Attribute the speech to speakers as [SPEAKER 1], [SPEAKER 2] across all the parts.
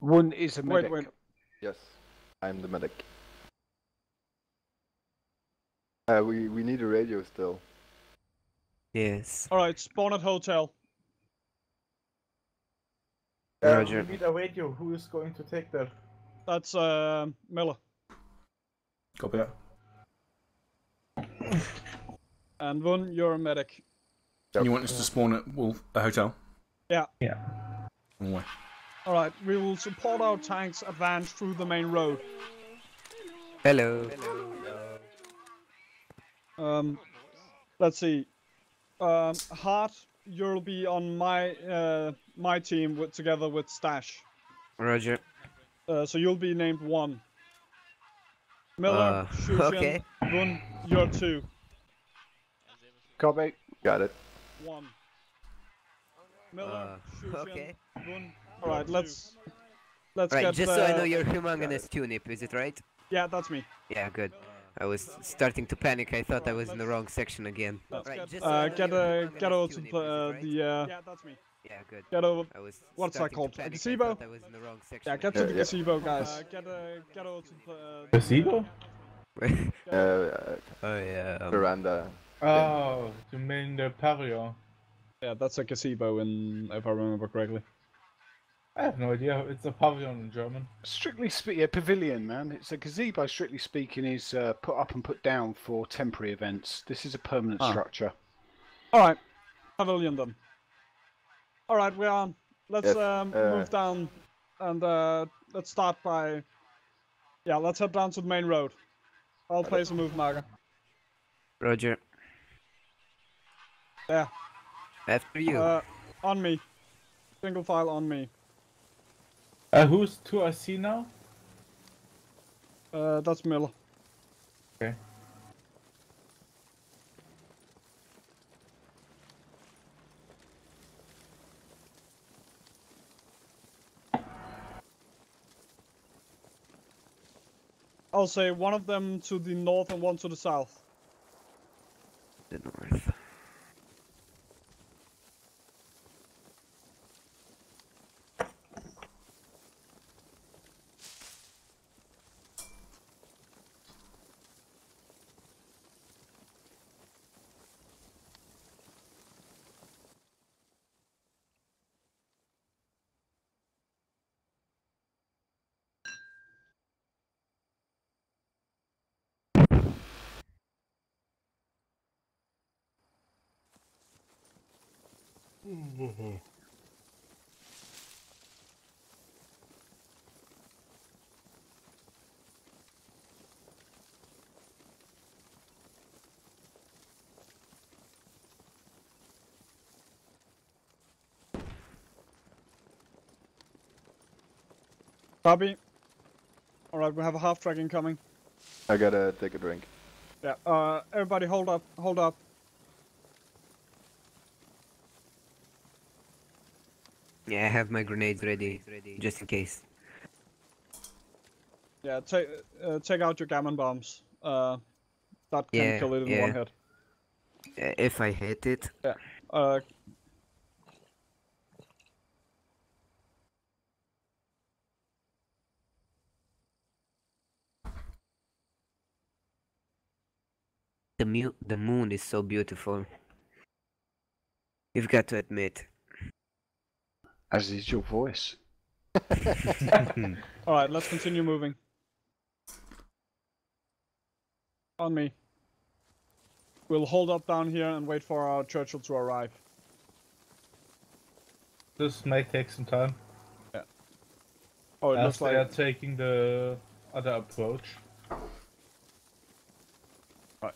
[SPEAKER 1] One is a
[SPEAKER 2] Wait,
[SPEAKER 1] medic.
[SPEAKER 2] wait.
[SPEAKER 3] Yes, I'm the medic. Uh, we we need a radio still.
[SPEAKER 4] Yes.
[SPEAKER 2] Alright, spawn at hotel.
[SPEAKER 5] Uh,
[SPEAKER 4] Roger.
[SPEAKER 5] we need a radio. Who is going to take that?
[SPEAKER 2] That's uh, Miller.
[SPEAKER 6] Copy that.
[SPEAKER 2] And one, you're a medic.
[SPEAKER 6] And you want us to spawn at Wolf a hotel?
[SPEAKER 2] Yeah.
[SPEAKER 5] Yeah.
[SPEAKER 6] Wrong way.
[SPEAKER 2] Alright, we will support our tanks advance through the main road.
[SPEAKER 4] Hello.
[SPEAKER 2] Um, let's see. Um, Hart, you'll be on my uh, my team with, together with Stash.
[SPEAKER 4] Roger.
[SPEAKER 2] Uh, so you'll be named one. Miller,
[SPEAKER 4] Uh,
[SPEAKER 2] Shushan,
[SPEAKER 4] okay.
[SPEAKER 2] Vun, you're two.
[SPEAKER 1] Copy.
[SPEAKER 3] Got it.
[SPEAKER 2] One. Miller,
[SPEAKER 4] Uh,
[SPEAKER 2] Shushan,
[SPEAKER 4] okay.
[SPEAKER 2] Vun. Alright, let's let's
[SPEAKER 4] Right,
[SPEAKER 2] get.
[SPEAKER 4] just so I know
[SPEAKER 2] uh,
[SPEAKER 4] you're humongous turnip, is it right?
[SPEAKER 2] Yeah, that's me.
[SPEAKER 4] Yeah, good. I was starting to panic. I thought I was in the wrong section again.
[SPEAKER 2] Let's
[SPEAKER 4] Right,
[SPEAKER 2] get,
[SPEAKER 4] just
[SPEAKER 2] uh,
[SPEAKER 4] know
[SPEAKER 2] get
[SPEAKER 4] you're
[SPEAKER 2] a get over to
[SPEAKER 4] turnip,
[SPEAKER 2] pl-
[SPEAKER 4] is it
[SPEAKER 2] uh,
[SPEAKER 4] right?
[SPEAKER 2] the uh, yeah, that's me.
[SPEAKER 4] Yeah, good.
[SPEAKER 2] Get over.
[SPEAKER 4] I was
[SPEAKER 2] What's that called? A
[SPEAKER 4] panic,
[SPEAKER 2] gazebo?
[SPEAKER 4] thought I was in the wrong section
[SPEAKER 2] Yeah, get to the
[SPEAKER 3] yeah.
[SPEAKER 2] gazebo, guys. Uh, get a get over to uh, the
[SPEAKER 5] Gazebo?
[SPEAKER 3] Uh, uh,
[SPEAKER 4] oh yeah. um,
[SPEAKER 3] veranda.
[SPEAKER 5] Oh, you mean the pavilion?
[SPEAKER 2] Yeah, that's a gazebo in if I remember correctly.
[SPEAKER 5] I have no idea. It's a pavilion in German.
[SPEAKER 1] Strictly speaking, a pavilion, man. It's a gazebo. Strictly speaking, is uh, put up and put down for temporary events. This is a permanent
[SPEAKER 2] Ah.
[SPEAKER 1] structure.
[SPEAKER 2] All right, pavilion then. All right, we are. Let's
[SPEAKER 3] Yes,
[SPEAKER 2] um,
[SPEAKER 3] uh,
[SPEAKER 2] move down, and uh, let's start by. Yeah, let's head down to the main road. I'll place a move marker.
[SPEAKER 4] Roger.
[SPEAKER 2] There.
[SPEAKER 4] After you.
[SPEAKER 2] Uh, on me. Single file on me.
[SPEAKER 5] Uh, who's to I see now?
[SPEAKER 2] Uh, that's Miller.
[SPEAKER 5] Okay.
[SPEAKER 2] I'll say one of them to the north and one to the south. Copy. Alright, we have a half track incoming.
[SPEAKER 3] I gotta take a drink.
[SPEAKER 2] Yeah, uh, everybody hold up, hold up.
[SPEAKER 4] Yeah, I have my grenades ready, just in case.
[SPEAKER 2] Yeah, take uh, take out your gammon bombs. Uh, that can
[SPEAKER 4] Yeah,
[SPEAKER 2] kill it in
[SPEAKER 4] yeah.
[SPEAKER 2] one hit.
[SPEAKER 4] Uh, If I hit it,
[SPEAKER 2] Uh,
[SPEAKER 4] the mu- the moon is so beautiful. You've got to admit.
[SPEAKER 1] As is your voice.
[SPEAKER 2] Alright, let's continue moving. On me. We'll hold up down here and wait for our Churchill to arrive.
[SPEAKER 5] This may take some time. Yeah.
[SPEAKER 2] Oh, it
[SPEAKER 5] As
[SPEAKER 2] looks
[SPEAKER 5] they are
[SPEAKER 2] like
[SPEAKER 5] taking the other approach. Right.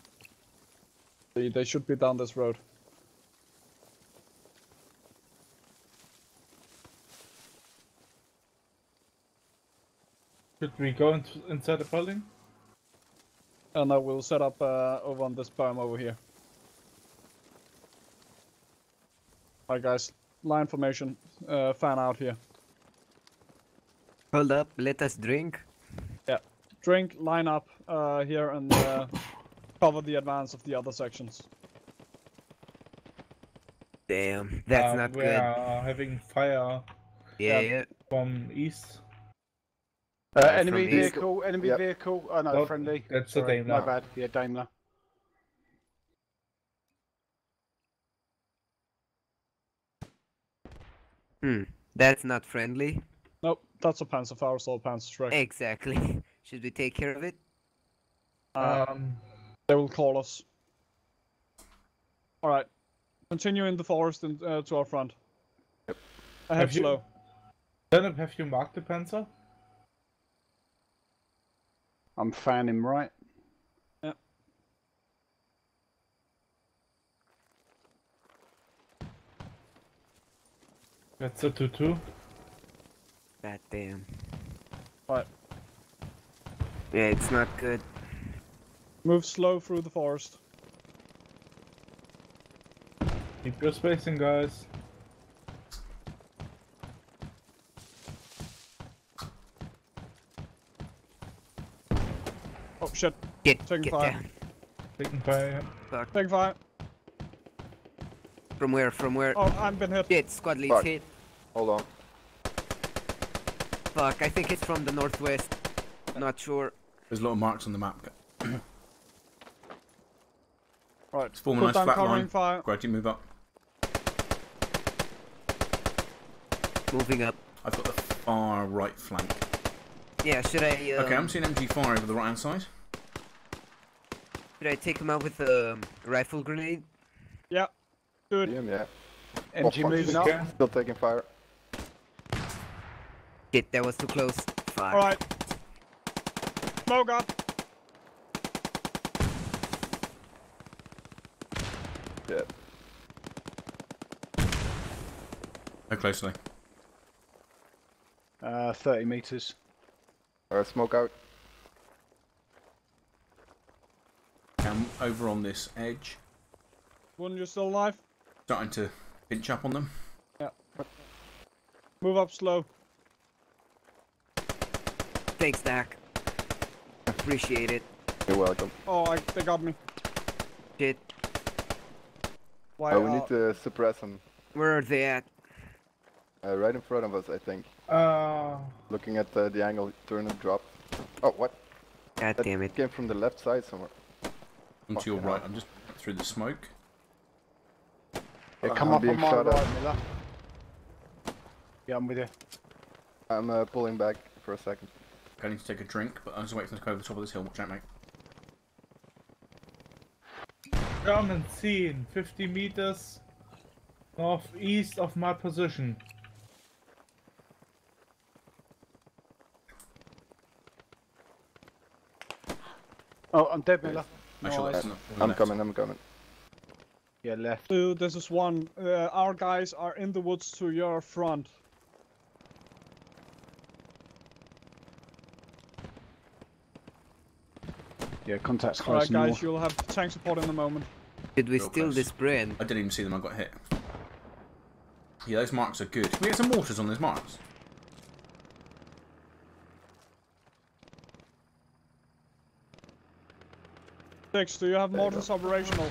[SPEAKER 2] they, they should be down this road.
[SPEAKER 5] Should we go into, inside the building?
[SPEAKER 2] And I will set up uh, over on this berm over here. Alright guys, line formation, uh, fan out here.
[SPEAKER 4] Hold up, let us drink.
[SPEAKER 2] Yeah, drink, line up uh, here and uh, cover the advance of the other sections.
[SPEAKER 4] Damn, that's
[SPEAKER 5] Uh,
[SPEAKER 4] not
[SPEAKER 5] we
[SPEAKER 4] good.
[SPEAKER 5] are having fire
[SPEAKER 4] Yeah,
[SPEAKER 2] yeah.
[SPEAKER 4] yeah.
[SPEAKER 5] from east.
[SPEAKER 1] Uh,
[SPEAKER 4] Uh,
[SPEAKER 1] enemy
[SPEAKER 4] from east.
[SPEAKER 1] vehicle, enemy
[SPEAKER 3] Yep.
[SPEAKER 1] vehicle. Oh no,
[SPEAKER 5] Nope,
[SPEAKER 1] friendly.
[SPEAKER 5] that's the
[SPEAKER 1] Sorry,
[SPEAKER 5] Daimler.
[SPEAKER 1] My bad. Yeah, Daimler.
[SPEAKER 4] Hmm. That's not friendly.
[SPEAKER 2] Nope, that's a Panzerfaust or Panzerschreck.
[SPEAKER 4] Exactly. Should we take care of it?
[SPEAKER 2] Uh,
[SPEAKER 5] Um,
[SPEAKER 2] they will call us. All right, continue in the forest and uh, to our front.
[SPEAKER 3] Yep.
[SPEAKER 2] Ahead
[SPEAKER 5] Have you-
[SPEAKER 2] slow.
[SPEAKER 5] Philip, have you marked the Panzer?
[SPEAKER 1] I'm fanning right. Yep.
[SPEAKER 5] That's a 2-2.
[SPEAKER 4] God damn.
[SPEAKER 2] What?
[SPEAKER 4] Yeah, it's not good.
[SPEAKER 2] Move slow through the forest.
[SPEAKER 5] Keep your spacing, guys.
[SPEAKER 2] Shit,
[SPEAKER 4] Get,
[SPEAKER 2] Taking
[SPEAKER 4] get
[SPEAKER 2] fire.
[SPEAKER 4] down.
[SPEAKER 5] Taking fire.
[SPEAKER 2] take fire.
[SPEAKER 4] From where? From where?
[SPEAKER 2] Oh, I've been hit.
[SPEAKER 4] Shit, squad leads
[SPEAKER 3] Fuck.
[SPEAKER 4] hit.
[SPEAKER 3] Hold on.
[SPEAKER 4] Fuck, I think it's from the northwest. Not sure.
[SPEAKER 6] There's a lot of marks on the map.
[SPEAKER 2] Right,
[SPEAKER 6] It's forming a nice flat line.
[SPEAKER 2] fire.
[SPEAKER 6] Gradually move up.
[SPEAKER 4] Moving up.
[SPEAKER 6] I've got the far right flank.
[SPEAKER 4] Yeah, should I? Um,
[SPEAKER 6] Okay, I'm seeing MG5 over the right hand side.
[SPEAKER 4] Should I take him out with a rifle grenade?
[SPEAKER 2] Yeah, good.
[SPEAKER 3] See him, yeah.
[SPEAKER 1] MG
[SPEAKER 3] fuck.
[SPEAKER 1] moving up.
[SPEAKER 5] Okay.
[SPEAKER 3] Still taking fire.
[SPEAKER 4] Shit, that was too close. Fuck.
[SPEAKER 2] All right. Smoke up.
[SPEAKER 3] Yeah.
[SPEAKER 6] How closely?
[SPEAKER 1] Uh, 30 meters.
[SPEAKER 3] Uh, smoke out.
[SPEAKER 6] I'm over on this edge.
[SPEAKER 2] One, you're still alive.
[SPEAKER 6] Starting to pinch up on them. Yeah.
[SPEAKER 2] Move up slow.
[SPEAKER 4] Thanks, Dak. Appreciate it.
[SPEAKER 3] You're welcome.
[SPEAKER 2] Oh, I, they got me.
[SPEAKER 4] Shit.
[SPEAKER 2] Why?
[SPEAKER 3] Uh, we
[SPEAKER 2] uh,
[SPEAKER 3] need to suppress them.
[SPEAKER 4] Where are they at?
[SPEAKER 3] Uh, right in front of us, I think.
[SPEAKER 5] Uh,
[SPEAKER 3] Looking at uh, the angle, turn and drop. Oh, what?
[SPEAKER 4] God
[SPEAKER 3] That
[SPEAKER 4] damn it.
[SPEAKER 3] came from the left side somewhere.
[SPEAKER 6] And to your right,
[SPEAKER 3] hell.
[SPEAKER 6] I'm just through the smoke.
[SPEAKER 1] Yeah, come
[SPEAKER 3] I'm
[SPEAKER 1] up
[SPEAKER 3] being
[SPEAKER 1] on my
[SPEAKER 3] shot at.
[SPEAKER 1] right, Miller. Yeah, I'm with you.
[SPEAKER 3] I'm uh, pulling back for a second.
[SPEAKER 6] I need to take a drink, but I'm just waiting for them to go over the top of this hill. Watch out, mate.
[SPEAKER 5] German scene, 50 meters northeast of my position.
[SPEAKER 1] Oh, I'm dead, Miller.
[SPEAKER 6] Actually,
[SPEAKER 2] Nice.
[SPEAKER 6] that's not-
[SPEAKER 3] I'm
[SPEAKER 6] left.
[SPEAKER 3] coming, I'm coming.
[SPEAKER 1] Yeah, left.
[SPEAKER 2] Dude, this is one. Uh, our guys are in the woods to your front.
[SPEAKER 1] Yeah, contact's
[SPEAKER 2] All
[SPEAKER 1] close
[SPEAKER 2] right, guys,
[SPEAKER 1] north.
[SPEAKER 2] you'll have tank support in a moment.
[SPEAKER 4] Did we
[SPEAKER 6] Real
[SPEAKER 4] steal
[SPEAKER 6] close.
[SPEAKER 4] this brand?
[SPEAKER 6] I didn't even see them, I got hit. Yeah, those marks are good. Can we get some mortars on those marks?
[SPEAKER 2] Six, do you have
[SPEAKER 3] There
[SPEAKER 2] mortars operational?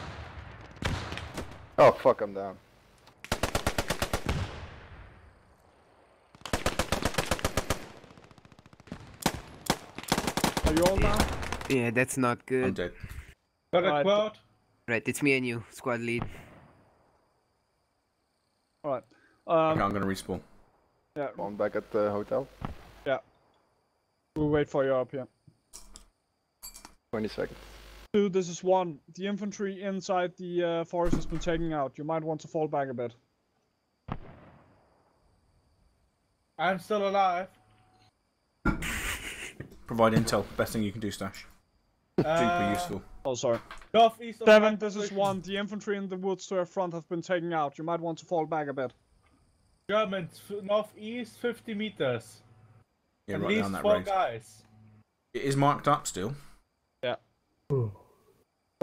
[SPEAKER 3] Oh, fuck, I'm down.
[SPEAKER 2] Are you all down?
[SPEAKER 4] Yeah, that's not
[SPEAKER 6] I'm
[SPEAKER 4] good.
[SPEAKER 6] dead.
[SPEAKER 5] Got a
[SPEAKER 2] Alright.
[SPEAKER 5] quote?
[SPEAKER 4] Right, it's me and you, squad lead.
[SPEAKER 2] All right.
[SPEAKER 6] Okay,
[SPEAKER 2] Um,
[SPEAKER 6] I'm gonna respawn.
[SPEAKER 2] yeah,
[SPEAKER 3] On back at the hotel. Yeah.
[SPEAKER 2] We'll wait for you up here.
[SPEAKER 3] 20 seconds.
[SPEAKER 2] Two, this is one. The infantry inside the uh, forest has been taken out. You might want to fall back a bit.
[SPEAKER 5] I'm still alive.
[SPEAKER 6] Provide intel. Best thing you can do, Stash. Super
[SPEAKER 5] Uh,
[SPEAKER 6] useful.
[SPEAKER 2] Oh, sorry.
[SPEAKER 5] Northeast of my
[SPEAKER 2] Seven, this is one. The infantry in the woods to our front have been taken out. You might want to fall back a bit.
[SPEAKER 5] Germans, f- northeast 50 meters.
[SPEAKER 6] Yeah,
[SPEAKER 5] At
[SPEAKER 6] right
[SPEAKER 5] least
[SPEAKER 6] down that
[SPEAKER 5] four
[SPEAKER 6] road.
[SPEAKER 5] guys.
[SPEAKER 6] It is marked up still.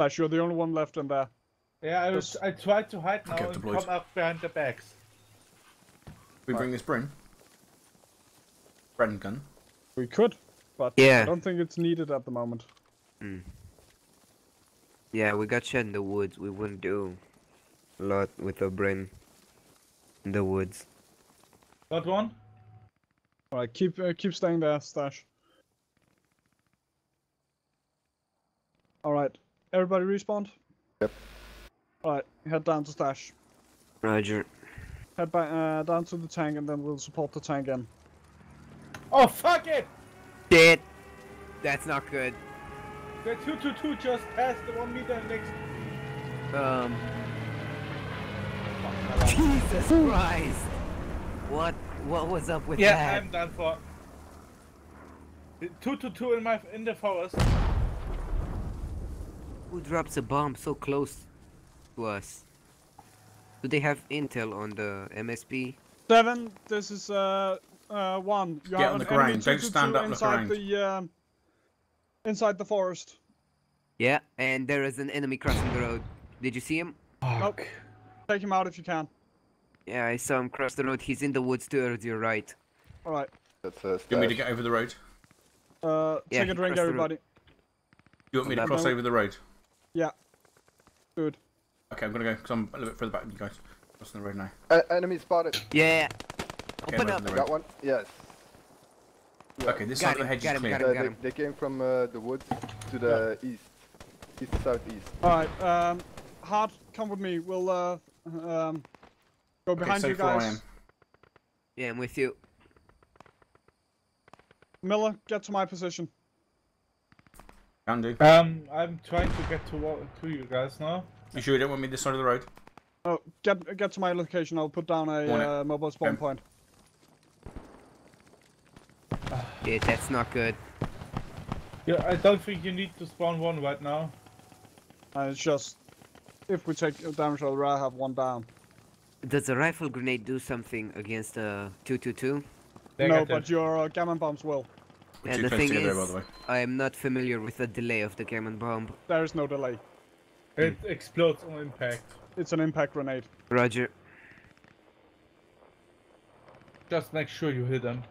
[SPEAKER 2] Slash, you're the only one left in there.
[SPEAKER 5] Yeah, I was. I tried to hide now
[SPEAKER 6] okay,
[SPEAKER 5] and come up behind the bags.
[SPEAKER 6] We right. bring this Bren. Bren gun.
[SPEAKER 2] We could, but
[SPEAKER 4] yeah.
[SPEAKER 2] I don't think it's needed at the moment. Mm.
[SPEAKER 4] Yeah, we got you in the woods. We wouldn't do a lot with a Bren in the woods.
[SPEAKER 5] Got one.
[SPEAKER 2] All right, keep uh, keep staying there, Stash. All right. Everybody respawned?
[SPEAKER 3] Yep.
[SPEAKER 2] Alright, head down to stash.
[SPEAKER 4] Roger.
[SPEAKER 2] Head back uh, down to the tank and then we'll support the tank in.
[SPEAKER 5] Oh, fuck it!
[SPEAKER 4] Shit! That's not good.
[SPEAKER 5] The 222 just passed the one meter next.
[SPEAKER 4] Um. Jesus Christ! What? What was up with
[SPEAKER 5] Yeah,
[SPEAKER 4] that?
[SPEAKER 5] I'm done for. The 222 in my in the forest.
[SPEAKER 4] Who drops a bomb so close to us? Do they have intel on the MSP?
[SPEAKER 2] Seven, this is uh uh one. You
[SPEAKER 6] Get
[SPEAKER 2] have
[SPEAKER 6] on
[SPEAKER 2] an
[SPEAKER 6] the
[SPEAKER 2] enemy
[SPEAKER 6] ground, don't stand up,
[SPEAKER 2] inside
[SPEAKER 6] around.
[SPEAKER 2] the um, inside the forest.
[SPEAKER 4] Yeah, and there is an enemy crossing the road. Did you see him?
[SPEAKER 2] Nope. Take him out if you can.
[SPEAKER 4] Yeah, I saw him cross the road. He's in the woods towards your right.
[SPEAKER 2] Alright.
[SPEAKER 3] That's uh,
[SPEAKER 6] You want me to get over the road?
[SPEAKER 2] Uh
[SPEAKER 4] Yeah,
[SPEAKER 2] take
[SPEAKER 4] he
[SPEAKER 2] a drink
[SPEAKER 4] crossed the road.
[SPEAKER 2] everybody.
[SPEAKER 6] You want me to cross over the road?
[SPEAKER 2] Yeah. Good.
[SPEAKER 6] Okay, I'm gonna go because I'm a little bit further back than you guys. Crossing the road now.
[SPEAKER 3] Uh, enemy spotted.
[SPEAKER 4] Yeah.
[SPEAKER 6] Okay,
[SPEAKER 4] Open up.
[SPEAKER 6] over
[SPEAKER 3] Got one? Yes. Yeah.
[SPEAKER 6] Okay, this
[SPEAKER 4] Got
[SPEAKER 6] side of the hedge
[SPEAKER 4] got
[SPEAKER 6] is
[SPEAKER 4] him,
[SPEAKER 6] clear.
[SPEAKER 4] got him.
[SPEAKER 3] Uh, they, they came from uh, the woods to the east. East southeast.
[SPEAKER 2] Alright, um Hard, come with me. We'll uh um go
[SPEAKER 6] Okay,
[SPEAKER 2] behind
[SPEAKER 6] so
[SPEAKER 2] you
[SPEAKER 6] far I
[SPEAKER 2] guys.
[SPEAKER 6] am.
[SPEAKER 4] Yeah, I'm with you.
[SPEAKER 2] Miller, get to my position.
[SPEAKER 6] Can do.
[SPEAKER 5] Um, I'm trying to get to to you guys now.
[SPEAKER 6] You sure you don't want me this side of the road?
[SPEAKER 2] Oh, get get to my location. I'll put down a uh, mobile spawn
[SPEAKER 6] Okay.
[SPEAKER 2] point.
[SPEAKER 4] Yeah, that's not good.
[SPEAKER 5] Yeah, I don't think you need to spawn one right now.
[SPEAKER 2] And it's just if we take damage, I'll rather have one down.
[SPEAKER 4] Does a rifle grenade do something against a 222?
[SPEAKER 2] no, but your uh, gammon bombs will.
[SPEAKER 6] We're
[SPEAKER 4] And the thing
[SPEAKER 6] together,
[SPEAKER 4] is,
[SPEAKER 6] by the way.
[SPEAKER 4] I am not familiar with the delay of the German bomb.
[SPEAKER 2] There is no delay.
[SPEAKER 5] It explodes on impact.
[SPEAKER 2] It's an impact grenade.
[SPEAKER 4] Roger.
[SPEAKER 5] Just make sure you hit them.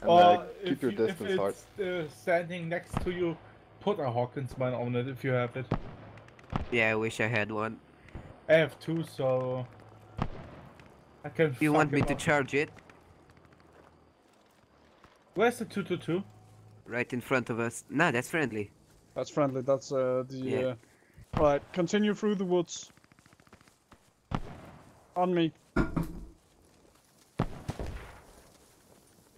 [SPEAKER 3] And
[SPEAKER 5] or
[SPEAKER 3] uh, keep your
[SPEAKER 5] you,
[SPEAKER 3] distance
[SPEAKER 5] if
[SPEAKER 3] hard.
[SPEAKER 5] it's uh, standing next to you, put a Hawkins mine on it if you have it.
[SPEAKER 4] Yeah, I wish I had one.
[SPEAKER 5] I have two, so I can.
[SPEAKER 4] You want me to
[SPEAKER 5] up.
[SPEAKER 4] charge it?
[SPEAKER 5] Where's the two two two?
[SPEAKER 4] Right in front of us. Nah, that's friendly.
[SPEAKER 2] That's friendly. That's uh, the.
[SPEAKER 4] Yeah.
[SPEAKER 2] Uh... Right, continue through the woods. On me.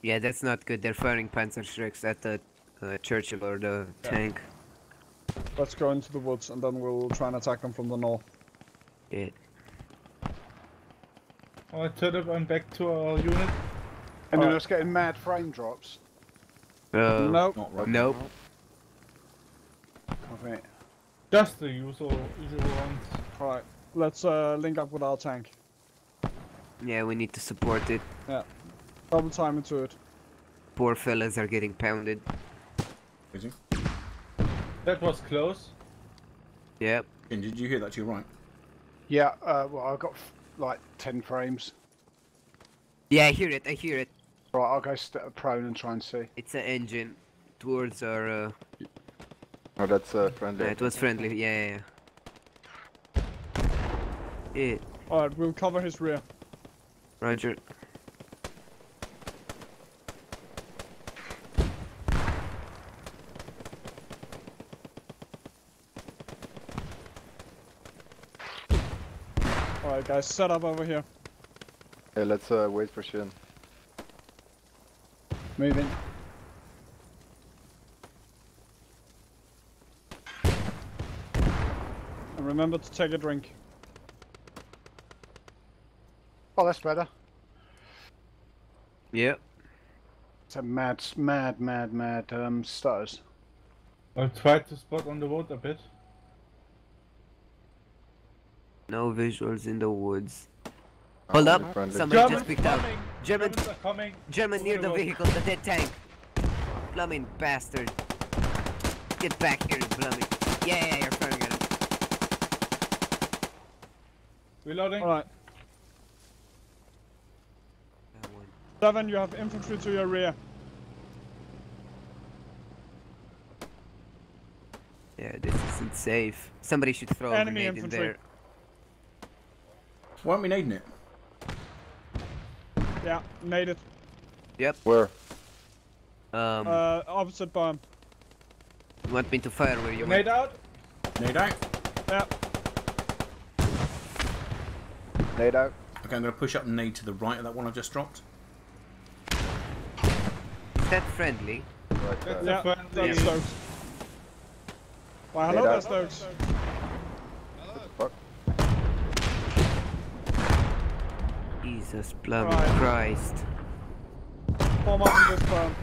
[SPEAKER 4] Yeah, that's not good. They're firing Panzer Panzerschrecks at the uh, Churchill or the
[SPEAKER 5] Yeah.
[SPEAKER 4] tank.
[SPEAKER 2] Let's go into the woods and then we'll try and attack them from the north.
[SPEAKER 4] Yeah.
[SPEAKER 5] Alright, turn up, I'm back to our unit.
[SPEAKER 1] And then
[SPEAKER 2] Alright.
[SPEAKER 1] I was getting mad frame drops.
[SPEAKER 4] Uh,
[SPEAKER 2] nope.
[SPEAKER 6] Not right.
[SPEAKER 4] Nope.
[SPEAKER 1] of it.
[SPEAKER 5] Just the usual usual ones.
[SPEAKER 2] Right, let's uh, link up with our tank.
[SPEAKER 4] Yeah, we need to support it. Yeah.
[SPEAKER 2] Double time into it.
[SPEAKER 4] Poor fellas are getting pounded.
[SPEAKER 6] Did you?
[SPEAKER 5] That was close.
[SPEAKER 4] Yep.
[SPEAKER 6] Ian, Did you hear that to your right?
[SPEAKER 1] Yeah, uh, well, I got f- like 10 frames.
[SPEAKER 4] Yeah, I hear it. I hear it.
[SPEAKER 1] Right, I'll go st- prone and try and see.
[SPEAKER 4] It's an engine towards our. Uh,
[SPEAKER 3] Oh, that's uh, friendly.
[SPEAKER 4] yeah, it was friendly. Yeah, yeah, yeah. Yeah,
[SPEAKER 2] Alright, we'll cover his rear.
[SPEAKER 4] Roger.
[SPEAKER 2] Alright, guys, set up over here.
[SPEAKER 3] Yeah, let's uh, wait for Shin.
[SPEAKER 2] Moving. And remember to take a drink.
[SPEAKER 1] Oh, that's better.
[SPEAKER 4] Yep.
[SPEAKER 1] It's a mad, mad, mad, mad um, stutters.
[SPEAKER 5] I tried to spot on the road a bit.
[SPEAKER 4] No visuals in the woods. Hold
[SPEAKER 3] Oh,
[SPEAKER 4] up.
[SPEAKER 3] friendly.
[SPEAKER 4] Somebody just picked up.
[SPEAKER 5] Coming!
[SPEAKER 4] German,
[SPEAKER 5] are coming!
[SPEAKER 4] German near the
[SPEAKER 5] road.
[SPEAKER 4] vehicle, the dead tank. Plumbing bastard. Get back here, you plumbing. Yeah, yeah, you're firing at him.
[SPEAKER 5] Reloading.
[SPEAKER 2] Alright,
[SPEAKER 4] That one.
[SPEAKER 2] Seven, you have infantry to your rear.
[SPEAKER 4] Yeah, this isn't safe. Somebody should throw a
[SPEAKER 2] Enemy
[SPEAKER 4] grenade in there.
[SPEAKER 6] Why aren't we nading it?
[SPEAKER 2] Yeah, made it. Yep.
[SPEAKER 3] Where?
[SPEAKER 4] Um,
[SPEAKER 2] Uh, opposite bomb.
[SPEAKER 4] You want me to fire where you
[SPEAKER 5] Grenade
[SPEAKER 4] want?
[SPEAKER 5] out.
[SPEAKER 6] Nade out.
[SPEAKER 2] Yeah.
[SPEAKER 3] Nade out.
[SPEAKER 6] Okay, I'm going to push up and nade to the right of that one I've just dropped.
[SPEAKER 4] Is that friendly?
[SPEAKER 3] Right,
[SPEAKER 5] That's
[SPEAKER 3] uh,
[SPEAKER 2] Yeah,
[SPEAKER 5] friendly-
[SPEAKER 2] that's Stokes. Why, hello
[SPEAKER 3] Hey,
[SPEAKER 2] there,
[SPEAKER 3] that-
[SPEAKER 2] Stokes.
[SPEAKER 4] Jesus bloody
[SPEAKER 2] Right.
[SPEAKER 4] Christ.
[SPEAKER 2] Form up in this burn.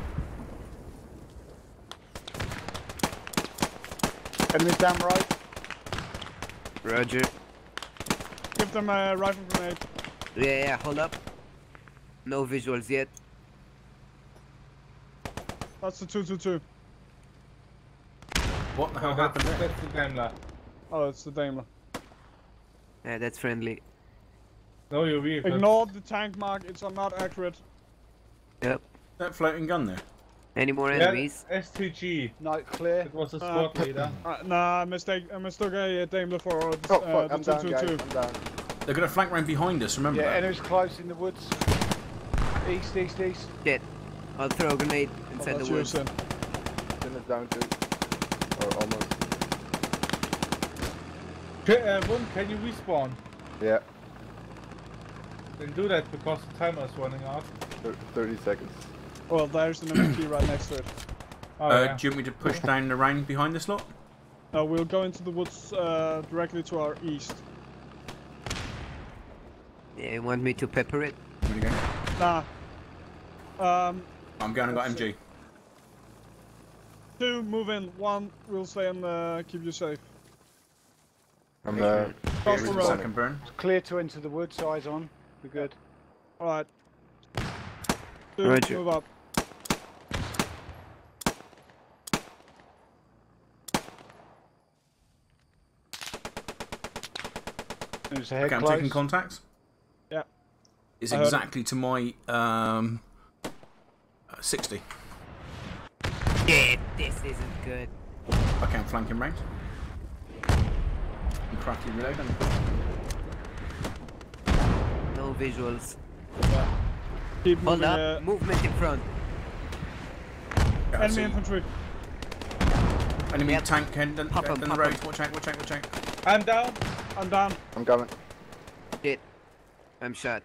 [SPEAKER 1] Enemies down right.
[SPEAKER 4] Roger.
[SPEAKER 2] Give them a rifle grenade.
[SPEAKER 4] Yeah, yeah, hold up. No visuals yet.
[SPEAKER 2] That's the 222.
[SPEAKER 6] What the hell
[SPEAKER 5] No, that's,
[SPEAKER 6] happened there?
[SPEAKER 5] that's the Daimler.
[SPEAKER 2] Oh, it's the Daimler.
[SPEAKER 4] Yeah, that's friendly.
[SPEAKER 5] No, your vehicle.
[SPEAKER 2] Ignore the tank mark, it's not accurate.
[SPEAKER 4] Yep.
[SPEAKER 6] That floating gun there.
[SPEAKER 4] Any more
[SPEAKER 5] Yeah,
[SPEAKER 4] enemies?
[SPEAKER 5] STG.
[SPEAKER 1] No, clear.
[SPEAKER 5] It was a
[SPEAKER 2] Uh,
[SPEAKER 5] leader.
[SPEAKER 2] Uh, nah, I mistake, I mistook a Daimler for uh,
[SPEAKER 3] Oh
[SPEAKER 2] uh,
[SPEAKER 3] fuck,
[SPEAKER 2] the
[SPEAKER 3] I'm down, guys.
[SPEAKER 2] 222.
[SPEAKER 3] I'm down.
[SPEAKER 6] They're going to flank round behind us, remember
[SPEAKER 1] Yeah,
[SPEAKER 6] that?
[SPEAKER 1] enemies close in the woods. East, east, east.
[SPEAKER 4] Shit. I'll throw a grenade
[SPEAKER 2] Oh,
[SPEAKER 4] inside
[SPEAKER 2] that's
[SPEAKER 4] the
[SPEAKER 2] you,
[SPEAKER 4] woods.
[SPEAKER 2] Sin.
[SPEAKER 3] Sin is down too. Or almost.
[SPEAKER 5] Ca- uh, Wum, can you respawn?
[SPEAKER 3] Yeah,
[SPEAKER 5] Then do that because the timer is running out.
[SPEAKER 3] thir- 30 seconds.
[SPEAKER 2] Well, there's an MP right next to it.
[SPEAKER 5] Oh,
[SPEAKER 6] uh,
[SPEAKER 5] yeah.
[SPEAKER 6] Do you want me to push down the round behind this lot?
[SPEAKER 2] No, we'll go into the woods uh, directly to our east.
[SPEAKER 4] Yeah, you want me to pepper it?
[SPEAKER 6] Where you going?
[SPEAKER 2] Nah. Um,
[SPEAKER 6] I'm going, I got MG.
[SPEAKER 2] two, move in. One, we'll stay and uh, keep you safe.
[SPEAKER 3] I'm
[SPEAKER 6] Okay.
[SPEAKER 3] uh,
[SPEAKER 2] Cross the
[SPEAKER 6] the
[SPEAKER 2] road.
[SPEAKER 6] second burn.
[SPEAKER 1] Clear to enter the woods. Eyes on. We're good.
[SPEAKER 2] Alright. Two,
[SPEAKER 4] Roger.
[SPEAKER 2] move up.
[SPEAKER 1] Enemies ahead.
[SPEAKER 6] Okay, I'm taking contact.
[SPEAKER 2] Yeah.
[SPEAKER 6] It's
[SPEAKER 2] I heard it.
[SPEAKER 6] exactly to my um, uh, 60.
[SPEAKER 4] Shit, this isn't good.
[SPEAKER 6] Okay, I'm flanking round. I'm crafty reloading.
[SPEAKER 4] No visuals.
[SPEAKER 2] Keep
[SPEAKER 4] Hold
[SPEAKER 2] moving.
[SPEAKER 4] up.
[SPEAKER 2] Uh,
[SPEAKER 4] Movement in front.
[SPEAKER 6] Yeah,
[SPEAKER 2] enemy infantry.
[SPEAKER 6] Enemy
[SPEAKER 4] Yep.
[SPEAKER 6] tank heading down
[SPEAKER 4] Pop 'em,
[SPEAKER 6] the
[SPEAKER 4] pop
[SPEAKER 6] road.
[SPEAKER 4] 'em.
[SPEAKER 6] Watch out, watch out, watch out.
[SPEAKER 5] I'm down.
[SPEAKER 2] I'm down.
[SPEAKER 3] I'm coming.
[SPEAKER 4] Shit. I'm shot.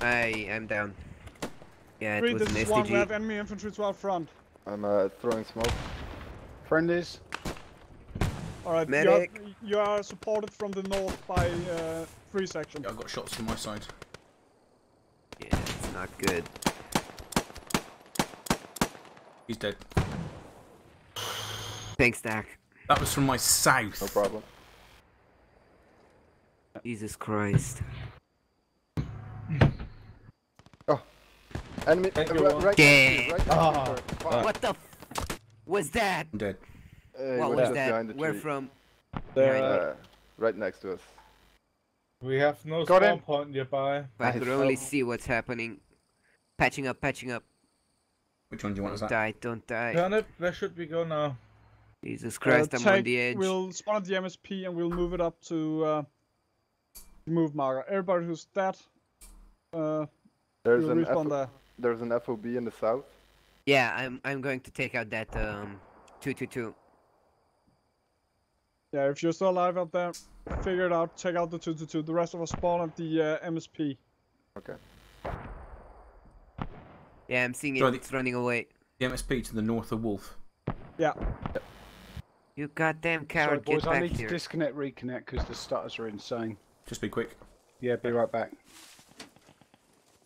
[SPEAKER 4] I am down. Yeah, it
[SPEAKER 2] Three,
[SPEAKER 4] was
[SPEAKER 2] this
[SPEAKER 4] an
[SPEAKER 2] is one. We have enemy infantry to our front.
[SPEAKER 3] I'm uh, throwing smoke.
[SPEAKER 1] Friendlies.
[SPEAKER 2] Alright, you are,
[SPEAKER 4] Medic.
[SPEAKER 2] You are supported from the north by uh, three section.
[SPEAKER 6] Yeah, I've got shots from my side.
[SPEAKER 4] Yeah, it's not good.
[SPEAKER 6] He's dead.
[SPEAKER 4] Thanks, Dak.
[SPEAKER 6] That was from my south.
[SPEAKER 3] No problem.
[SPEAKER 4] Jesus Christ. Oh.
[SPEAKER 3] Enemy
[SPEAKER 5] Thank
[SPEAKER 3] uh,
[SPEAKER 5] you,
[SPEAKER 3] right,
[SPEAKER 5] Juan.
[SPEAKER 3] right
[SPEAKER 4] Yeah.
[SPEAKER 3] next to you, right next to
[SPEAKER 5] Ah.
[SPEAKER 3] you, sir. Fuck.
[SPEAKER 4] What the f was that?
[SPEAKER 6] I'm dead.
[SPEAKER 3] Uh,
[SPEAKER 4] What
[SPEAKER 3] was
[SPEAKER 4] was that?
[SPEAKER 3] behind the
[SPEAKER 4] Where from?
[SPEAKER 2] There,
[SPEAKER 3] Uh, right next to us.
[SPEAKER 5] We have no
[SPEAKER 1] Got
[SPEAKER 5] spawn
[SPEAKER 1] him.
[SPEAKER 5] point nearby.
[SPEAKER 4] I
[SPEAKER 3] Nice.
[SPEAKER 4] could only see what's happening. Patching up, patching up.
[SPEAKER 6] Which one do you want? Is
[SPEAKER 4] Don't
[SPEAKER 6] that?
[SPEAKER 4] die, don't die.
[SPEAKER 5] Turnip, where should we go now?
[SPEAKER 4] Jesus
[SPEAKER 2] uh,
[SPEAKER 4] Christ, I'm on the edge.
[SPEAKER 2] We'll spawn at the MSP and we'll move it up to uh, move marker. Everybody who's dead, uh,
[SPEAKER 3] There's
[SPEAKER 2] we'll
[SPEAKER 3] an
[SPEAKER 2] respawn
[SPEAKER 3] F-
[SPEAKER 2] there.
[SPEAKER 3] there's an FOB in the south.
[SPEAKER 4] Yeah, I'm I'm going to take out that um 222.
[SPEAKER 2] Yeah, if you're still alive out there, figure it out. Check out the 222. The rest of us spawn at the uh, MSP.
[SPEAKER 3] Okay.
[SPEAKER 4] Yeah, I'm seeing it.
[SPEAKER 6] Sorry, the-
[SPEAKER 4] It's running away.
[SPEAKER 6] The MSP to the north of Wolf.
[SPEAKER 2] Yeah.
[SPEAKER 4] You goddamn coward,
[SPEAKER 1] Sorry,
[SPEAKER 4] coward,
[SPEAKER 1] boys.
[SPEAKER 4] get
[SPEAKER 1] I need
[SPEAKER 4] here.
[SPEAKER 1] to disconnect, reconnect because the stutters are insane.
[SPEAKER 6] Just be quick.
[SPEAKER 1] Yeah, be right back.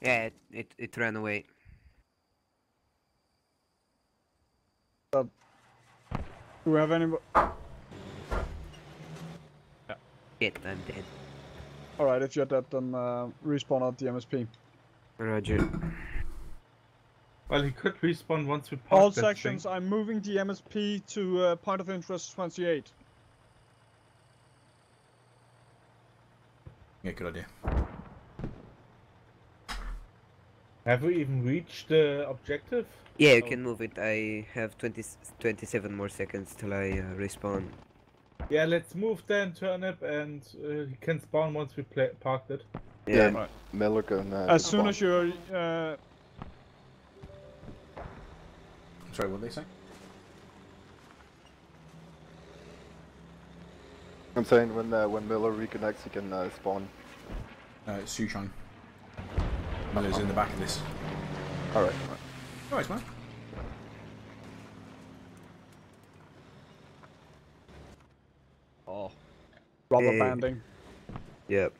[SPEAKER 4] Yeah, it, it it ran away.
[SPEAKER 2] Do we have any?
[SPEAKER 4] Shit, I'm dead.
[SPEAKER 2] Alright, if you're dead, then uh, respawn at the MSP.
[SPEAKER 4] Roger.
[SPEAKER 5] Well, he could respawn once we park
[SPEAKER 2] All
[SPEAKER 5] that
[SPEAKER 2] sections,
[SPEAKER 5] Thing.
[SPEAKER 2] I'm moving the MSP to uh, point of interest 28.
[SPEAKER 6] Yeah, good idea.
[SPEAKER 5] Have we even reached the objective?
[SPEAKER 4] Yeah, you
[SPEAKER 5] Oh.
[SPEAKER 4] can move it. I have 20, 27 more seconds till I uh, respawn.
[SPEAKER 5] Yeah, let's move then, turnip, and uh, he can spawn once we play parked it.
[SPEAKER 4] Yeah,
[SPEAKER 3] yeah. Right.
[SPEAKER 2] As soon as you're. Uh...
[SPEAKER 6] Sorry, what did they say?
[SPEAKER 3] I'm saying when uh, when Miller reconnects, he can uh, spawn.
[SPEAKER 6] Uh, it's in the back of this.
[SPEAKER 3] Alright.
[SPEAKER 6] Alright, man.
[SPEAKER 2] Rubber banding.
[SPEAKER 4] Yep.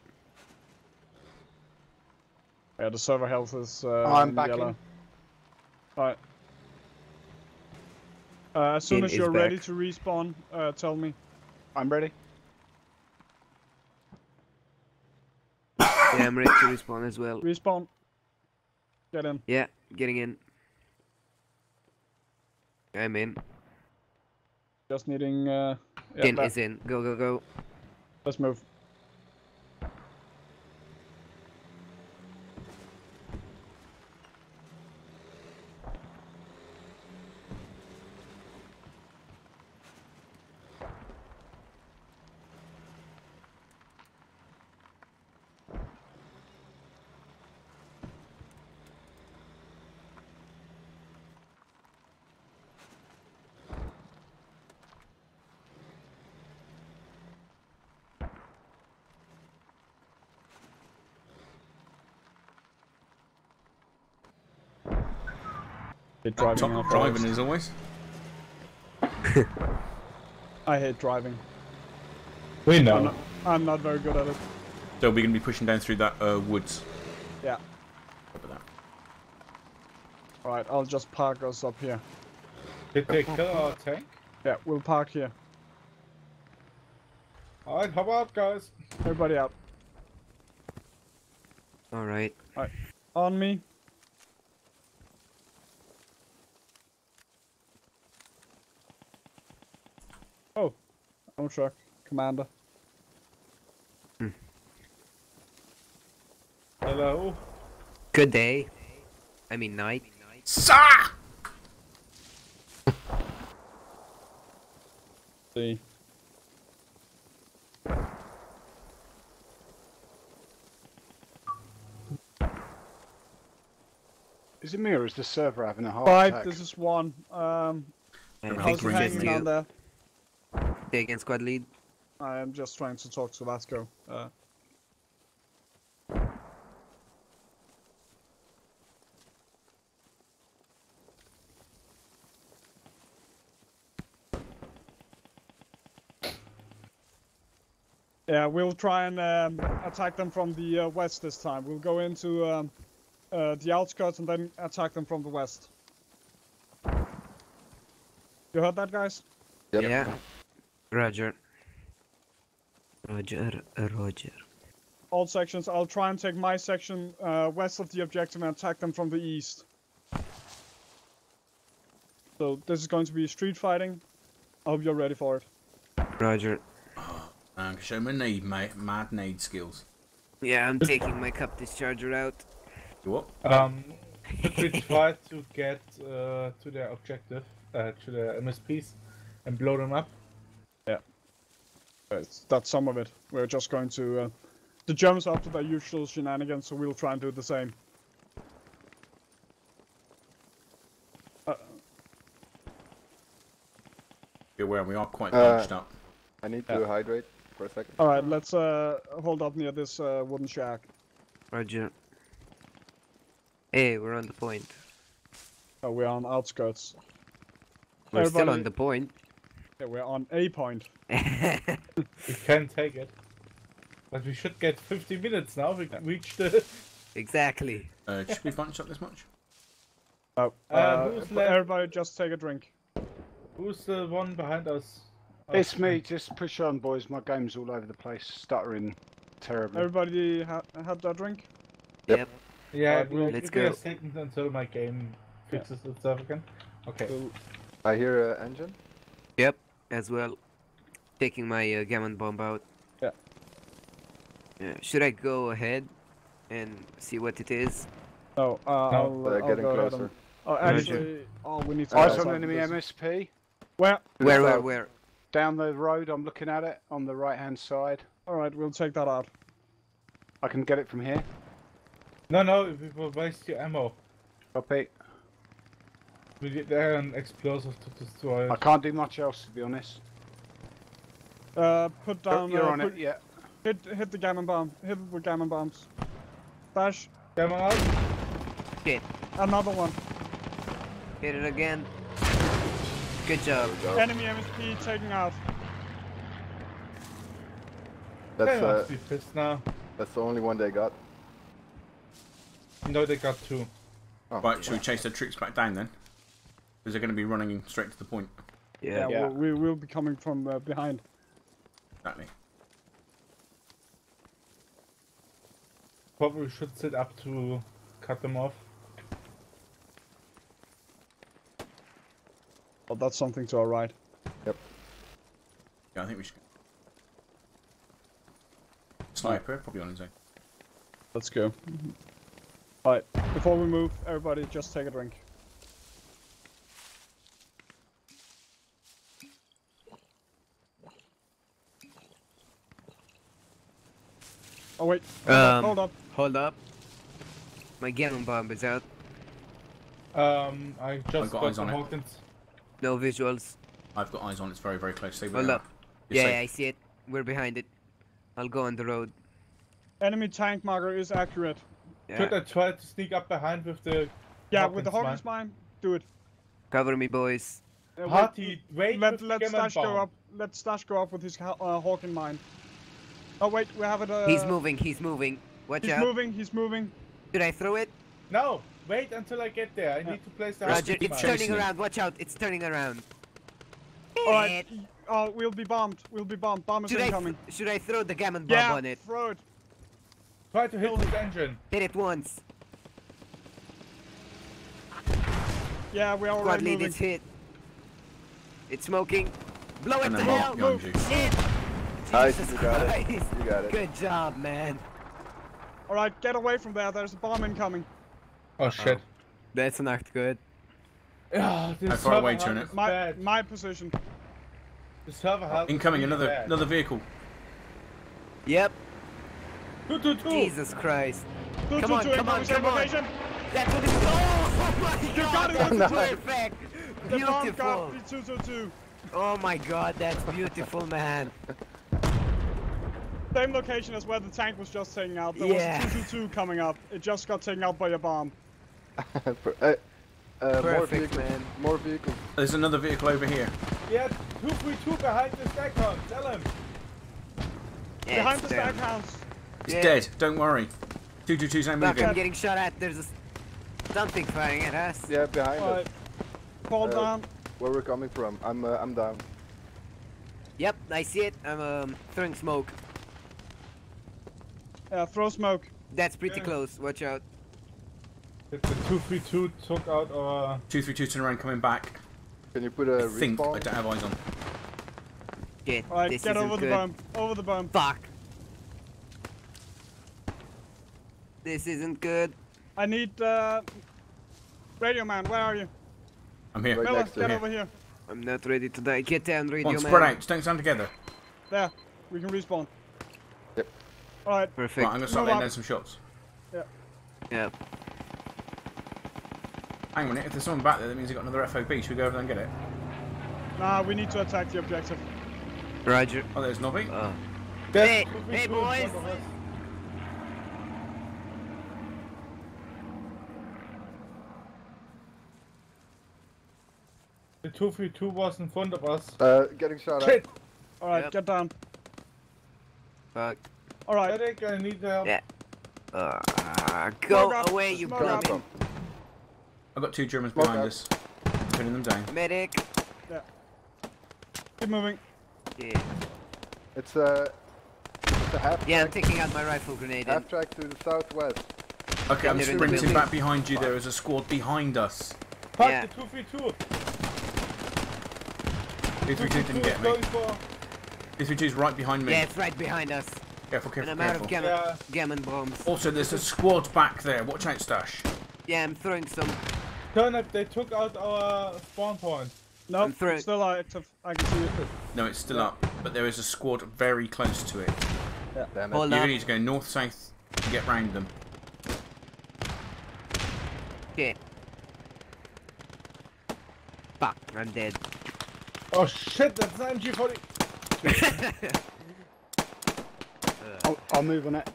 [SPEAKER 2] Yeah, the server health is uh,
[SPEAKER 1] I'm
[SPEAKER 2] in
[SPEAKER 1] back
[SPEAKER 2] yellow. Alright. Uh, as soon
[SPEAKER 4] In
[SPEAKER 2] as you're ready to respawn, uh, tell me.
[SPEAKER 1] I'm ready.
[SPEAKER 4] Yeah, I'm ready to respawn as well.
[SPEAKER 2] Respawn. Get in.
[SPEAKER 4] Yeah, getting in. I'm in.
[SPEAKER 2] Just needing. Uh, yeah,
[SPEAKER 4] Tin
[SPEAKER 2] that-
[SPEAKER 4] is in. Go, go, go.
[SPEAKER 2] Let's move. Hate driving.
[SPEAKER 6] Top
[SPEAKER 2] in
[SPEAKER 6] driving
[SPEAKER 2] forest.
[SPEAKER 6] as always.
[SPEAKER 2] I hate driving.
[SPEAKER 5] We
[SPEAKER 2] I'm
[SPEAKER 5] know.
[SPEAKER 2] not, I'm not very good at it.
[SPEAKER 6] So we're going to be pushing down through that uh, woods.
[SPEAKER 2] Yeah.
[SPEAKER 6] Copy that.
[SPEAKER 2] Alright, I'll just park us up here.
[SPEAKER 5] Did they kill our tank?
[SPEAKER 2] Yeah, we'll park here.
[SPEAKER 5] Alright, how about guys?
[SPEAKER 2] Everybody out.
[SPEAKER 4] Alright.
[SPEAKER 2] On me. Oh, I'm truck commander.
[SPEAKER 5] Hello.
[SPEAKER 4] Good day. I mean night.
[SPEAKER 6] Sah!
[SPEAKER 2] See.
[SPEAKER 1] Is it me or is the server having a heart
[SPEAKER 2] Five.
[SPEAKER 1] attack?
[SPEAKER 2] This is one. Um,
[SPEAKER 4] I
[SPEAKER 6] I
[SPEAKER 2] how's
[SPEAKER 6] think
[SPEAKER 2] it
[SPEAKER 6] we're
[SPEAKER 2] hanging
[SPEAKER 6] just
[SPEAKER 2] down
[SPEAKER 4] you.
[SPEAKER 2] there?
[SPEAKER 4] Taking squad lead.
[SPEAKER 2] I am just trying to talk to Vasco. Uh, yeah, we'll try and um, attack them from the uh, west this time. We'll go into um, uh, the outskirts and then attack them from the west. You heard that, guys?
[SPEAKER 3] Yep.
[SPEAKER 4] Yeah. Roger. Roger, uh, Roger.
[SPEAKER 2] all sections. I'll try and take my section uh, west of the objective and attack them from the east. So this is going to be street fighting. I hope you're ready for it.
[SPEAKER 4] Roger.
[SPEAKER 6] Man, show my need, mate. Mad need skills.
[SPEAKER 4] Yeah, I'm taking my cup discharger out.
[SPEAKER 6] You what?
[SPEAKER 5] Um, should we try to get uh, to their objective, uh, to the MSPs, and blow them up?
[SPEAKER 2] It's- That's some of it. We're just going to. Uh, the Germans are up to their usual shenanigans, so we'll try and do the same. Uh,
[SPEAKER 6] Be aware we are quite
[SPEAKER 3] Uh,
[SPEAKER 6] up.
[SPEAKER 3] I need to
[SPEAKER 2] Yeah.
[SPEAKER 3] hydrate for a second.
[SPEAKER 2] all right, let's uh, hold up near this uh, wooden shack.
[SPEAKER 4] Roger. Hey, we're on the point.
[SPEAKER 2] Uh, we're on outskirts.
[SPEAKER 4] We're still on the point.
[SPEAKER 2] Yeah, we're on a point.
[SPEAKER 5] We can take it. But we should get 50 minutes now. We reached the.
[SPEAKER 4] exactly.
[SPEAKER 6] Uh, should we bunch up this much?
[SPEAKER 2] Oh,
[SPEAKER 5] Uh,
[SPEAKER 2] uh,
[SPEAKER 5] who's
[SPEAKER 2] f-
[SPEAKER 5] left?
[SPEAKER 2] everybody just take a drink.
[SPEAKER 5] Who's the one behind us? Oh,
[SPEAKER 1] It's me. Just push on, boys. My game's all over the place, stuttering terribly.
[SPEAKER 2] Everybody ha- had their drink?
[SPEAKER 3] Yep.
[SPEAKER 4] Yep.
[SPEAKER 5] Yeah,
[SPEAKER 2] Alright,
[SPEAKER 5] we'll
[SPEAKER 4] let's
[SPEAKER 5] give me
[SPEAKER 4] go.
[SPEAKER 5] a second until my game fixes itself again. Okay.
[SPEAKER 2] So,
[SPEAKER 3] I hear an engine.
[SPEAKER 4] Yep. As well. Taking my uh, gammon bomb out.
[SPEAKER 2] Yeah.
[SPEAKER 4] Yeah. Should I go ahead and see what it is?
[SPEAKER 2] oh, uh, I'll,
[SPEAKER 3] They're
[SPEAKER 2] I'll
[SPEAKER 3] getting
[SPEAKER 2] go
[SPEAKER 3] closer.
[SPEAKER 2] and- Oh, actually, oh, we need to.
[SPEAKER 1] Eyes
[SPEAKER 2] get
[SPEAKER 1] on
[SPEAKER 2] outside
[SPEAKER 1] enemy. MSP.
[SPEAKER 2] Where?
[SPEAKER 4] Where, where, where?
[SPEAKER 1] Down the road, I'm looking at it on the right hand side.
[SPEAKER 2] All right, we'll take that out.
[SPEAKER 1] I can get it from here.
[SPEAKER 5] No, no, we will waste your ammo.
[SPEAKER 1] Copy.
[SPEAKER 5] We get there an explosive to destroy it.
[SPEAKER 1] I can't do much else, to be honest.
[SPEAKER 2] Uh, put down.
[SPEAKER 1] You're
[SPEAKER 2] uh,
[SPEAKER 1] on
[SPEAKER 2] put-
[SPEAKER 1] it, yeah.
[SPEAKER 2] Hit, hit the gammon bomb. Hit it with gammon bombs. Dash.
[SPEAKER 5] Come out.
[SPEAKER 4] Shit.
[SPEAKER 2] Another one.
[SPEAKER 4] Hit it again. Good job.
[SPEAKER 3] Go.
[SPEAKER 2] Enemy MSP taken out.
[SPEAKER 5] They
[SPEAKER 3] That's uh,
[SPEAKER 5] must be pissed now.
[SPEAKER 3] that's the only one they got.
[SPEAKER 5] No, they got two.
[SPEAKER 3] Oh,
[SPEAKER 6] Right, should we chase their troops back down then? Because they're going to be running straight to the point.
[SPEAKER 4] Yeah.
[SPEAKER 1] Yeah.
[SPEAKER 2] We'll, we will be coming from uh, behind.
[SPEAKER 6] Exactly.
[SPEAKER 5] Probably should sit up to cut them off.
[SPEAKER 2] But that's something to our right. Yep.
[SPEAKER 6] Yeah, I think we should. Sniper, probably on his own.
[SPEAKER 2] Let's go. Alright, before we move, everybody just take a drink. Oh wait, hold up,
[SPEAKER 4] Um,
[SPEAKER 2] hold up.
[SPEAKER 4] Hold up. My gammon bomb is out.
[SPEAKER 5] Um, I just
[SPEAKER 6] got
[SPEAKER 5] got
[SPEAKER 6] eyes
[SPEAKER 5] the
[SPEAKER 6] on it.
[SPEAKER 5] Hawkins.
[SPEAKER 4] No visuals.
[SPEAKER 6] I've got eyes on it. It's very, very close. Stay
[SPEAKER 4] Hold up.
[SPEAKER 6] are.
[SPEAKER 4] Yeah,
[SPEAKER 6] safe.
[SPEAKER 4] I see it. We're behind it. I'll go on the road.
[SPEAKER 2] Enemy tank marker is accurate.
[SPEAKER 4] Yeah.
[SPEAKER 5] Could I try to sneak up behind with the
[SPEAKER 2] Yeah, with the
[SPEAKER 5] Hawkins
[SPEAKER 2] Hawkins mine, do it.
[SPEAKER 4] Cover me, boys.
[SPEAKER 2] Uh, wait,
[SPEAKER 5] party? Wait,
[SPEAKER 2] let
[SPEAKER 5] with
[SPEAKER 2] let Stash go up. Let Stash go up with his ha- uh, Hawkins mine. Oh wait, we have it. Uh,
[SPEAKER 4] he's moving. He's moving. Watch
[SPEAKER 2] He's
[SPEAKER 4] out.
[SPEAKER 2] He's moving. He's moving.
[SPEAKER 4] Should I throw it?
[SPEAKER 5] No, wait until I get there. I need to place the
[SPEAKER 4] Roger. It's
[SPEAKER 5] mine.
[SPEAKER 4] turning
[SPEAKER 6] him.
[SPEAKER 4] around. Watch out. It's turning around.
[SPEAKER 2] All right. Oh, we'll be bombed. We'll be bombed. Bomb is
[SPEAKER 4] Should I,
[SPEAKER 2] incoming.
[SPEAKER 4] th- should I throw the gammon bomb
[SPEAKER 2] yeah,
[SPEAKER 4] on it?
[SPEAKER 2] throw it.
[SPEAKER 5] Try to hit his engine.
[SPEAKER 4] Hit it once.
[SPEAKER 2] Yeah, we are
[SPEAKER 4] Squad
[SPEAKER 2] already
[SPEAKER 4] lead
[SPEAKER 2] moving.
[SPEAKER 4] is hit. It's smoking. Blow it to hell.
[SPEAKER 6] mark behind.
[SPEAKER 4] Shit.
[SPEAKER 3] Nice,
[SPEAKER 4] Jesus
[SPEAKER 3] you got it.
[SPEAKER 4] Christ.
[SPEAKER 3] You got it.
[SPEAKER 4] Good job, man.
[SPEAKER 2] All right, get away from there. There's a bomb incoming.
[SPEAKER 5] Oh shit.
[SPEAKER 4] That's not good.
[SPEAKER 5] Ah,
[SPEAKER 6] How far away,
[SPEAKER 5] health
[SPEAKER 6] turn it?
[SPEAKER 2] My
[SPEAKER 5] bad.
[SPEAKER 2] my position.
[SPEAKER 5] The server health is
[SPEAKER 6] Incoming, another
[SPEAKER 5] bad.
[SPEAKER 6] another vehicle.
[SPEAKER 4] Yep.
[SPEAKER 5] Two, two, two.
[SPEAKER 4] Jesus Christ.
[SPEAKER 2] Two,
[SPEAKER 4] Come
[SPEAKER 2] two,
[SPEAKER 4] on,
[SPEAKER 2] two,
[SPEAKER 4] come on, come on. That's what it's. Oh my god.
[SPEAKER 2] got it,
[SPEAKER 4] That's
[SPEAKER 3] Nice.
[SPEAKER 4] perfect.
[SPEAKER 2] The bomb
[SPEAKER 4] Beautiful.
[SPEAKER 2] got 222.
[SPEAKER 4] Oh my god, that's beautiful, man.
[SPEAKER 2] Same location as where the tank was just taken out. There
[SPEAKER 4] Yeah.
[SPEAKER 2] was a 222 coming up. It just got taken out by a bomb.
[SPEAKER 3] Per- uh, uh, more
[SPEAKER 4] Perfect,
[SPEAKER 3] vehicles.
[SPEAKER 4] man.
[SPEAKER 3] More vehicles.
[SPEAKER 6] There's another vehicle over here.
[SPEAKER 5] Yeah, two, three, two behind the stack house. Tell him.
[SPEAKER 4] Yeah,
[SPEAKER 2] Behind the stack
[SPEAKER 4] down.
[SPEAKER 2] house.
[SPEAKER 6] It's
[SPEAKER 4] Yeah.
[SPEAKER 6] dead. Don't worry. Two two two's now moving.
[SPEAKER 4] I'm getting shot at. There's a s- something firing at us.
[SPEAKER 3] Yeah, behind
[SPEAKER 2] All
[SPEAKER 3] us.
[SPEAKER 2] right. Fall
[SPEAKER 3] Uh,
[SPEAKER 2] down.
[SPEAKER 3] Where we're coming from. I'm uh, I'm down.
[SPEAKER 4] Yep, I see it. I'm um, throwing smoke.
[SPEAKER 2] Yeah, throw smoke.
[SPEAKER 4] That's pretty
[SPEAKER 5] Yeah.
[SPEAKER 4] close. Watch out.
[SPEAKER 5] The, the two, three, two took out our.
[SPEAKER 6] Two three two turn around, coming back.
[SPEAKER 3] Can you put a
[SPEAKER 6] I think I don't have eyes on.
[SPEAKER 4] Shit,
[SPEAKER 2] All right,
[SPEAKER 4] this
[SPEAKER 2] get
[SPEAKER 4] isn't
[SPEAKER 2] over the
[SPEAKER 4] good.
[SPEAKER 2] bomb. Over the bomb.
[SPEAKER 4] Fuck. This isn't good.
[SPEAKER 2] I need uh, radio man. Where are you?
[SPEAKER 6] I'm here.
[SPEAKER 3] Right
[SPEAKER 2] Miller, get
[SPEAKER 3] him.
[SPEAKER 2] over here.
[SPEAKER 4] I'm not ready to die. Get down, radio
[SPEAKER 6] Come on,
[SPEAKER 4] man.
[SPEAKER 6] spread out. Don't stand together.
[SPEAKER 2] There. We can respawn.
[SPEAKER 3] Yep.
[SPEAKER 2] All right.
[SPEAKER 4] Perfect.
[SPEAKER 6] Right, I'm gonna start
[SPEAKER 2] Move
[SPEAKER 6] laying down some shots.
[SPEAKER 4] Yeah. Yeah.
[SPEAKER 6] Hang on a minute. If there's someone back there, that means they got another FOB. Should we go over there and get it?
[SPEAKER 2] Nah, we need to attack the objective.
[SPEAKER 4] Roger.
[SPEAKER 6] Oh, there's Nobby.
[SPEAKER 5] There's
[SPEAKER 4] Hey, hey, boys.
[SPEAKER 5] front of us. The 232 was in front of us.
[SPEAKER 3] Uh, getting shot at.
[SPEAKER 2] All right,
[SPEAKER 4] Yep.
[SPEAKER 2] get down.
[SPEAKER 4] Fuck.
[SPEAKER 2] All
[SPEAKER 5] I
[SPEAKER 2] right.
[SPEAKER 5] think I need help.
[SPEAKER 4] Yeah. Uh, go
[SPEAKER 2] Smoke up,
[SPEAKER 4] away, you
[SPEAKER 2] smoke
[SPEAKER 3] Come
[SPEAKER 2] up.
[SPEAKER 6] I've got two Germans
[SPEAKER 3] Smoke
[SPEAKER 6] behind
[SPEAKER 3] out.
[SPEAKER 6] us. Pinning them down.
[SPEAKER 4] Medic. Yeah.
[SPEAKER 2] Keep moving.
[SPEAKER 4] Yeah.
[SPEAKER 3] It's a it's a half
[SPEAKER 4] yeah, I'm taking out my rifle grenade.
[SPEAKER 3] half
[SPEAKER 4] And
[SPEAKER 3] track to the southwest.
[SPEAKER 6] Okay, I'm
[SPEAKER 4] they're in the
[SPEAKER 6] sprinting back behind you. There is a squad behind us.
[SPEAKER 5] Fuck
[SPEAKER 4] Yeah.
[SPEAKER 5] the 232!
[SPEAKER 6] Two three two didn't
[SPEAKER 5] 232 is
[SPEAKER 6] get me.
[SPEAKER 5] going for.
[SPEAKER 6] Two three right behind me.
[SPEAKER 4] yeah, it's right behind us.
[SPEAKER 6] Careful,
[SPEAKER 4] And
[SPEAKER 6] careful,
[SPEAKER 4] I'm out of
[SPEAKER 6] careful.
[SPEAKER 4] gammon,
[SPEAKER 5] Yeah.
[SPEAKER 4] gammon bombs.
[SPEAKER 6] Also, there's a squad back there. Watch out, Stash.
[SPEAKER 4] Yeah, I'm throwing some.
[SPEAKER 5] Turn up, they took out our spawn point.
[SPEAKER 2] No,
[SPEAKER 4] I'm
[SPEAKER 2] it's still active. I can see it.
[SPEAKER 6] No, it's still up, but there is a squad very close to it.
[SPEAKER 3] Damn it.
[SPEAKER 4] Hold
[SPEAKER 6] You
[SPEAKER 4] up.
[SPEAKER 6] need to go north south to get round them.
[SPEAKER 4] Shit. Fuck, I'm dead.
[SPEAKER 5] Oh shit, that's an MG40.
[SPEAKER 2] I'll, I'll move on it.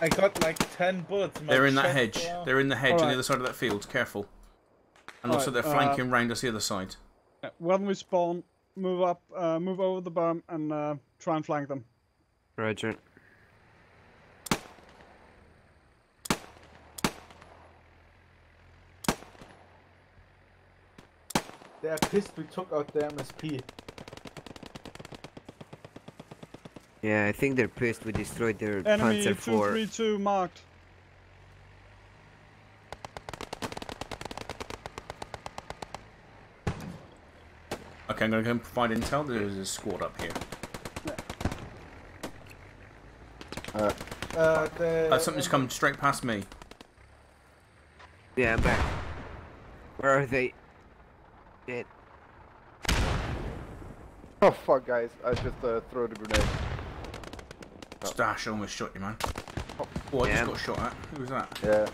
[SPEAKER 5] I got like 10 bullets. my
[SPEAKER 6] They're in that hedge.
[SPEAKER 5] now.
[SPEAKER 6] They're in the hedge on the other side of that field. Careful. And also
[SPEAKER 2] Alright,
[SPEAKER 6] they're
[SPEAKER 2] uh,
[SPEAKER 6] flanking round us the other side.
[SPEAKER 2] When we spawn, move up, uh, move over the berm and uh, try and flank them.
[SPEAKER 4] Roger.
[SPEAKER 5] They're pissed we took out their MSP.
[SPEAKER 4] Yeah, I think they're pissed we destroyed their
[SPEAKER 2] Enemy
[SPEAKER 4] Panzer IV.
[SPEAKER 2] 232 marked.
[SPEAKER 6] Okay, I'm going to go and provide intel. There's a squad up here.
[SPEAKER 3] Uh,
[SPEAKER 5] Uh, the,
[SPEAKER 6] Uh, something's come straight past me.
[SPEAKER 4] Yeah, I'm back. Where are they? Shit.
[SPEAKER 3] oh fuck, guys! I just uh, throw the grenade.
[SPEAKER 6] Stash almost shot you, man. Oh, I
[SPEAKER 4] Yeah.
[SPEAKER 6] just got shot at. Who was that?
[SPEAKER 3] Yeah.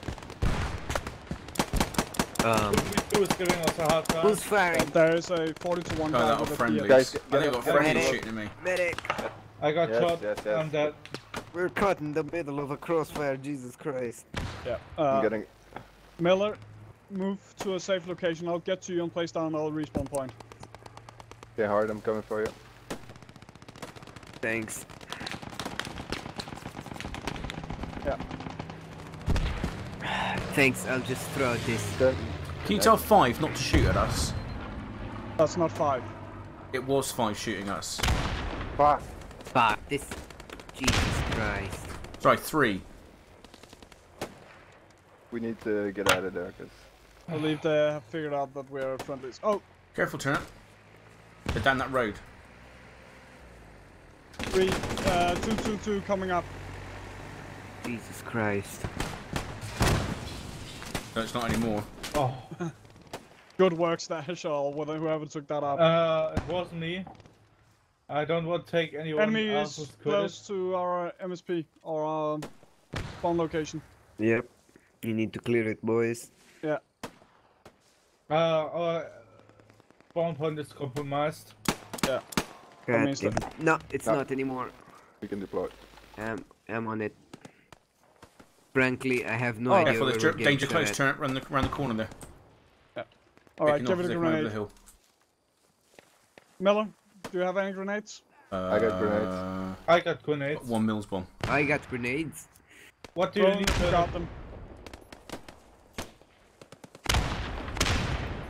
[SPEAKER 4] Um,
[SPEAKER 5] Who is giving us a hard time?
[SPEAKER 4] who's firing?
[SPEAKER 2] There is a 40 to 1
[SPEAKER 6] Oh, that was friendly.
[SPEAKER 3] Guys,
[SPEAKER 6] I
[SPEAKER 3] get
[SPEAKER 6] think I
[SPEAKER 3] up,
[SPEAKER 6] got
[SPEAKER 3] get
[SPEAKER 6] friendly shooting at me.
[SPEAKER 4] Medic!
[SPEAKER 5] I got
[SPEAKER 3] Yes,
[SPEAKER 5] shot.
[SPEAKER 3] yes, yes.
[SPEAKER 5] I'm dead.
[SPEAKER 4] We're caught in the middle of a crossfire, Jesus Christ.
[SPEAKER 2] Yeah.
[SPEAKER 3] I'm
[SPEAKER 2] Uh,
[SPEAKER 3] getting.
[SPEAKER 2] Miller, move to a safe location. I'll get to you and place down our respawn point.
[SPEAKER 3] Okay, hard. I'm coming for you.
[SPEAKER 4] Thanks.
[SPEAKER 2] Yeah.
[SPEAKER 4] Thanks, I'll just throw this.
[SPEAKER 3] Then
[SPEAKER 6] Can you tell five not to shoot at us?
[SPEAKER 2] That's not 5.
[SPEAKER 6] It was five shooting us.
[SPEAKER 3] fuck.
[SPEAKER 4] Fuck, this. Jesus Christ.
[SPEAKER 6] Sorry, three.
[SPEAKER 3] We need to get out of there, cause
[SPEAKER 2] I believe they have figured out that we're friendlies. Oh,
[SPEAKER 6] Careful, Turnip. They're down that road.
[SPEAKER 2] three, uh, 222 coming up.
[SPEAKER 4] Jesus Christ.
[SPEAKER 6] No, it's not anymore.
[SPEAKER 5] Oh,
[SPEAKER 2] Good work, Stash, or whether- whoever took that up.
[SPEAKER 5] uh, it wasn't me. I don't want to take anyone
[SPEAKER 2] Enemy
[SPEAKER 5] else's
[SPEAKER 2] is
[SPEAKER 5] credit.
[SPEAKER 2] close to our MSP, or our spawn location.
[SPEAKER 4] Yep. You need to clear it, boys.
[SPEAKER 2] Yeah.
[SPEAKER 5] Uh, our spawn point is compromised.
[SPEAKER 2] That
[SPEAKER 4] God
[SPEAKER 2] means
[SPEAKER 4] damn
[SPEAKER 2] that-
[SPEAKER 4] it. No, it's
[SPEAKER 3] No.
[SPEAKER 4] not anymore.
[SPEAKER 3] we can deploy.
[SPEAKER 4] Um, I'm on it. Frankly, I have no
[SPEAKER 2] Oh.
[SPEAKER 4] idea
[SPEAKER 6] Careful,
[SPEAKER 4] where
[SPEAKER 6] there's
[SPEAKER 4] we're
[SPEAKER 6] tur-
[SPEAKER 4] getting
[SPEAKER 6] danger
[SPEAKER 4] shot
[SPEAKER 6] close.
[SPEAKER 4] at.
[SPEAKER 6] Turnip, run the round the corner there.
[SPEAKER 2] Alright,
[SPEAKER 6] Picking
[SPEAKER 2] give
[SPEAKER 6] off
[SPEAKER 2] it a
[SPEAKER 6] as they come over the
[SPEAKER 2] grenade.
[SPEAKER 6] hill.
[SPEAKER 2] Miller, do you have any grenades?
[SPEAKER 6] Uh,
[SPEAKER 3] got grenades.
[SPEAKER 5] I got grenades.
[SPEAKER 6] One Mills bomb.
[SPEAKER 4] I got grenades.
[SPEAKER 5] What do you
[SPEAKER 2] Throw
[SPEAKER 5] need
[SPEAKER 2] them if you
[SPEAKER 5] to...
[SPEAKER 2] got them.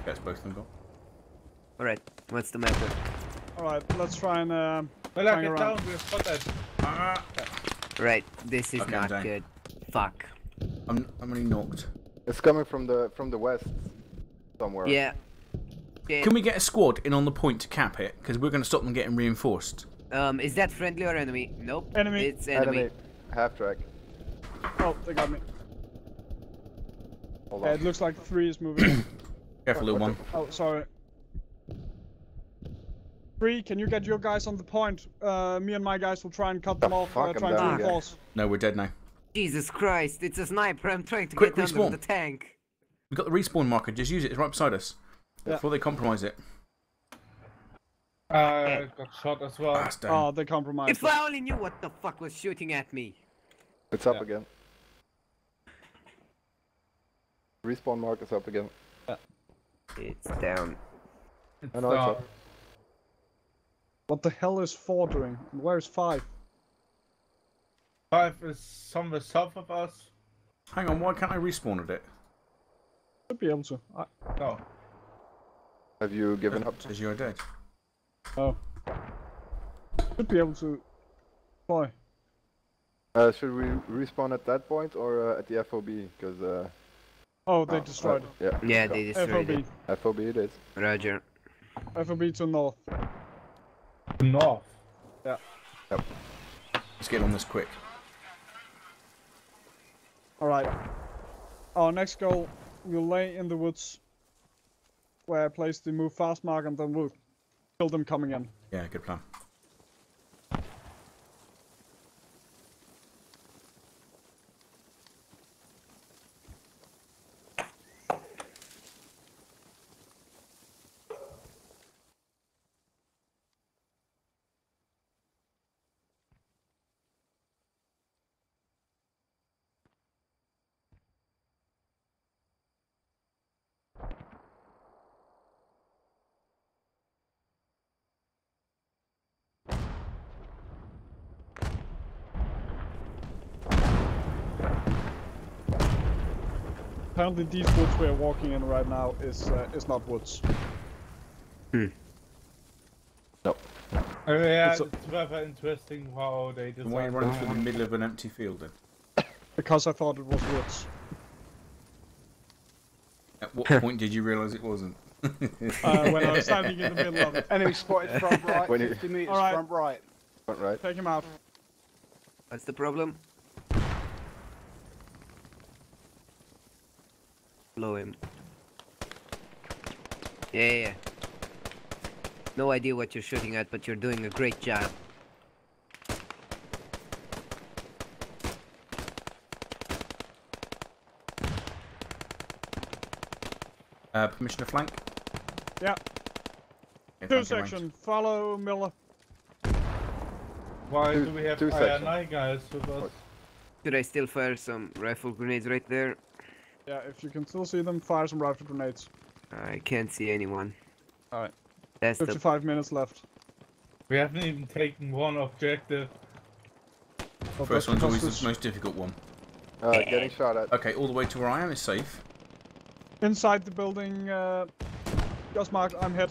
[SPEAKER 6] That's both of them got.
[SPEAKER 4] Alright, what's the matter?
[SPEAKER 2] Alright, let's try and uh,
[SPEAKER 5] Well, I get
[SPEAKER 2] around.
[SPEAKER 5] down, we're spotted.
[SPEAKER 6] Ah,
[SPEAKER 4] Right, this is
[SPEAKER 6] Okay,
[SPEAKER 4] not good. Fuck.
[SPEAKER 6] I'm, I'm only knocked.
[SPEAKER 3] It's coming from the from the west, somewhere.
[SPEAKER 4] Yeah. Yeah.
[SPEAKER 6] Can we get a squad in on the point to cap it? Because we're going to stop them getting reinforced.
[SPEAKER 4] Um, is that friendly or enemy? Nope.
[SPEAKER 2] Enemy.
[SPEAKER 4] It's enemy.
[SPEAKER 3] Enemy. Half track.
[SPEAKER 2] Oh, they got me.
[SPEAKER 3] Hold
[SPEAKER 2] Uh,
[SPEAKER 3] on.
[SPEAKER 2] it looks like three is moving.
[SPEAKER 6] Careful, little one.
[SPEAKER 2] oh, sorry. Three, can you get your guys on the point? Uh, me and my guys will try and cut them off, uh,
[SPEAKER 3] I'm
[SPEAKER 2] try and
[SPEAKER 3] down
[SPEAKER 4] again.
[SPEAKER 2] reinforce.
[SPEAKER 6] No, we're dead now.
[SPEAKER 4] Jesus Christ, it's a sniper. I'm trying to
[SPEAKER 6] Quick,
[SPEAKER 4] get under
[SPEAKER 6] respawn.
[SPEAKER 4] the tank.
[SPEAKER 6] We've got the respawn marker. Just use it. It's right beside us.
[SPEAKER 2] Yeah.
[SPEAKER 6] Before they compromise it.
[SPEAKER 5] I got shot as well.
[SPEAKER 6] Ah.
[SPEAKER 2] Oh, they compromised.
[SPEAKER 4] If I only knew what the fuck was shooting at me.
[SPEAKER 3] It's up
[SPEAKER 5] Yeah.
[SPEAKER 3] again. Respawn mark is up again.
[SPEAKER 4] It's down.
[SPEAKER 5] It's
[SPEAKER 3] I know it's up.
[SPEAKER 2] What the hell is four doing? Where's five?
[SPEAKER 5] Five is somewhere south of us.
[SPEAKER 6] Hang on, why can't I respawn at it?
[SPEAKER 2] Should be able to. I,
[SPEAKER 5] No.
[SPEAKER 3] Have you given up?
[SPEAKER 6] Says you are dead.
[SPEAKER 2] oh. Should be able to. Boy.
[SPEAKER 3] Uh, should we respawn at that point or uh, at the FOB? Because uh,
[SPEAKER 2] Oh, they
[SPEAKER 3] oh,
[SPEAKER 2] destroyed
[SPEAKER 3] uh, yeah.
[SPEAKER 4] Yeah, they destroyed
[SPEAKER 2] FOB.
[SPEAKER 4] it.
[SPEAKER 3] FOB it is.
[SPEAKER 4] Roger.
[SPEAKER 2] FOB to north.
[SPEAKER 5] North. Yeah. Yep.
[SPEAKER 6] Let's get on this quick.
[SPEAKER 2] Alright. Our next goal we'll lay in the woods where I place the move fast mark and then we'll kill them coming in.
[SPEAKER 6] Yeah, good plan.
[SPEAKER 2] Apparently these woods we're walking in right now is uh, is not woods.
[SPEAKER 5] Uh, yeah,
[SPEAKER 2] It's
[SPEAKER 5] it's,
[SPEAKER 2] a-
[SPEAKER 5] rather interesting how they
[SPEAKER 6] And why are you
[SPEAKER 5] designed
[SPEAKER 6] running
[SPEAKER 5] it.
[SPEAKER 6] through the middle of an empty field then?
[SPEAKER 2] Because I thought it was woods.
[SPEAKER 6] At what point did you realise it wasn't?
[SPEAKER 2] Uh, when I was standing in the middle of it.
[SPEAKER 1] Enemy spotted front right, 50 meters
[SPEAKER 2] Alright.
[SPEAKER 1] front right.
[SPEAKER 3] Front right.
[SPEAKER 2] Take him out.
[SPEAKER 4] That's the problem? Blow him. Yeah, yeah, yeah. No idea what you're shooting at, but you're doing a great job.
[SPEAKER 6] Uh, permission to flank?
[SPEAKER 2] Yeah.
[SPEAKER 6] Okay,
[SPEAKER 2] Two
[SPEAKER 6] flanking range.
[SPEAKER 2] section. Follow Miller.
[SPEAKER 5] Why
[SPEAKER 3] Two-
[SPEAKER 5] do we have
[SPEAKER 3] two sections.
[SPEAKER 5] INI guys with us?
[SPEAKER 4] Should I still fire some rifle grenades right there?
[SPEAKER 2] Yeah, if you can still see them, fire some rifle grenades.
[SPEAKER 4] I can't see anyone.
[SPEAKER 2] Alright.
[SPEAKER 4] That's the
[SPEAKER 2] 55 minutes left.
[SPEAKER 5] We haven't even taken one objective.
[SPEAKER 2] But
[SPEAKER 6] First one's always
[SPEAKER 2] because
[SPEAKER 6] the most difficult one.
[SPEAKER 3] Uh, getting shot at.
[SPEAKER 6] Okay, all the way to where I am is safe.
[SPEAKER 2] Inside the building, uh, just marked, I'm hit.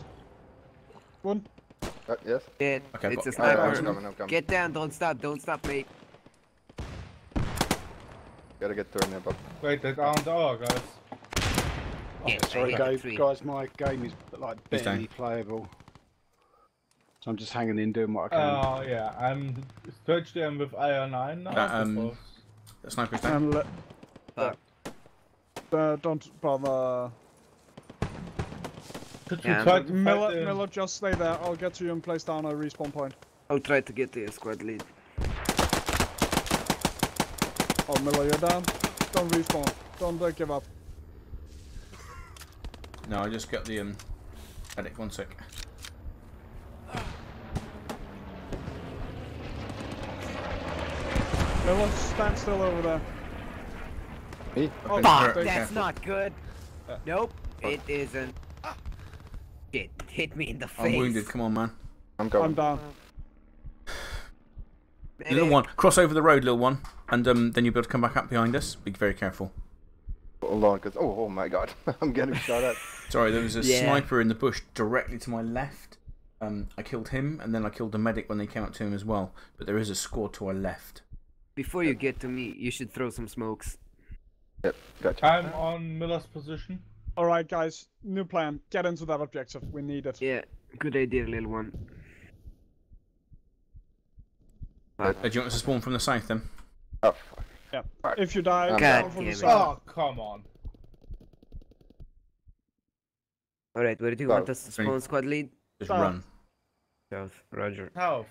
[SPEAKER 2] One.
[SPEAKER 3] Uh, yes.
[SPEAKER 4] Dead.
[SPEAKER 6] Okay,
[SPEAKER 4] it's a
[SPEAKER 6] got-
[SPEAKER 3] Uh, I'm coming, I'm coming.
[SPEAKER 4] Get down, don't stop, don't stop, mate.
[SPEAKER 3] Gotta get turned up.
[SPEAKER 5] Wait, that aren't our guys.
[SPEAKER 4] Yeah, I
[SPEAKER 1] Sorry,
[SPEAKER 4] hit the
[SPEAKER 1] guys, guys, my game is like barely playable. So I'm just hanging in, doing what I can.
[SPEAKER 5] Oh yeah, I'm searched them with IR9 now.
[SPEAKER 6] That, um,
[SPEAKER 5] because-
[SPEAKER 6] The sniper's down.
[SPEAKER 2] And le- uh, don't bother.
[SPEAKER 5] Should we
[SPEAKER 4] Yeah,
[SPEAKER 5] try to
[SPEAKER 2] Miller, Miller, just stay there. I'll get to you and place down a respawn point.
[SPEAKER 4] I'll try to get the squad lead.
[SPEAKER 2] Oh, Miller, you're down. Don't respawn. Don't uh, give up.
[SPEAKER 6] No, I just got the um. Medic, one sec.
[SPEAKER 2] Miller, stand still over there.
[SPEAKER 3] Me?
[SPEAKER 2] Oh,
[SPEAKER 6] Okay,
[SPEAKER 2] fuck,
[SPEAKER 4] That's
[SPEAKER 6] careful.
[SPEAKER 4] not good.
[SPEAKER 2] Uh,
[SPEAKER 4] Nope, it isn't. Shit, hit me in the face.
[SPEAKER 6] I'm wounded. Come on, man.
[SPEAKER 3] I'm going.
[SPEAKER 2] I'm
[SPEAKER 3] going.
[SPEAKER 2] down.
[SPEAKER 4] Medic.
[SPEAKER 6] Little one, cross over the road, little one, and um, then you'll be able to come back up behind us. Be very careful.
[SPEAKER 3] Hold on, cause oh, oh my god, I'm getting shot at.
[SPEAKER 6] Sorry, there was a
[SPEAKER 4] Yeah.
[SPEAKER 6] sniper in the bush directly to my left. Um, I killed him, and then I killed the medic when they came up to him as well. But there is a squad to our left.
[SPEAKER 4] Before you get to me, you should throw some smokes.
[SPEAKER 3] Yep, gotcha.
[SPEAKER 5] I'm on Miller's position.
[SPEAKER 2] Alright, guys. New plan. Get into that objective. We need it.
[SPEAKER 4] Yeah, good idea, little one.
[SPEAKER 6] Uh, do you want us to spawn from the south then?
[SPEAKER 3] Oh, fuck.
[SPEAKER 2] If you die,
[SPEAKER 3] God
[SPEAKER 2] from the
[SPEAKER 4] it.
[SPEAKER 2] side.
[SPEAKER 5] Oh come on.
[SPEAKER 4] Alright, where do you
[SPEAKER 3] South.
[SPEAKER 4] want us to spawn squad lead?
[SPEAKER 6] Just
[SPEAKER 2] South.
[SPEAKER 6] run.
[SPEAKER 4] South, roger.
[SPEAKER 5] South.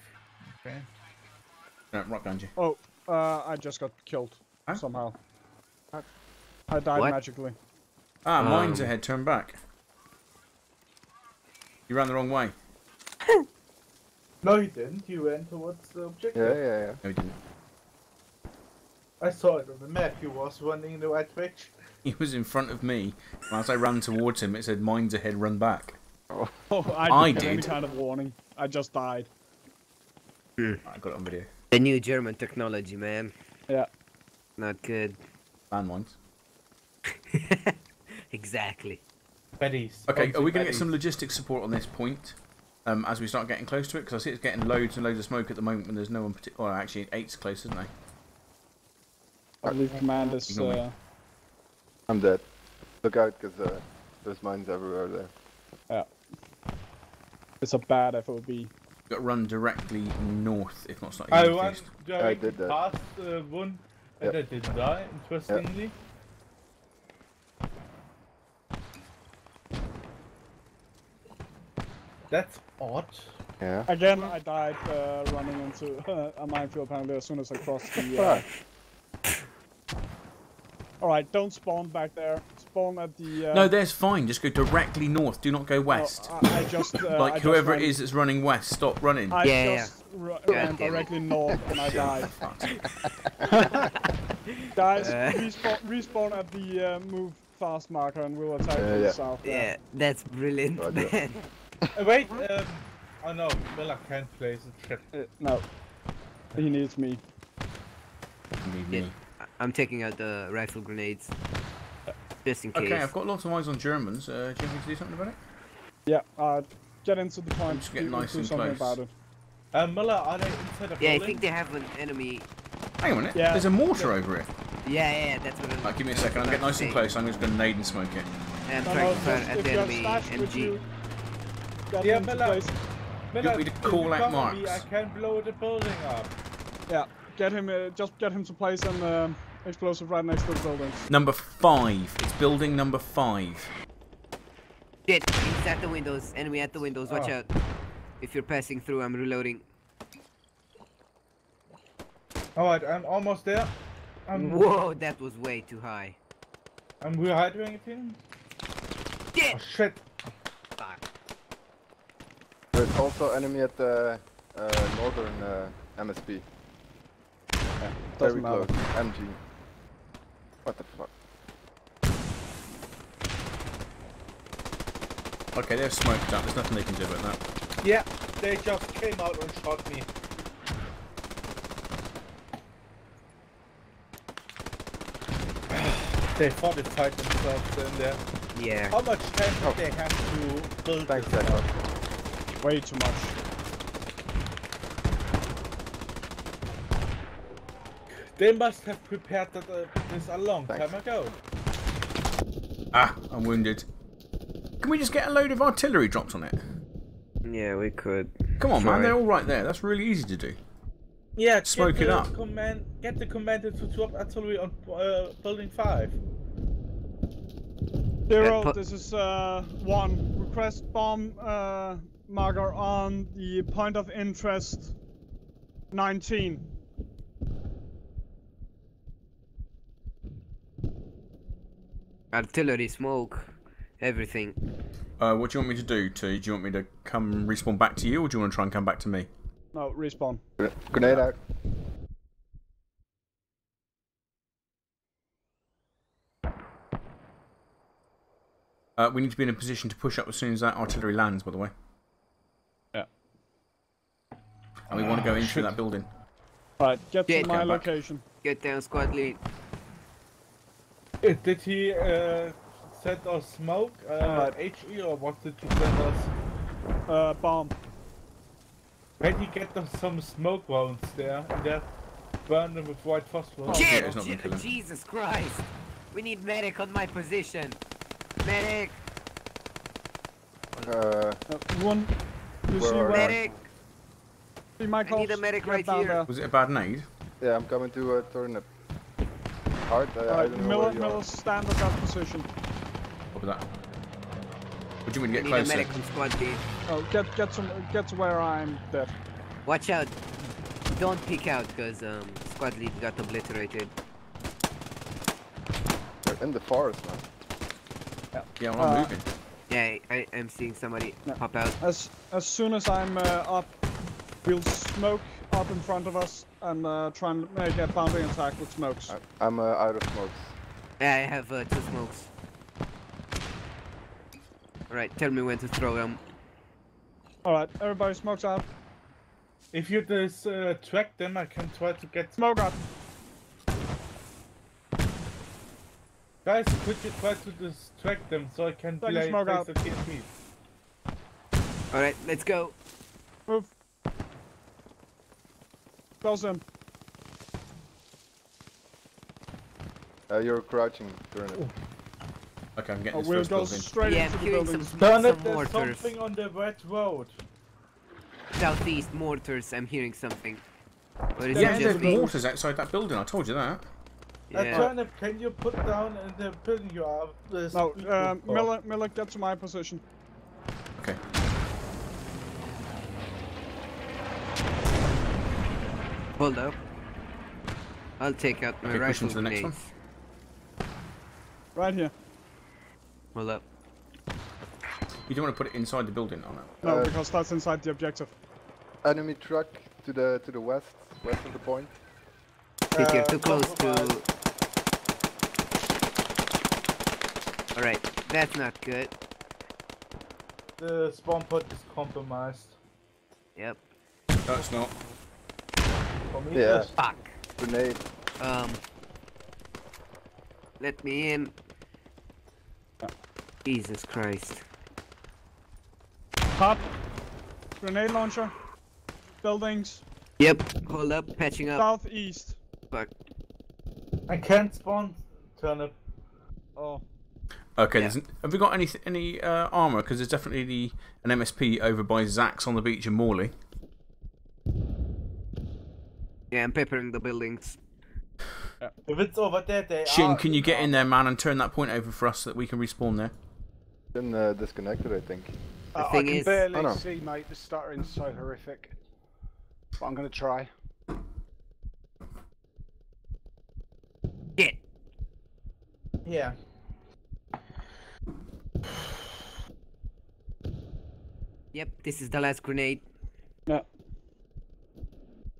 [SPEAKER 5] Okay.
[SPEAKER 6] No, rock behind you.
[SPEAKER 2] Oh, uh, I just got killed
[SPEAKER 6] Huh?
[SPEAKER 2] somehow. I died
[SPEAKER 4] What?
[SPEAKER 2] magically.
[SPEAKER 6] Ah, mine's
[SPEAKER 4] Um.
[SPEAKER 6] ahead. Turn back. You ran the wrong way.
[SPEAKER 5] No, he didn't. You went towards the objective.
[SPEAKER 3] Yeah, yeah, yeah.
[SPEAKER 6] No, he didn't.
[SPEAKER 5] I saw it on the map. You was running in the right direction.
[SPEAKER 6] He was in front of me. As I ran towards him, it said, "Mine's ahead. Run back."
[SPEAKER 2] Oh, oh I
[SPEAKER 6] I
[SPEAKER 2] didn't any kind of warning. I just died.
[SPEAKER 6] I got it on video.
[SPEAKER 4] The new German technology, man.
[SPEAKER 2] Yeah.
[SPEAKER 4] Not good.
[SPEAKER 6] Landmines.
[SPEAKER 4] exactly.
[SPEAKER 5] Betty's.
[SPEAKER 6] Okay, are we going to get some logistics support on this point um, as we start getting close to it? Because I see it's getting loads and loads of smoke at the moment when there's no one particular. Well, actually, eight's close, isn't they?
[SPEAKER 2] I believe command is.
[SPEAKER 6] Ignore me.
[SPEAKER 2] Uh,
[SPEAKER 3] I'm dead. Look out, cause uh, there's mines everywhere there. Yeah.
[SPEAKER 2] It's a bad FOB.
[SPEAKER 6] You've got to run directly north, if not slightly
[SPEAKER 5] I
[SPEAKER 6] northeast.
[SPEAKER 5] went directly
[SPEAKER 3] did that.
[SPEAKER 5] past uh, one, and I didn't die. Interestingly. That's odd.
[SPEAKER 3] Yeah.
[SPEAKER 2] Again, I died uh, running into uh, a minefield apparently as soon as I crossed the. Uh... Alright, don't spawn back there. Spawn at the. Uh...
[SPEAKER 6] No, there's fine. Just go directly north. Do not go
[SPEAKER 2] no,
[SPEAKER 6] west.
[SPEAKER 2] I, I just. Uh, I
[SPEAKER 6] like
[SPEAKER 2] just
[SPEAKER 6] whoever
[SPEAKER 2] ran-
[SPEAKER 6] it is that's running west, stop running.
[SPEAKER 2] I
[SPEAKER 4] Yeah, yeah.
[SPEAKER 2] just ru-
[SPEAKER 4] God
[SPEAKER 2] ran directly north and I died.
[SPEAKER 6] Fuck.
[SPEAKER 2] Guys,
[SPEAKER 4] Uh.
[SPEAKER 2] respawn, respawn at the uh, move fast marker and we'll attack
[SPEAKER 3] Uh,
[SPEAKER 2] from
[SPEAKER 3] yeah.
[SPEAKER 2] the south. there.
[SPEAKER 4] Yeah, that's brilliant,
[SPEAKER 3] Roger.
[SPEAKER 4] man.
[SPEAKER 5] Uh, wait, um, oh no, Miller can't place it. Shit.
[SPEAKER 2] Uh, no. He needs me.
[SPEAKER 6] Need
[SPEAKER 4] Yeah.
[SPEAKER 6] me.
[SPEAKER 4] I- I'm taking out the rifle grenades. Just in case.
[SPEAKER 6] Okay, I've got lots of eyes on Germans. Uh, do you want me to do something about it?
[SPEAKER 2] Yeah, uh, get into the point.
[SPEAKER 6] just get
[SPEAKER 2] do-
[SPEAKER 6] nice
[SPEAKER 2] do
[SPEAKER 6] and
[SPEAKER 2] something
[SPEAKER 6] close.
[SPEAKER 2] about it.
[SPEAKER 5] Uh, Miller, are they inside of
[SPEAKER 4] Yeah, I think they have an enemy.
[SPEAKER 6] Hang on a minute.
[SPEAKER 2] Yeah.
[SPEAKER 6] There's a mortar over here.
[SPEAKER 4] Yeah, yeah, yeah, that's what I'm.
[SPEAKER 6] Right, give me a second. I'm getting nice and close. I'm just going to nade and smoke it.
[SPEAKER 4] I'm
[SPEAKER 2] No,
[SPEAKER 4] trying
[SPEAKER 2] no,
[SPEAKER 4] to fire at
[SPEAKER 2] if
[SPEAKER 4] the
[SPEAKER 2] you have
[SPEAKER 4] enemy
[SPEAKER 2] Stash with
[SPEAKER 4] MG.
[SPEAKER 2] you, get
[SPEAKER 5] Yeah,
[SPEAKER 2] into
[SPEAKER 5] Miller.
[SPEAKER 2] place.
[SPEAKER 5] Miller,
[SPEAKER 6] me to call out
[SPEAKER 5] cover me,
[SPEAKER 6] marks?
[SPEAKER 5] I can blow the building up.
[SPEAKER 2] Yeah, get him. Uh, just get him to place an um, explosive right next to the buildings.
[SPEAKER 6] Number five. It's building number five.
[SPEAKER 4] Shit, he's at the windows. Enemy at the windows. Watch
[SPEAKER 5] Oh.
[SPEAKER 4] out. If you're passing through, I'm reloading.
[SPEAKER 5] Alright, I'm almost there. I'm,
[SPEAKER 4] Whoa, that was way too high.
[SPEAKER 5] I'm rehydrating.
[SPEAKER 4] Shit!
[SPEAKER 5] Oh shit.
[SPEAKER 4] Fuck.
[SPEAKER 3] There's also enemy at the uh, northern uh, MSP. Very
[SPEAKER 2] matter.
[SPEAKER 3] close. MG. What the fuck?
[SPEAKER 6] Okay, they're smoked up. There's nothing they can do about that.
[SPEAKER 5] Yeah, they just came out and shot me. they fortified themselves in there.
[SPEAKER 4] Yeah.
[SPEAKER 5] How much time
[SPEAKER 3] Oh.
[SPEAKER 5] did they have to build
[SPEAKER 3] Thanks,
[SPEAKER 5] this
[SPEAKER 3] Echo.
[SPEAKER 5] up?
[SPEAKER 2] Way too much.
[SPEAKER 5] They must have prepared that, uh, this a long
[SPEAKER 3] Thanks.
[SPEAKER 5] time ago.
[SPEAKER 6] Ah, I'm wounded. Can we just get a load of artillery dropped on it?
[SPEAKER 4] Yeah, we could.
[SPEAKER 6] Come on,
[SPEAKER 4] Try.
[SPEAKER 6] man. They're all right there. That's really easy to do.
[SPEAKER 5] Yeah,
[SPEAKER 6] Smoke
[SPEAKER 5] get
[SPEAKER 6] it
[SPEAKER 5] the
[SPEAKER 6] up.
[SPEAKER 5] Command, get the commander to drop artillery on uh, building five.
[SPEAKER 2] Zero,
[SPEAKER 4] put-
[SPEAKER 2] this is uh, one. Request bomb uh, marker on the point of interest 19.
[SPEAKER 4] Artillery, smoke, everything.
[SPEAKER 6] Uh, what do you want me to do? To do you want me to come respawn back to you, or do you want to try and come back to me?
[SPEAKER 2] No, respawn.
[SPEAKER 3] Gre- Grenade out.
[SPEAKER 6] Uh, we need to be in a position to push up as soon as that artillery lands. By the way.
[SPEAKER 2] Yeah.
[SPEAKER 6] And we want to go into that building.
[SPEAKER 2] Right, get
[SPEAKER 4] Yeah,
[SPEAKER 2] to my
[SPEAKER 6] back.
[SPEAKER 2] location.
[SPEAKER 4] Get down, squad lead.
[SPEAKER 5] Uh, Did he uh, send us smoke? Uh,
[SPEAKER 2] Alright.
[SPEAKER 5] HE or what did he send us?
[SPEAKER 2] Uh, bomb.
[SPEAKER 5] Can you get us some smoke rounds there and there? Burn them with white phosphorus.
[SPEAKER 6] yeah,
[SPEAKER 4] Shit!
[SPEAKER 6] it's not gonna
[SPEAKER 4] Je-
[SPEAKER 6] kill him.
[SPEAKER 4] Jesus Christ! We need medic on my position. Medic!
[SPEAKER 3] Uh,
[SPEAKER 2] Uh, one. You see
[SPEAKER 3] are
[SPEAKER 2] where?
[SPEAKER 4] Medic!
[SPEAKER 2] See
[SPEAKER 4] I need a medic
[SPEAKER 2] Get
[SPEAKER 4] right
[SPEAKER 2] down
[SPEAKER 4] here.
[SPEAKER 2] there.
[SPEAKER 6] Was it a bad nade?
[SPEAKER 3] yeah, I'm coming to uh, turnip. Hard. Uh, I
[SPEAKER 2] Alright,
[SPEAKER 3] don't
[SPEAKER 2] Miller,
[SPEAKER 3] where you are.
[SPEAKER 2] Miller, stand at that position.
[SPEAKER 6] What was that? Would you want me
[SPEAKER 4] I
[SPEAKER 6] to
[SPEAKER 4] need
[SPEAKER 6] get
[SPEAKER 4] a medic on squad lead.
[SPEAKER 2] Oh, get get to get to where I'm dead.
[SPEAKER 4] Watch out. Don't peek out, because um, squad lead got obliterated.
[SPEAKER 3] We're in the forest, man.
[SPEAKER 6] Yeah, well, I'm
[SPEAKER 2] Uh,
[SPEAKER 6] moving.
[SPEAKER 4] Yeah, I, I'm seeing somebody
[SPEAKER 2] No.
[SPEAKER 4] pop out.
[SPEAKER 2] As as soon as I'm uh, up, we'll smoke up in front of us and uh, try and make a boundary attack with smokes.
[SPEAKER 3] I, I'm uh, out of smokes.
[SPEAKER 4] Yeah, I have uh, two smokes. Alright, tell me when to throw them.
[SPEAKER 2] Alright, everybody smokes out.
[SPEAKER 5] If you just uh, track them, I can try to get.
[SPEAKER 2] Smoke out.
[SPEAKER 5] Guys, could you try to distract them so I can
[SPEAKER 2] Second
[SPEAKER 5] delay
[SPEAKER 2] smoke out.
[SPEAKER 5] the
[SPEAKER 4] Alright, let's go.
[SPEAKER 2] Move. Close in.
[SPEAKER 3] Uh, you're crouching, turnip.
[SPEAKER 6] Okay, I'm getting
[SPEAKER 2] Oh,
[SPEAKER 6] this
[SPEAKER 2] we'll
[SPEAKER 6] first
[SPEAKER 2] go
[SPEAKER 6] building.
[SPEAKER 2] straight
[SPEAKER 4] Yeah,
[SPEAKER 2] into the
[SPEAKER 4] hearing
[SPEAKER 2] buildings.
[SPEAKER 4] some,
[SPEAKER 5] Turn
[SPEAKER 4] some
[SPEAKER 5] it, there's
[SPEAKER 4] mortars.
[SPEAKER 5] something on the red road.
[SPEAKER 4] Southeast mortars, I'm hearing something. Or is
[SPEAKER 6] Yeah,
[SPEAKER 4] it
[SPEAKER 6] there's
[SPEAKER 4] just me?
[SPEAKER 6] mortars outside that building. I told you that.
[SPEAKER 5] Uh,
[SPEAKER 4] Yeah.
[SPEAKER 5] Turnip, can you put down in the building you are? The
[SPEAKER 2] No,
[SPEAKER 5] speed boost
[SPEAKER 2] Miller, Miller, get to my position.
[SPEAKER 4] Hold up. I'll take out my
[SPEAKER 6] Okay, push
[SPEAKER 4] rifle
[SPEAKER 6] into the next one.
[SPEAKER 2] Right here.
[SPEAKER 4] Hold up.
[SPEAKER 6] You don't want to put it inside the building. Oh no.
[SPEAKER 2] No,
[SPEAKER 3] Uh,
[SPEAKER 2] because that's inside the objective.
[SPEAKER 3] Enemy truck to the to the west, west of the point.
[SPEAKER 4] Think you're
[SPEAKER 5] Uh,
[SPEAKER 4] too close to... Alright, that's not good.
[SPEAKER 5] The spawn pod is compromised.
[SPEAKER 4] Yep.
[SPEAKER 6] No, it's not.
[SPEAKER 5] For
[SPEAKER 3] Yeah.
[SPEAKER 4] Fuck.
[SPEAKER 3] Grenade.
[SPEAKER 4] Um... Let me in. Jesus Christ.
[SPEAKER 2] Pop. Grenade launcher. Buildings.
[SPEAKER 4] Yep, hold up, patching up.
[SPEAKER 2] Southeast.
[SPEAKER 4] Fuck.
[SPEAKER 5] I can't spawn turnip.
[SPEAKER 2] Oh.
[SPEAKER 6] Okay,
[SPEAKER 4] Yeah.
[SPEAKER 6] have we got any any uh, armor? Because there's definitely the, an MSP over by Zax on the beach in Morley.
[SPEAKER 4] Yeah, I'm peppering the buildings.
[SPEAKER 5] If it's over there, they
[SPEAKER 6] Shin,
[SPEAKER 5] are
[SPEAKER 6] can you get in there, man, and turn that point over for us so that we can respawn there?
[SPEAKER 3] Been uh, disconnected, I think.
[SPEAKER 4] The
[SPEAKER 1] Uh, I
[SPEAKER 4] thing
[SPEAKER 1] can
[SPEAKER 4] is-
[SPEAKER 1] barely
[SPEAKER 3] Oh, no.
[SPEAKER 1] see, mate. The stuttering's so horrific. But I'm gonna try.
[SPEAKER 4] Get!
[SPEAKER 5] Yeah.
[SPEAKER 4] Yep, this is the last grenade.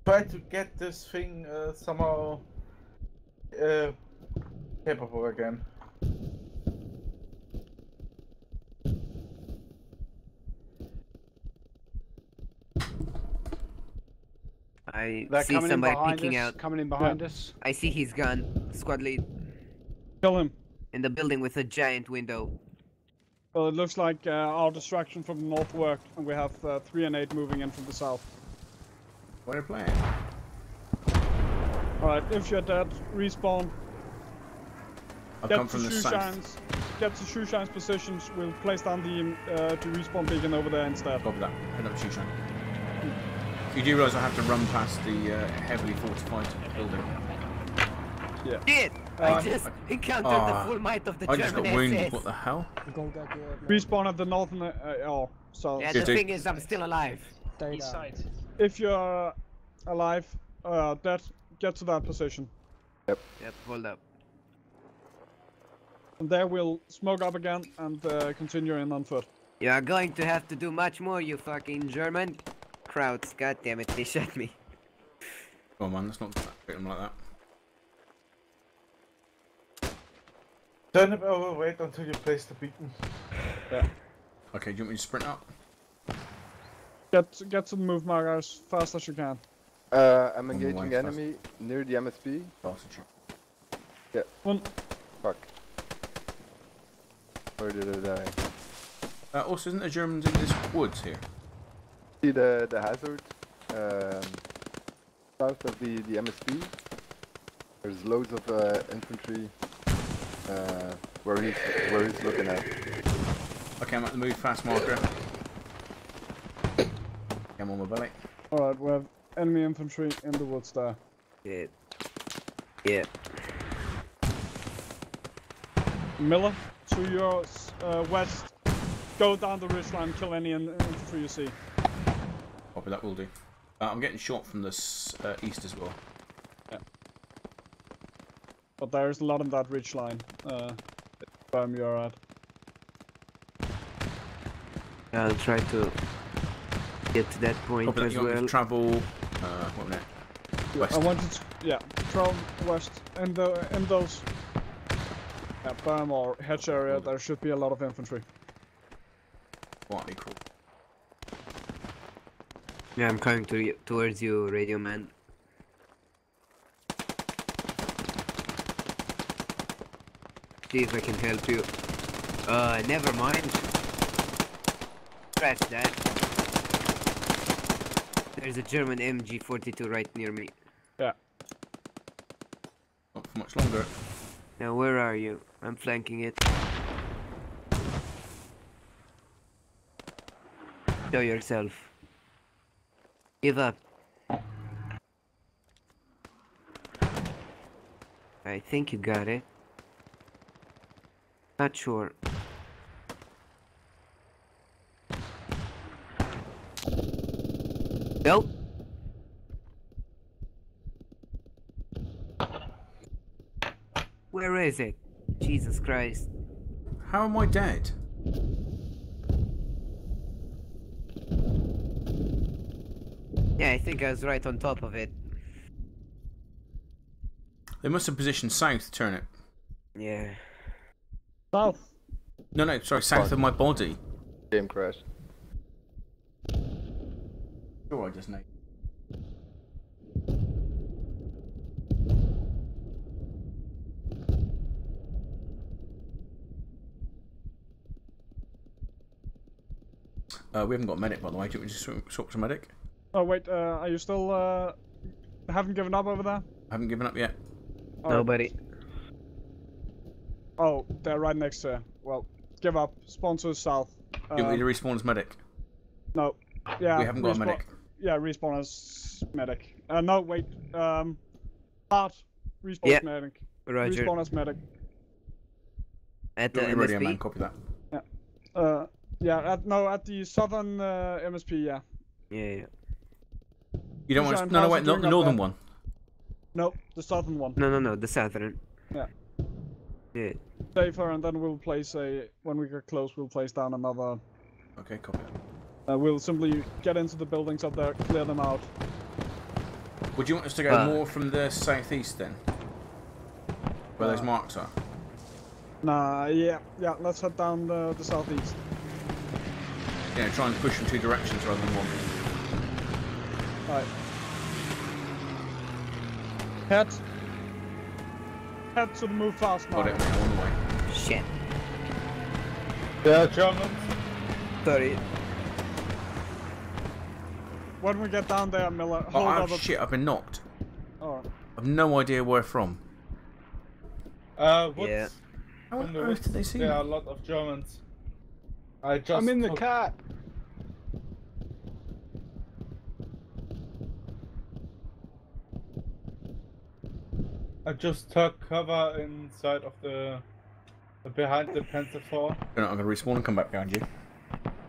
[SPEAKER 2] Yeah.
[SPEAKER 5] Try to get this thing uh, somehow uh, capable again.
[SPEAKER 4] I
[SPEAKER 1] They're
[SPEAKER 4] see somebody peeking
[SPEAKER 1] us.
[SPEAKER 4] out.
[SPEAKER 1] Coming in behind us.
[SPEAKER 4] I see his gun. Squad lead.
[SPEAKER 2] Kill him.
[SPEAKER 4] In the building with a giant window.
[SPEAKER 2] Well, it looks like uh, our distraction from the north worked, and we have uh, 3 and 8 moving in from the south.
[SPEAKER 6] What are you playing?
[SPEAKER 2] Alright, if you're dead, respawn.
[SPEAKER 6] I've
[SPEAKER 2] Get
[SPEAKER 6] come
[SPEAKER 2] to
[SPEAKER 6] from the
[SPEAKER 2] shoe
[SPEAKER 6] south.
[SPEAKER 2] shines. Get to shoe shines positions. We'll place down the uh, the respawn beacon over there instead.
[SPEAKER 6] Copy that. Head up Shushan. You do realise I have to run past the uh, heavily fortified building. Yeah.
[SPEAKER 4] Shit! I
[SPEAKER 2] Uh,
[SPEAKER 4] just encountered
[SPEAKER 6] Ah,
[SPEAKER 4] the full might of the
[SPEAKER 6] I just
[SPEAKER 4] German
[SPEAKER 6] got wounded.
[SPEAKER 4] SS.
[SPEAKER 6] What the hell?
[SPEAKER 2] Respawn at the northern. Uh, oh, so
[SPEAKER 4] Yeah, the thing is, I'm still alive.
[SPEAKER 7] East side.
[SPEAKER 2] If you're alive, uh, dead, get to that position.
[SPEAKER 4] Yep, Yep, hold up.
[SPEAKER 2] And there we'll smoke up again and uh, continue in on foot.
[SPEAKER 4] You are going to have to do much more, you fucking German. Crowds, God damn it, they shot me.
[SPEAKER 6] Come on, man. Let's not treat them like that.
[SPEAKER 5] Turnip over, wait until you place the beacon. Yeah.
[SPEAKER 6] Okay, do you want me to sprint up?
[SPEAKER 2] Get get to the move marker as fast as you can.
[SPEAKER 3] Uh, I'm
[SPEAKER 6] On the
[SPEAKER 3] engaging
[SPEAKER 6] way, fast.
[SPEAKER 3] enemy near the MSP.
[SPEAKER 6] Bastard.
[SPEAKER 2] One.
[SPEAKER 3] Fuck. Where did I die?
[SPEAKER 6] Uh, also, isn't the Germans in this woods here?
[SPEAKER 3] See the the hazard um, south of the the MSP. There's loads of uh, infantry uh, where he's where he's looking at.
[SPEAKER 6] Okay, I'm at the move fast marker. I'm on my belly.
[SPEAKER 2] Alright, we have enemy infantry in the woods there.
[SPEAKER 4] Yeah. Yeah.
[SPEAKER 2] Miller, to your uh, west. Go down the ridge line, kill any infantry you see.
[SPEAKER 6] Copy that will do. Uh, I'm getting shot from this uh, east as well. Yeah.
[SPEAKER 2] But there's a lot on that ridge line. Uh, where you're at.
[SPEAKER 4] Yeah, I'll try to get to that point
[SPEAKER 6] Copy that.
[SPEAKER 4] as
[SPEAKER 6] You
[SPEAKER 4] well.
[SPEAKER 6] to travel. Uh, what minute?
[SPEAKER 2] Yeah,
[SPEAKER 6] West.
[SPEAKER 2] I wanted to, yeah, travel west in the in those yeah, berm or hedge area. There should be a lot of infantry.
[SPEAKER 6] Quietly crawl.
[SPEAKER 4] Yeah, I'm coming to you, towards you, Radio Man. See if I can help you. Uh, never mind. Scratch that. There's a German MG42 right near me. Yeah.
[SPEAKER 6] Not for much longer.
[SPEAKER 4] Now, where are you? I'm flanking it. Show yourself. Give up. I think you got it. Not sure. Nope. Where is it? Jesus Christ.
[SPEAKER 6] How am I dead?
[SPEAKER 4] Yeah, I think I was right on top of it.
[SPEAKER 6] They must have positioned south to turn it.
[SPEAKER 4] Yeah.
[SPEAKER 2] South.
[SPEAKER 6] No, no, sorry, south of my body.
[SPEAKER 3] Game crash.
[SPEAKER 6] Sure, I just know. Uh, we haven't got a medic, by the way. Do you want me to swap, swap to medic?
[SPEAKER 2] Oh wait, uh, are you still uh, haven't given up over there?
[SPEAKER 6] I haven't given up yet.
[SPEAKER 2] Oh,
[SPEAKER 4] Nobody.
[SPEAKER 2] Oh, they're right next to. Well, give up. Spawn to the south.
[SPEAKER 6] Do you want me to
[SPEAKER 2] Um,
[SPEAKER 6] respawn as medic?
[SPEAKER 2] no. Yeah.
[SPEAKER 6] we haven't got a medic.
[SPEAKER 2] Yeah, respawn as medic. Uh, no, wait. Um, heart. Respawn
[SPEAKER 4] Yeah.
[SPEAKER 2] as medic.
[SPEAKER 4] Roger.
[SPEAKER 2] Respawn as medic.
[SPEAKER 4] At the
[SPEAKER 6] You're ready, man.
[SPEAKER 4] MSP.
[SPEAKER 6] Copy that.
[SPEAKER 2] Uh, yeah. At no, at the southern uh, MSP. Yeah.
[SPEAKER 4] Yeah, yeah.
[SPEAKER 6] You don't
[SPEAKER 2] Who's
[SPEAKER 6] want to... No, no, wait.
[SPEAKER 2] and
[SPEAKER 6] Not the northern one.
[SPEAKER 2] Nope, the southern one.
[SPEAKER 4] No, no, no. The southern.
[SPEAKER 2] Yeah.
[SPEAKER 4] Yeah.
[SPEAKER 2] Safer, and then we'll place a. When we get close, we'll place down another.
[SPEAKER 6] Okay, copy that.
[SPEAKER 2] Uh, we'll simply get into the buildings up there, clear them out.
[SPEAKER 6] Would you want us to go
[SPEAKER 4] Uh,
[SPEAKER 6] more from the southeast then? Where those
[SPEAKER 2] Uh,
[SPEAKER 6] marks are?
[SPEAKER 2] Nah, yeah, yeah. Let's head down the, the southeast.
[SPEAKER 6] Yeah, know, try and push in two directions rather than one.
[SPEAKER 2] Right. Head. Head to the move fast now.
[SPEAKER 6] Got it, mate. I'm on the way.
[SPEAKER 4] Shit.
[SPEAKER 5] Yeah, Germans.
[SPEAKER 4] Sorry.
[SPEAKER 2] When we get down there, Miller,
[SPEAKER 6] Oh,
[SPEAKER 2] hold
[SPEAKER 6] oh
[SPEAKER 2] other.
[SPEAKER 6] shit, I've been knocked.
[SPEAKER 2] Oh,
[SPEAKER 6] I've no idea where from.
[SPEAKER 5] Uh, what's
[SPEAKER 4] Yeah.
[SPEAKER 6] How
[SPEAKER 5] on
[SPEAKER 6] on earth did they see
[SPEAKER 5] There
[SPEAKER 6] me?
[SPEAKER 5] are a lot of Germans. I just.
[SPEAKER 1] I'm in the
[SPEAKER 5] took-
[SPEAKER 1] cat.
[SPEAKER 5] I just took cover inside of the. behind the Panzer IV.
[SPEAKER 6] You're not going to respawn and come back behind you.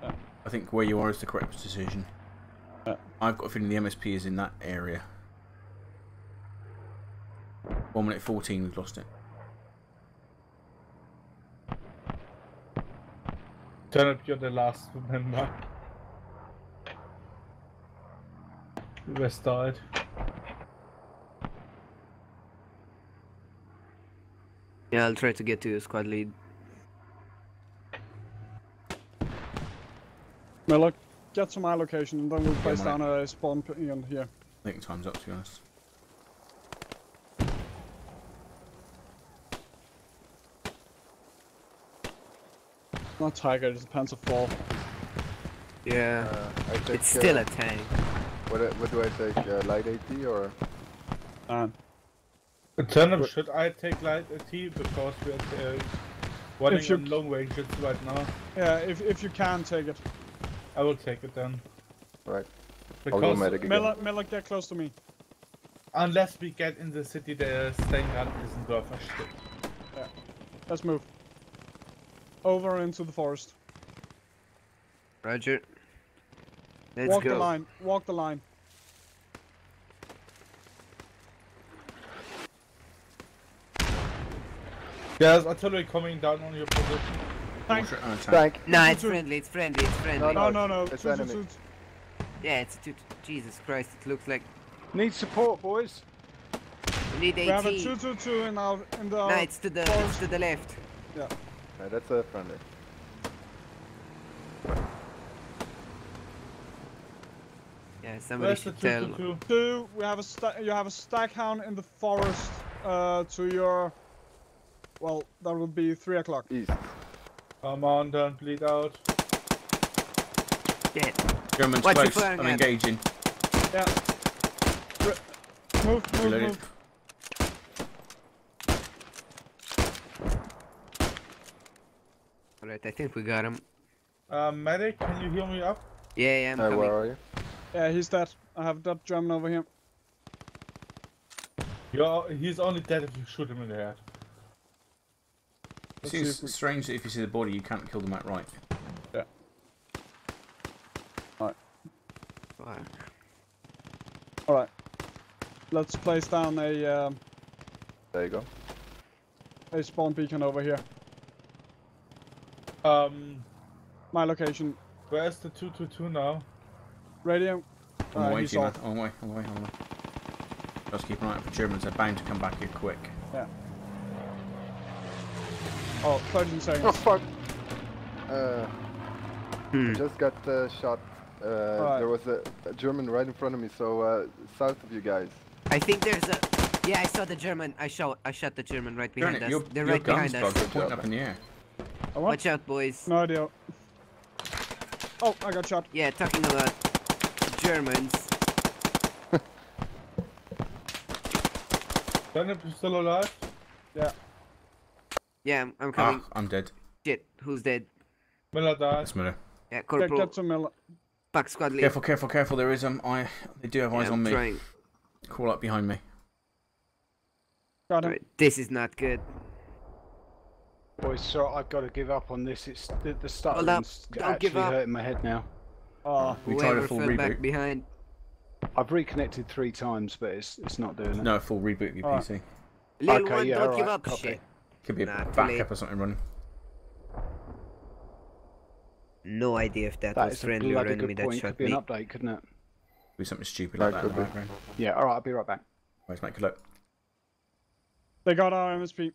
[SPEAKER 2] Yeah.
[SPEAKER 6] I think where you are is the correct decision.
[SPEAKER 2] Yeah.
[SPEAKER 6] I've got a feeling the MSP is in that area. One minute fourteen, we've lost it.
[SPEAKER 5] Turnip, you're the last member. The rest died.
[SPEAKER 4] Yeah, I'll try to get to you, squad lead.
[SPEAKER 2] Miller, get to my location, and then we'll place
[SPEAKER 6] I'm
[SPEAKER 2] down a spawn p- in here.
[SPEAKER 6] I think time's up to be honest.
[SPEAKER 2] Not Tiger, it's a Panzer IV.
[SPEAKER 4] Yeah.
[SPEAKER 3] Uh, I take,
[SPEAKER 4] it's still
[SPEAKER 3] uh,
[SPEAKER 4] a tank.
[SPEAKER 3] What, uh, what do I take? Uh, light AT or?
[SPEAKER 2] Man.
[SPEAKER 5] Uh, Turnip, should I take light AT because we're uh, running
[SPEAKER 2] If you-
[SPEAKER 5] on long ranges right now?
[SPEAKER 2] Yeah, if, if you can, take it.
[SPEAKER 5] I will take it then.
[SPEAKER 3] Right. I'll go
[SPEAKER 5] Because
[SPEAKER 3] medic again.
[SPEAKER 2] Miller, Miller, get close to me.
[SPEAKER 5] unless we get in the city, the Sten gun isn't worth a shit.
[SPEAKER 2] Let's move. Over into the forest.
[SPEAKER 4] Roger. Let's
[SPEAKER 2] walk
[SPEAKER 4] go.
[SPEAKER 2] the line. Walk the line.
[SPEAKER 5] There's artillery coming down on your position.
[SPEAKER 2] Tank.
[SPEAKER 6] Watch tank.
[SPEAKER 3] Tank.
[SPEAKER 4] No, it's
[SPEAKER 2] Two, two.
[SPEAKER 4] friendly, it's friendly, it's friendly.
[SPEAKER 2] No,
[SPEAKER 3] No,
[SPEAKER 2] no, no.
[SPEAKER 3] it's
[SPEAKER 2] Two, two,
[SPEAKER 3] enemy.
[SPEAKER 2] two.
[SPEAKER 4] Yeah, it's two. Jesus Christ, it looks like
[SPEAKER 1] Need support, boys.
[SPEAKER 4] we need
[SPEAKER 2] We have a 222 in our in the.
[SPEAKER 4] No, it's to the it's
[SPEAKER 2] forest.
[SPEAKER 4] to the left.
[SPEAKER 3] Uh, that's a friendly.
[SPEAKER 4] Yeah, somebody
[SPEAKER 5] Where's the
[SPEAKER 4] should tell.
[SPEAKER 5] 222?
[SPEAKER 2] Two. We have a sta- you have a Staghound in the forest. Uh, to your. Well, that would be three o'clock.
[SPEAKER 3] East.
[SPEAKER 5] Come on, don't bleed out.
[SPEAKER 4] Yeah.
[SPEAKER 6] German's
[SPEAKER 4] What you
[SPEAKER 6] close. I'm
[SPEAKER 4] at?
[SPEAKER 6] engaging.
[SPEAKER 2] Yeah. Re- move, move,
[SPEAKER 6] Reloaded.
[SPEAKER 2] move.
[SPEAKER 4] Alright, I think we got him.
[SPEAKER 5] Uh, medic, can you heal me up?
[SPEAKER 4] Yeah, yeah, I'm
[SPEAKER 3] Uh,
[SPEAKER 4] coming.
[SPEAKER 3] where are you?
[SPEAKER 2] Yeah, he's dead. I have that German over here.
[SPEAKER 5] You're, he's only dead if you shoot him in the head.
[SPEAKER 6] It
[SPEAKER 2] Let's
[SPEAKER 6] seems
[SPEAKER 2] if we-
[SPEAKER 6] strange that if you see the body, you can't kill them outright.
[SPEAKER 4] Fuck.
[SPEAKER 2] All right. Alright. Let's place down a um,
[SPEAKER 3] There you go.
[SPEAKER 2] a spawn beacon over here.
[SPEAKER 5] Um,
[SPEAKER 2] My location.
[SPEAKER 5] where's the 222 now?
[SPEAKER 2] Radio.
[SPEAKER 6] On
[SPEAKER 2] Uh,
[SPEAKER 6] the way
[SPEAKER 2] he's
[SPEAKER 6] to you, man.
[SPEAKER 2] off.
[SPEAKER 6] On the way, on the way, on the way. Just keep an eye out for Germans. They're bound to come back here quick.
[SPEAKER 2] Oh, 13 seconds.
[SPEAKER 3] Oh fuck! Uh,
[SPEAKER 4] Hmm.
[SPEAKER 3] just got uh, shot. Uh,
[SPEAKER 2] Right.
[SPEAKER 3] There was a, a German right in front of me, so uh, south of you guys.
[SPEAKER 4] I think there's a. Yeah, I saw the German. I shot. I shot the German right behind
[SPEAKER 6] Granite,
[SPEAKER 4] us.
[SPEAKER 6] your,
[SPEAKER 4] They're
[SPEAKER 6] your
[SPEAKER 4] right behind
[SPEAKER 6] dog,
[SPEAKER 4] us.
[SPEAKER 6] are pointing up in the air.
[SPEAKER 2] A what?
[SPEAKER 4] Watch out, boys.
[SPEAKER 2] No idea. Oh, I got shot.
[SPEAKER 4] Yeah, talking about Germans.
[SPEAKER 5] Turnip is still alive.
[SPEAKER 4] Yeah, I'm, I'm coming.
[SPEAKER 6] Ah, I'm dead.
[SPEAKER 4] Shit, who's dead?
[SPEAKER 5] Miller died.
[SPEAKER 6] That's Miller.
[SPEAKER 4] Yeah,
[SPEAKER 2] Get,
[SPEAKER 4] Corporal.
[SPEAKER 2] get to Miller.
[SPEAKER 4] Back squad lead.
[SPEAKER 6] Careful, careful, careful. There is um, I. They do have
[SPEAKER 4] Yeah,
[SPEAKER 6] eyes
[SPEAKER 4] I'm
[SPEAKER 6] on me.
[SPEAKER 4] trying.
[SPEAKER 6] Crawl up behind me.
[SPEAKER 2] Got him.
[SPEAKER 4] Right, this is not good.
[SPEAKER 1] Boys, so I've got to give up on this. It's the, the
[SPEAKER 4] Hold up,
[SPEAKER 1] stuttering's
[SPEAKER 4] don't give
[SPEAKER 1] actually
[SPEAKER 4] up.
[SPEAKER 1] hurting my head now.
[SPEAKER 2] Oh,
[SPEAKER 6] We tried a
[SPEAKER 4] Whoever
[SPEAKER 6] full
[SPEAKER 4] fell back
[SPEAKER 6] reboot.
[SPEAKER 4] behind.
[SPEAKER 1] I've reconnected three times, but it's it's not doing it.
[SPEAKER 6] No, full reboot of your
[SPEAKER 2] Oh.
[SPEAKER 6] PC.
[SPEAKER 4] Little
[SPEAKER 1] Okay,
[SPEAKER 4] one,
[SPEAKER 1] yeah,
[SPEAKER 4] don't give
[SPEAKER 1] alright,
[SPEAKER 4] up.
[SPEAKER 1] copy.
[SPEAKER 4] Shit.
[SPEAKER 6] Could be a
[SPEAKER 4] Nah,
[SPEAKER 6] backup
[SPEAKER 4] late.
[SPEAKER 6] or something running.
[SPEAKER 4] No idea if that,
[SPEAKER 1] That
[SPEAKER 4] was friendly or
[SPEAKER 1] bloody
[SPEAKER 4] enemy
[SPEAKER 1] good
[SPEAKER 4] that
[SPEAKER 1] point. Could be
[SPEAKER 4] me.
[SPEAKER 1] an update, couldn't it?
[SPEAKER 6] Be something stupid
[SPEAKER 3] That
[SPEAKER 6] like that.
[SPEAKER 3] could
[SPEAKER 6] in the
[SPEAKER 3] be.
[SPEAKER 6] background.
[SPEAKER 1] Yeah. All right, I'll be right back.
[SPEAKER 6] Always make a look.
[SPEAKER 2] they got our MSP.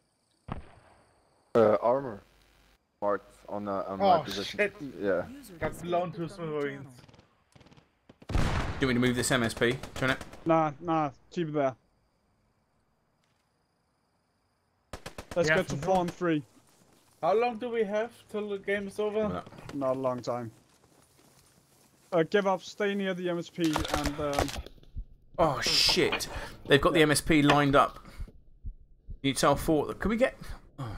[SPEAKER 3] Uh, armor marked on the on my
[SPEAKER 5] Oh
[SPEAKER 3] position.
[SPEAKER 5] shit!
[SPEAKER 3] Yeah.
[SPEAKER 5] Got blown to smithereens.
[SPEAKER 6] Do you want me to move this MSP? Turn it.
[SPEAKER 2] Nah, nah, keep it there. Let's
[SPEAKER 5] Yeah,
[SPEAKER 2] get to
[SPEAKER 5] no.
[SPEAKER 2] four and three.
[SPEAKER 5] How long do we have till the game is over?
[SPEAKER 6] Well,
[SPEAKER 2] Not a long time. Uh, give up, stay near the MSP, and um,
[SPEAKER 6] Oh shit! They've got the MSP lined up. You tell Fort. That. Can we get? Oh.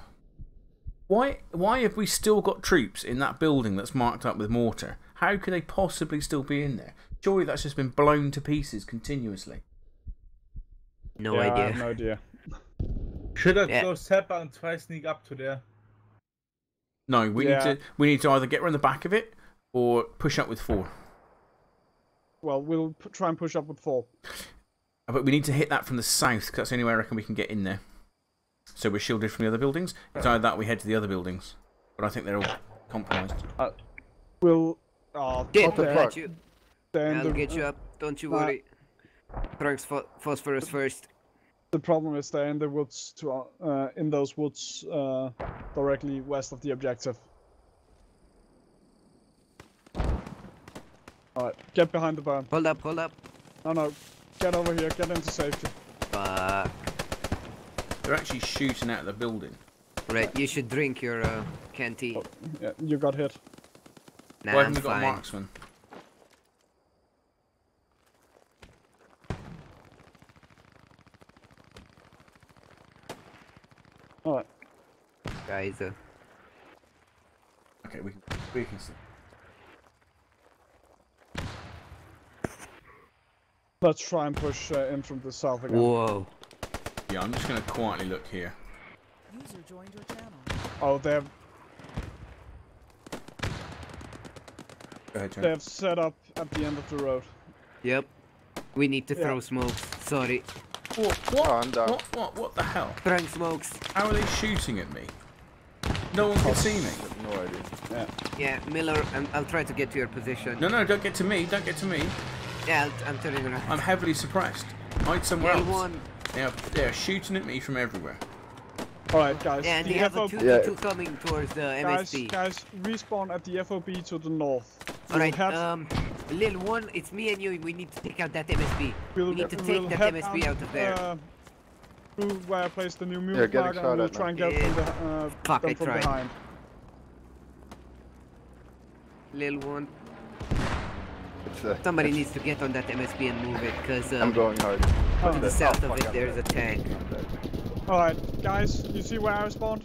[SPEAKER 6] Why? Why have we still got troops in that building that's marked up with mortar? How could they possibly still be in there? Surely that's just been blown to pieces continuously.
[SPEAKER 4] No
[SPEAKER 2] yeah, I
[SPEAKER 4] idea.
[SPEAKER 2] have no idea.
[SPEAKER 5] Should I
[SPEAKER 4] Yeah.
[SPEAKER 5] go Seppa and try sneak up to there?
[SPEAKER 6] No, we
[SPEAKER 2] Yeah.
[SPEAKER 6] need to. We need to either get around the back of it or push up with four.
[SPEAKER 2] Well, we'll p- try and push up with four.
[SPEAKER 6] Uh, But we need to hit that from the south because that's the only way I reckon we can get in there. So we're shielded from the other buildings. It's either that we head to the other buildings. But I think they're all compromised.
[SPEAKER 2] We'll. Oh,
[SPEAKER 4] Did
[SPEAKER 3] What the
[SPEAKER 4] got
[SPEAKER 3] fuck?
[SPEAKER 4] you.
[SPEAKER 2] then
[SPEAKER 4] I'll get you up. Don't you
[SPEAKER 2] nah.
[SPEAKER 4] worry. Trunks pho- phosphorus first.
[SPEAKER 2] The problem is they're in the woods, to, uh, in those woods uh, directly west of the objective. Alright, get behind the barn.
[SPEAKER 4] Hold up, hold up.
[SPEAKER 2] No, no, get over here, get into safety.
[SPEAKER 4] Fuck.
[SPEAKER 6] They're actually shooting out of the building.
[SPEAKER 4] Right, you should drink your uh, canteen.
[SPEAKER 2] Yeah, you got hit.
[SPEAKER 4] Nah,
[SPEAKER 6] Why
[SPEAKER 4] I'm
[SPEAKER 6] haven't we got a marksman?
[SPEAKER 2] Alright,
[SPEAKER 4] Guys, uh,
[SPEAKER 6] Okay, we can. We can. s-
[SPEAKER 2] let's try and push uh, in from the south again.
[SPEAKER 4] whoa.
[SPEAKER 6] Yeah, I'm just going to quietly look here.
[SPEAKER 7] User joined your channel.
[SPEAKER 2] Oh, they have,
[SPEAKER 6] Go ahead,
[SPEAKER 2] they have set up at the end of the road.
[SPEAKER 4] Yep. We need to
[SPEAKER 2] Yeah.
[SPEAKER 4] throw smokes. Sorry.
[SPEAKER 6] What?
[SPEAKER 3] Oh,
[SPEAKER 6] What?
[SPEAKER 3] I'm down.
[SPEAKER 6] What? What? What the hell?
[SPEAKER 4] Throwing smokes.
[SPEAKER 6] How are they shooting at me? No one can see me.
[SPEAKER 3] No idea.
[SPEAKER 4] Yeah, Yeah, Miller, I'm, I'll try to get to your position.
[SPEAKER 6] No, no, don't get to me. Don't get to me.
[SPEAKER 4] Yeah, I'll, I'm turning around.
[SPEAKER 6] I'm heavily suppressed. Hide somewhere
[SPEAKER 4] L
[SPEAKER 6] else.
[SPEAKER 4] one.
[SPEAKER 6] They are, they are shooting at me from everywhere.
[SPEAKER 2] Alright, guys,
[SPEAKER 4] Yeah, and
[SPEAKER 2] the
[SPEAKER 4] they have a
[SPEAKER 2] FOB,
[SPEAKER 4] 2
[SPEAKER 3] Yeah.
[SPEAKER 4] 2 coming towards the
[SPEAKER 2] guys,
[SPEAKER 4] MSP.
[SPEAKER 2] guys, respawn at the FOB to the north. We'll
[SPEAKER 4] Alright,
[SPEAKER 2] head-
[SPEAKER 4] um, Lil one, it's me and you. We need to take out that MSP.
[SPEAKER 2] We'll,
[SPEAKER 4] we need to take
[SPEAKER 2] we'll
[SPEAKER 4] that
[SPEAKER 2] head
[SPEAKER 4] MSP
[SPEAKER 2] down,
[SPEAKER 4] out of there.
[SPEAKER 2] Uh, through where I placed the new mule
[SPEAKER 3] Yeah, getting
[SPEAKER 2] flag,
[SPEAKER 3] shot
[SPEAKER 2] and we'll try and get from the,
[SPEAKER 4] Yeah.
[SPEAKER 2] uh,
[SPEAKER 4] Fuck,
[SPEAKER 2] them from
[SPEAKER 4] tried.
[SPEAKER 2] behind.
[SPEAKER 4] Lil one.
[SPEAKER 3] It's, uh,
[SPEAKER 4] Somebody needs to get on that MSP and move it, cause
[SPEAKER 3] I'm
[SPEAKER 4] uh,
[SPEAKER 3] going hard.
[SPEAKER 2] Oh,
[SPEAKER 4] to the south of it there's a tank.
[SPEAKER 2] Alright, guys, you see where I spawned?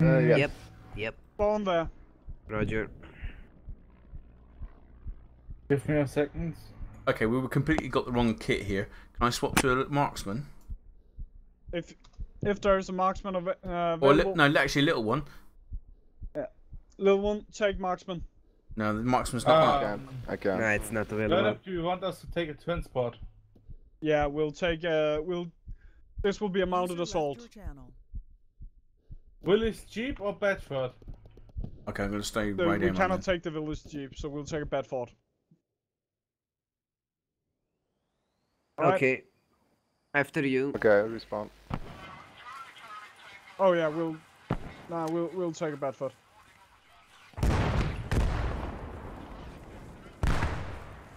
[SPEAKER 3] Uh, yeah.
[SPEAKER 4] Yep, yep,
[SPEAKER 2] Spawn there.
[SPEAKER 4] Roger.
[SPEAKER 5] Give me a second.
[SPEAKER 6] Okay, we were completely got the wrong kit here. Can I swap to a marksman?
[SPEAKER 2] If if there's a marksman av- uh,
[SPEAKER 6] Or li-
[SPEAKER 2] available,
[SPEAKER 6] no, actually, a little one. Yeah.
[SPEAKER 2] little one, take marksman.
[SPEAKER 6] No, the marksman's not marked.
[SPEAKER 3] can't. I can't.
[SPEAKER 4] No, it's not
[SPEAKER 5] Turnip,
[SPEAKER 4] available.
[SPEAKER 5] do you want us to take a transport?
[SPEAKER 2] Yeah, we'll take. Uh, we'll. This will be a mounted assault.
[SPEAKER 7] your channel.
[SPEAKER 5] Willys Jeep or Bedford?
[SPEAKER 6] Okay, I'm going to stay
[SPEAKER 2] The-
[SPEAKER 6] right
[SPEAKER 2] we
[SPEAKER 6] in.
[SPEAKER 2] cannot take the village jeep, so we'll take a Bedford. Alright.
[SPEAKER 4] Okay. After you.
[SPEAKER 3] Okay, I'll respawn.
[SPEAKER 2] Oh yeah, we'll. Nah, we'll we'll take a Bedford.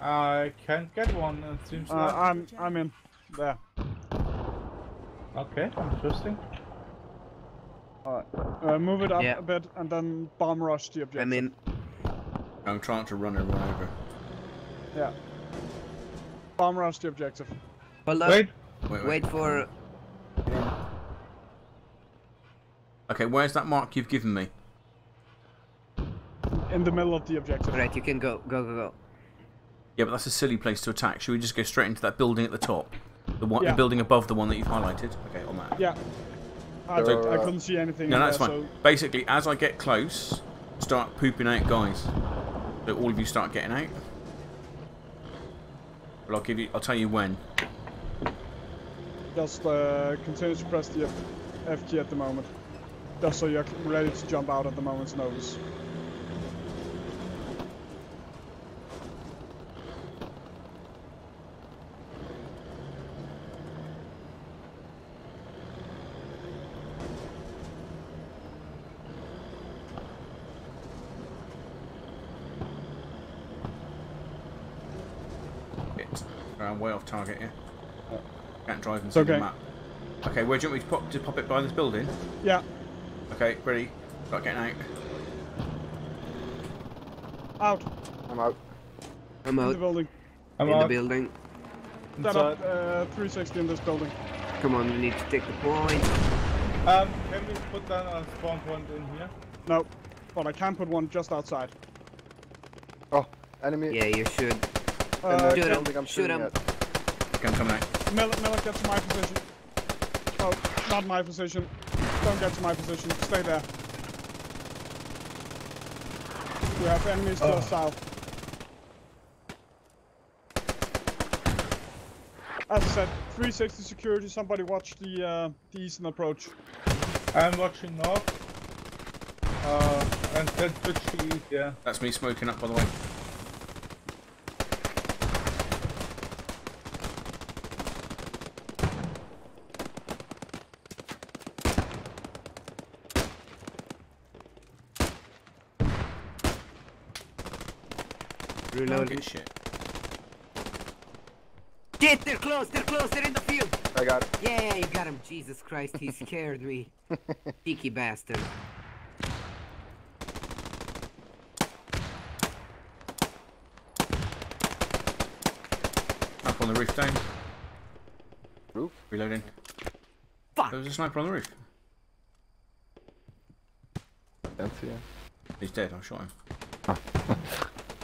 [SPEAKER 5] I can't get one, it seems
[SPEAKER 2] Uh,
[SPEAKER 5] like.
[SPEAKER 2] I'm I'm in. There.
[SPEAKER 5] Okay, interesting.
[SPEAKER 2] Alright. Uh, move it up
[SPEAKER 4] Yeah.
[SPEAKER 2] a bit and then bomb rush the objective.
[SPEAKER 4] I'm in.
[SPEAKER 6] I'm trying to run everyone over.
[SPEAKER 2] Yeah. Bomb rush the objective.
[SPEAKER 4] Hold up.
[SPEAKER 5] Wait.
[SPEAKER 6] Wait, wait.
[SPEAKER 4] Wait for.
[SPEAKER 6] Okay, where's that mark you've given me?
[SPEAKER 2] In the middle of the objective.
[SPEAKER 4] Right, you can go. Go, go, go.
[SPEAKER 6] Yeah, but that's a silly place to attack. Should we just go straight into that building at the top? The one,
[SPEAKER 2] Yeah.
[SPEAKER 6] the building above the one that you've highlighted. Okay, on that.
[SPEAKER 2] Yeah. I,
[SPEAKER 3] There
[SPEAKER 2] I
[SPEAKER 3] are, uh,
[SPEAKER 2] couldn't see anything.
[SPEAKER 6] No, that's
[SPEAKER 2] there,
[SPEAKER 6] fine.
[SPEAKER 2] So
[SPEAKER 6] Basically, as I get close, start pooping out guys. So all of you start getting out. I'll give you. I'll tell you when.
[SPEAKER 2] just uh, continue to press the F, F key at the moment. Just so you're ready to jump out at the moment's notice.
[SPEAKER 6] It's uh, way off target here. Can't drive and
[SPEAKER 2] It's
[SPEAKER 6] see the
[SPEAKER 2] okay.
[SPEAKER 6] map. Okay, where do you want me to pop, to pop it by this building?
[SPEAKER 2] Yeah.
[SPEAKER 6] Okay, ready. Start getting out.
[SPEAKER 2] Out.
[SPEAKER 3] I'm out.
[SPEAKER 4] I'm out.
[SPEAKER 2] In the
[SPEAKER 4] out.
[SPEAKER 2] building.
[SPEAKER 5] I'm
[SPEAKER 4] in the building.
[SPEAKER 2] Set
[SPEAKER 5] Inside.
[SPEAKER 2] up uh, 360 in this building.
[SPEAKER 4] Come on, we need to take the point.
[SPEAKER 5] Um, can we put down a spawn point in here?
[SPEAKER 2] No. But I can put one just outside.
[SPEAKER 3] Oh, enemy
[SPEAKER 4] Yeah, you should.
[SPEAKER 3] In
[SPEAKER 2] Uh,
[SPEAKER 3] the
[SPEAKER 4] Shoot 'em,
[SPEAKER 3] building I'm
[SPEAKER 4] shoot
[SPEAKER 3] shooting
[SPEAKER 4] 'em.
[SPEAKER 3] at.
[SPEAKER 6] Okay, I'm coming out.
[SPEAKER 2] Miller, Miller, get to my position. Oh, not my position. Don't get to my position. Stay there. We have enemies to
[SPEAKER 5] Oh.
[SPEAKER 2] the south. As I said, 360 security. Somebody watch the uh, the eastern approach.
[SPEAKER 5] I'm watching north. Uh, and then switch to east, yeah.
[SPEAKER 6] That's me smoking up, by the way.
[SPEAKER 4] Reloading.
[SPEAKER 6] Get shit.
[SPEAKER 4] Shit, they're close, they're close, they're in the field.
[SPEAKER 3] I got it.
[SPEAKER 4] Yeah, yeah, you got him. Jesus Christ, he scared me. Cheeky bastard.
[SPEAKER 6] Up on the roof down.
[SPEAKER 3] Roof?
[SPEAKER 6] Reloading.
[SPEAKER 4] Fuck.
[SPEAKER 6] There was a sniper on the roof.
[SPEAKER 3] Can't see.
[SPEAKER 6] He's dead, I shot him.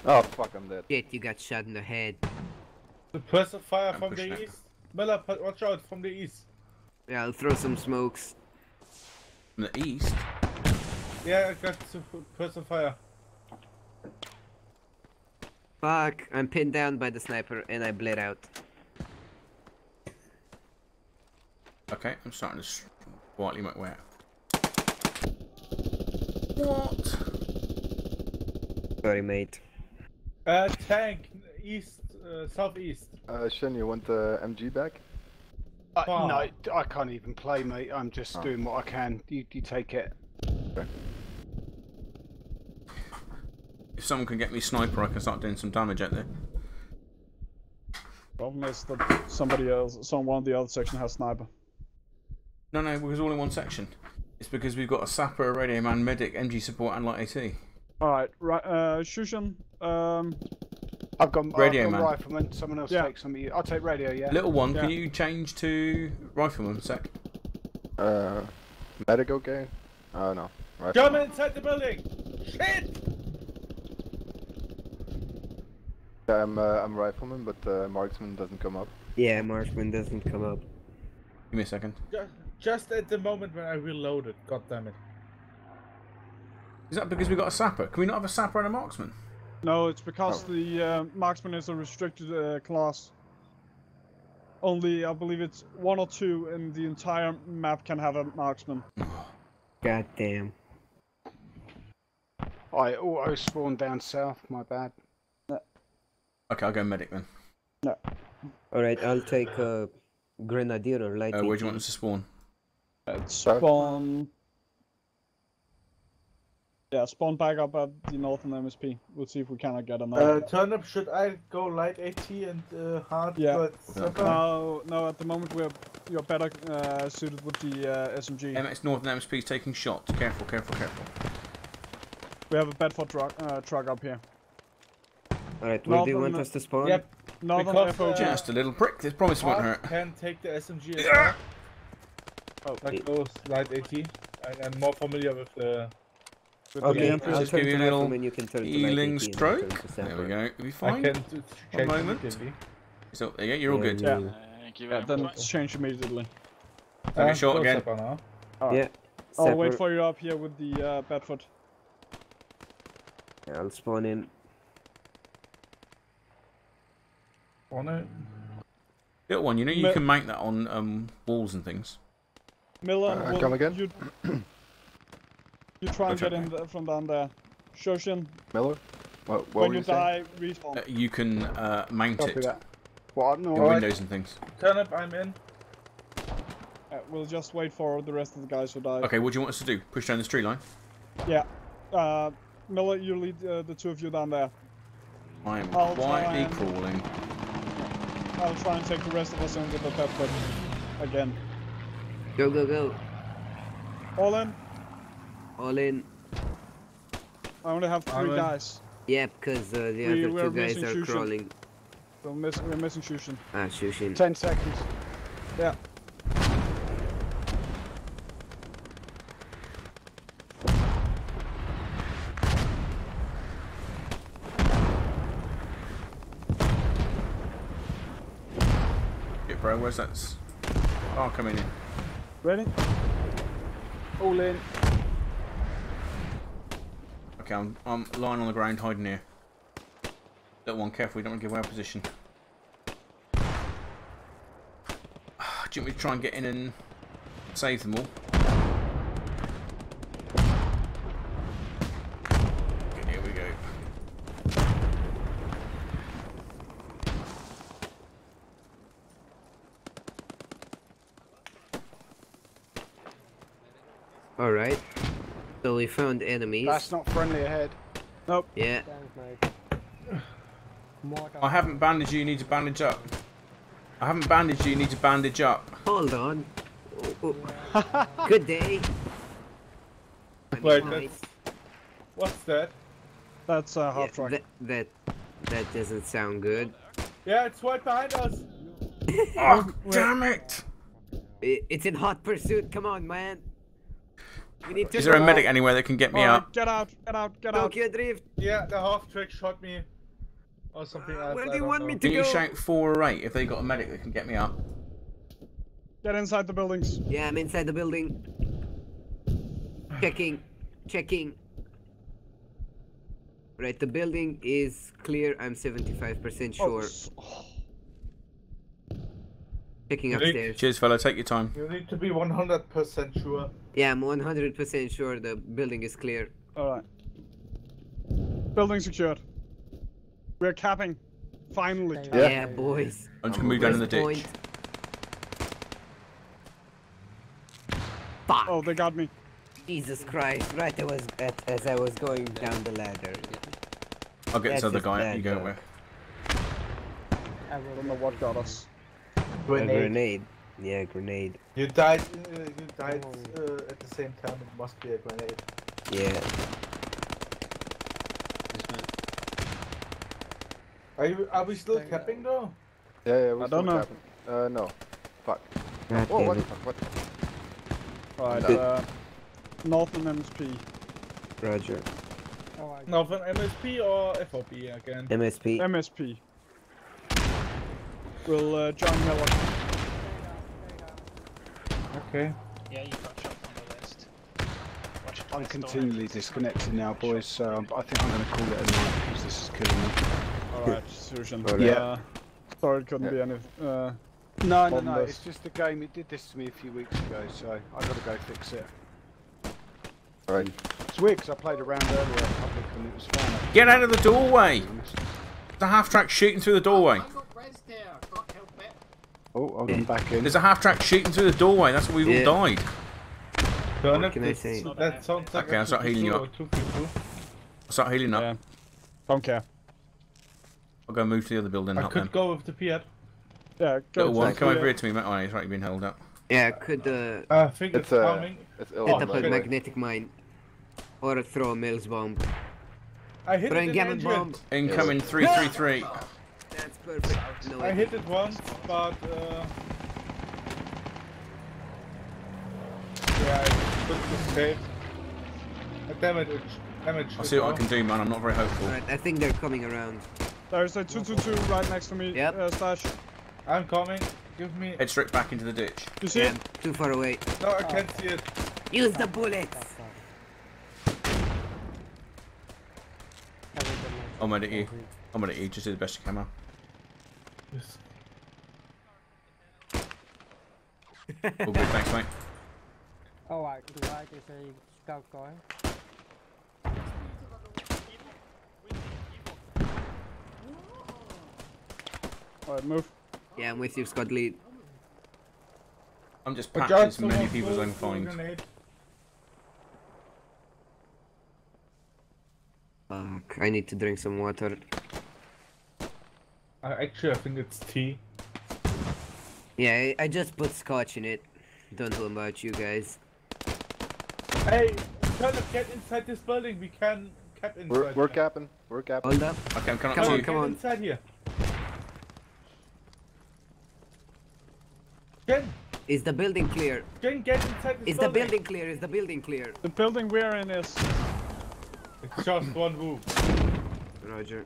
[SPEAKER 3] Oh fuck, I'm dead.
[SPEAKER 4] Shit, you got shot in the head.
[SPEAKER 5] The person fire
[SPEAKER 6] I'm
[SPEAKER 5] from the
[SPEAKER 6] it.
[SPEAKER 5] east. Miller, pu- watch out from the east.
[SPEAKER 4] Yeah, I'll throw some smokes.
[SPEAKER 6] From the east.
[SPEAKER 5] Yeah, I got the p- person fire.
[SPEAKER 4] Fuck, I'm pinned down by the sniper and I bled out.
[SPEAKER 6] Okay, I'm starting to s- quietly make way out. What?
[SPEAKER 4] Sorry, mate.
[SPEAKER 5] Uh, tank, east, uh, southeast.
[SPEAKER 3] Uh, Shen, you want the MG back?
[SPEAKER 1] I,
[SPEAKER 5] Oh.
[SPEAKER 1] no, I can't even play, mate. I'm just
[SPEAKER 3] Oh.
[SPEAKER 1] doing what I can. You, you take it.
[SPEAKER 6] If someone can get me sniper, I can start doing some damage out there.
[SPEAKER 2] Problem is that somebody else, someone in the other section has sniper.
[SPEAKER 6] No, no, because all in one section. It's because we've got a sapper, a radio man, medic, MG support, and light AT.
[SPEAKER 2] All right, right. Uh, Shushan. Um,
[SPEAKER 1] I've got,
[SPEAKER 6] Radio
[SPEAKER 1] I've got
[SPEAKER 6] man.
[SPEAKER 1] rifleman. Someone else
[SPEAKER 2] Yeah.
[SPEAKER 1] take some of you. I'll take radio, yeah.
[SPEAKER 6] Little one, can you change to rifleman a sec?
[SPEAKER 3] Uh, medic okay? Oh no. Right.
[SPEAKER 5] German inside the building! Shit!
[SPEAKER 3] Yeah, I'm, uh, I'm rifleman, but uh, marksman doesn't come up.
[SPEAKER 4] Yeah, marksman doesn't come up.
[SPEAKER 6] Give me a second.
[SPEAKER 5] Ju- Just at the moment when I reloaded, god damn it.
[SPEAKER 6] Is that because we've got a sapper? Can we not have a sapper and a marksman?
[SPEAKER 2] no, it's because
[SPEAKER 3] Oh.
[SPEAKER 2] the uh, marksman is a restricted uh, class. Only, I believe it's one or two in the entire map can have a marksman.
[SPEAKER 4] God damn.
[SPEAKER 1] I auto spawned down south. My bad.
[SPEAKER 6] Okay, I'll go medic then. No.
[SPEAKER 4] Alright, I'll take a grenadier or light.
[SPEAKER 6] Uh, where do you want us to spawn?
[SPEAKER 2] It's
[SPEAKER 3] South?
[SPEAKER 2] spawn. Yeah, spawn back up at the northern MSP. We'll see if we cannot get
[SPEAKER 5] Uh,
[SPEAKER 2] another.
[SPEAKER 5] Turnip, should I go light AT and uh, hard?
[SPEAKER 2] Yeah.
[SPEAKER 5] but
[SPEAKER 3] Yeah.
[SPEAKER 2] No, no. At the moment, we're you're better uh, suited with the uh, SMG.
[SPEAKER 6] MX Northern MSP is taking shots. Careful, careful, careful.
[SPEAKER 2] We have a Bedford truck uh, truck up here.
[SPEAKER 4] Alright, where do you
[SPEAKER 2] Northern-
[SPEAKER 4] want us to spawn?
[SPEAKER 5] Yep.
[SPEAKER 2] Northern
[SPEAKER 5] Because,
[SPEAKER 2] FOG.
[SPEAKER 5] uh,
[SPEAKER 6] Just a little prick. This promise won't
[SPEAKER 5] Hart
[SPEAKER 6] hurt.
[SPEAKER 5] can take the SMG as well.
[SPEAKER 2] Oh.
[SPEAKER 5] Like those light AT. I, I'm more familiar with the.
[SPEAKER 2] With
[SPEAKER 4] Okay,
[SPEAKER 2] the
[SPEAKER 6] Yeah,
[SPEAKER 2] MP.
[SPEAKER 4] I'll
[SPEAKER 6] just give you
[SPEAKER 4] to
[SPEAKER 6] a little
[SPEAKER 4] rifleman, you can turn
[SPEAKER 6] Healing
[SPEAKER 4] 18,
[SPEAKER 6] stroke. There we go. You'll fine.
[SPEAKER 5] can t-
[SPEAKER 6] moment.
[SPEAKER 5] immediately.
[SPEAKER 6] So, there you go. You're all good.
[SPEAKER 2] Yeah.
[SPEAKER 8] Thank you
[SPEAKER 2] Yeah, then
[SPEAKER 8] much.
[SPEAKER 2] it's changed immediately.
[SPEAKER 6] Have a
[SPEAKER 5] Uh,
[SPEAKER 6] shot again.
[SPEAKER 5] Zappa now.
[SPEAKER 2] Alright.
[SPEAKER 4] Yeah.
[SPEAKER 2] I'll wait for you up here with the uh, Bedford.
[SPEAKER 4] Yeah, I'll spawn in.
[SPEAKER 5] On it.
[SPEAKER 6] Little one, you know you
[SPEAKER 2] Ma-
[SPEAKER 6] can make that on um, walls and things.
[SPEAKER 2] Miller,
[SPEAKER 3] Uh, come again?
[SPEAKER 2] You, you try and
[SPEAKER 6] Okay.
[SPEAKER 2] get in there from down there. Shoshin,
[SPEAKER 3] Miller? What, what
[SPEAKER 2] when you
[SPEAKER 3] you
[SPEAKER 2] die, respawn.
[SPEAKER 6] Uh, you can uh, mount
[SPEAKER 1] Copy
[SPEAKER 6] it
[SPEAKER 1] that. What?
[SPEAKER 6] in
[SPEAKER 1] No.
[SPEAKER 5] Alright.
[SPEAKER 6] windows and things.
[SPEAKER 5] Turnip, I'm in.
[SPEAKER 2] Uh, we'll just wait for the rest of the guys who die.
[SPEAKER 6] Okay, what do you want us to do? Push down this tree line?
[SPEAKER 2] Yeah. Uh, Miller, you lead uh, the two of you down there.
[SPEAKER 6] I am
[SPEAKER 2] I'll
[SPEAKER 6] quietly
[SPEAKER 2] and-
[SPEAKER 6] crawling.
[SPEAKER 2] I'll try and take the rest of us in with the Bedford again.
[SPEAKER 4] Go, go, go.
[SPEAKER 2] All in.
[SPEAKER 4] All in.
[SPEAKER 2] I only have three
[SPEAKER 5] in.
[SPEAKER 2] guys.
[SPEAKER 4] Yeah, because uh, the
[SPEAKER 2] We-
[SPEAKER 4] other two guys are
[SPEAKER 2] Shushin.
[SPEAKER 4] crawling.
[SPEAKER 2] So miss, we're missing Shushin.
[SPEAKER 4] Ah, Shushin.
[SPEAKER 1] Ten seconds.
[SPEAKER 2] Yeah.
[SPEAKER 6] Yeah, bro, where's that? s- Oh, coming in.
[SPEAKER 2] Ready?
[SPEAKER 1] All in.
[SPEAKER 6] Okay, I'm, I'm lying on the ground hiding here. Little one, careful, we don't want to give away our position. Do you want me to try and get in and save them all? Okay, here we go.
[SPEAKER 4] Alright. So we found enemies.
[SPEAKER 1] That's not friendly ahead. Nope.
[SPEAKER 4] Yeah.
[SPEAKER 6] I haven't bandaged you, you need to bandage up. I haven't bandaged you, you need to bandage up.
[SPEAKER 4] Hold on. Oh, oh. Good day.
[SPEAKER 5] Wait, that's. What's that?
[SPEAKER 2] That's uh,
[SPEAKER 4] Yeah,
[SPEAKER 2] half track.
[SPEAKER 4] that, that that doesn't sound good.
[SPEAKER 5] Yeah, it's right behind us.
[SPEAKER 6] Oh, damn it!
[SPEAKER 4] I- It's in hot pursuit. Come on, man. We need to
[SPEAKER 6] Is there a
[SPEAKER 4] go.
[SPEAKER 6] medic anywhere that can get me oh,
[SPEAKER 2] Alright,
[SPEAKER 6] up?
[SPEAKER 2] get out, get out, get out.
[SPEAKER 4] Tokyo Drift.
[SPEAKER 5] Yeah, the half trick shot me. Or something else.
[SPEAKER 4] Where do you want
[SPEAKER 5] know.
[SPEAKER 4] me to
[SPEAKER 6] Can you
[SPEAKER 4] go?
[SPEAKER 6] shout 4 or 8 if they got a medic that can get me up?
[SPEAKER 2] Get inside the buildings.
[SPEAKER 4] Yeah, I'm inside the building. Checking. Checking. Right, the building is clear. I'm 75%
[SPEAKER 2] Oh,
[SPEAKER 4] sure.
[SPEAKER 2] s- oh,
[SPEAKER 4] Checking
[SPEAKER 5] Rick.
[SPEAKER 4] upstairs.
[SPEAKER 6] Cheers, fella. Take your time.
[SPEAKER 5] You need to be 100% sure.
[SPEAKER 4] Yeah, I'm 100% sure the building is clear.
[SPEAKER 2] Alright. Building secured. We're capping. Finally.
[SPEAKER 3] Yeah.
[SPEAKER 4] Yeah, boys.
[SPEAKER 6] I'm just gonna move down in the
[SPEAKER 4] West
[SPEAKER 6] ditch.
[SPEAKER 4] point. Fuck!
[SPEAKER 2] Oh, they got me.
[SPEAKER 4] Jesus Christ! Right, I was at, as I was going down the ladder.
[SPEAKER 6] I'll get this
[SPEAKER 4] That's
[SPEAKER 6] other
[SPEAKER 4] just
[SPEAKER 6] guy.
[SPEAKER 4] bad,
[SPEAKER 6] You go
[SPEAKER 4] though.
[SPEAKER 6] where?
[SPEAKER 2] I don't know what got us.
[SPEAKER 4] A grenade. Yeah, grenade.
[SPEAKER 5] You died. Uh, you died uh, at the same time. It must be a grenade.
[SPEAKER 4] Yeah.
[SPEAKER 5] Are you? Are we still capping though?
[SPEAKER 3] Yeah, yeah, we
[SPEAKER 2] I
[SPEAKER 3] still
[SPEAKER 2] don't know.
[SPEAKER 3] capping. Uh, no. Fuck.
[SPEAKER 4] God
[SPEAKER 3] Oh, what fuck? What?
[SPEAKER 2] Alright,
[SPEAKER 3] Did-
[SPEAKER 2] uh, Northern MSP.
[SPEAKER 4] Roger.
[SPEAKER 5] No, from MSP or FOB again?
[SPEAKER 4] MSP.
[SPEAKER 2] MSP. Will uh, John Miller.
[SPEAKER 5] Okay.
[SPEAKER 8] Yeah, you got shot from the west. Watch
[SPEAKER 1] I'm
[SPEAKER 8] it's
[SPEAKER 1] continually
[SPEAKER 8] Doran.
[SPEAKER 1] disconnected now, boys, so um, I think I'm going to call it a night because this is killing me.
[SPEAKER 2] Alright, Susan.
[SPEAKER 4] Alright.
[SPEAKER 2] Uh, sorry it couldn't be any. Uh,
[SPEAKER 1] No, no, no,
[SPEAKER 2] this.
[SPEAKER 1] it's just the game. It did this to me a few weeks ago, so I've got to go fix it.
[SPEAKER 3] Right.
[SPEAKER 1] It's weird because I played around earlier in public and it was fine.
[SPEAKER 6] Get out of the doorway!
[SPEAKER 1] to be honest.
[SPEAKER 6] The half track shooting through the doorway.
[SPEAKER 1] Oh, I'll come back in.
[SPEAKER 6] There's a half track shooting through the doorway. That's why we've
[SPEAKER 4] Yeah.
[SPEAKER 6] all died.
[SPEAKER 5] Turnip,
[SPEAKER 4] can I say?
[SPEAKER 5] That sounds like
[SPEAKER 6] Okay,
[SPEAKER 5] a
[SPEAKER 6] I'll start healing you up. I'll start healing up.
[SPEAKER 2] yeah. Don't care.
[SPEAKER 6] I'll go move to the other building
[SPEAKER 5] I could
[SPEAKER 6] then.
[SPEAKER 5] go with the Piat.
[SPEAKER 2] Yeah, go
[SPEAKER 6] Little one, come over here to me, mate. Oh, he's right, you've been held up.
[SPEAKER 4] Yeah, could uh,
[SPEAKER 5] I think it's,
[SPEAKER 3] It's, uh. It's
[SPEAKER 4] hit
[SPEAKER 5] Oh,
[SPEAKER 4] up a magnetic mine. Or throw a Mills bomb.
[SPEAKER 5] I hit
[SPEAKER 4] Put
[SPEAKER 5] it
[SPEAKER 4] in
[SPEAKER 5] in
[SPEAKER 4] gammon
[SPEAKER 5] engine.
[SPEAKER 4] bomb.
[SPEAKER 6] Incoming 333.
[SPEAKER 4] That's perfect. No,
[SPEAKER 5] I hit it once, but uh, yeah, I couldn't escape. Uh, damage, damage.
[SPEAKER 6] I'll see what I can do, man. I'm not very hopeful.
[SPEAKER 4] Alright, I think they're coming around.
[SPEAKER 2] There's a 222 right next to me,
[SPEAKER 4] Yep.
[SPEAKER 2] uh, Stash.
[SPEAKER 5] I'm coming. Give me.
[SPEAKER 6] Head straight back into the ditch.
[SPEAKER 2] You see
[SPEAKER 4] Yeah,
[SPEAKER 2] it?
[SPEAKER 4] too far away.
[SPEAKER 5] No, I can't see it.
[SPEAKER 4] Use the bullets!
[SPEAKER 6] I'll medic you. I'll medic you. Just do the best you can, man.
[SPEAKER 5] Yes.
[SPEAKER 6] All good, thanks, mate.
[SPEAKER 9] Oh, Alright, do I can say scout going?
[SPEAKER 2] Alright, move.
[SPEAKER 4] Yeah, I'm with you, Scott Lead.
[SPEAKER 6] I'm just
[SPEAKER 5] I
[SPEAKER 6] patching
[SPEAKER 5] got
[SPEAKER 6] as many people as I can find.
[SPEAKER 4] Fuck, I need to drink some water.
[SPEAKER 5] Actually, I think it's tea.
[SPEAKER 4] Yeah, I, I just put scotch in it. Don't know about you guys.
[SPEAKER 5] Hey, trying to get inside this building. We can cap inside.
[SPEAKER 3] We're, we're capping. We're capping.
[SPEAKER 4] Hold up.
[SPEAKER 6] Okay, I'm coming
[SPEAKER 4] Come
[SPEAKER 6] up
[SPEAKER 4] on,
[SPEAKER 6] to you.
[SPEAKER 4] come
[SPEAKER 5] get
[SPEAKER 4] on.
[SPEAKER 5] inside here. Jen,
[SPEAKER 4] Is the building clear?
[SPEAKER 5] Jen, get inside this
[SPEAKER 4] Is the building clear? Is the building clear?
[SPEAKER 2] The building we're in is.
[SPEAKER 5] It's just one room.
[SPEAKER 4] Roger.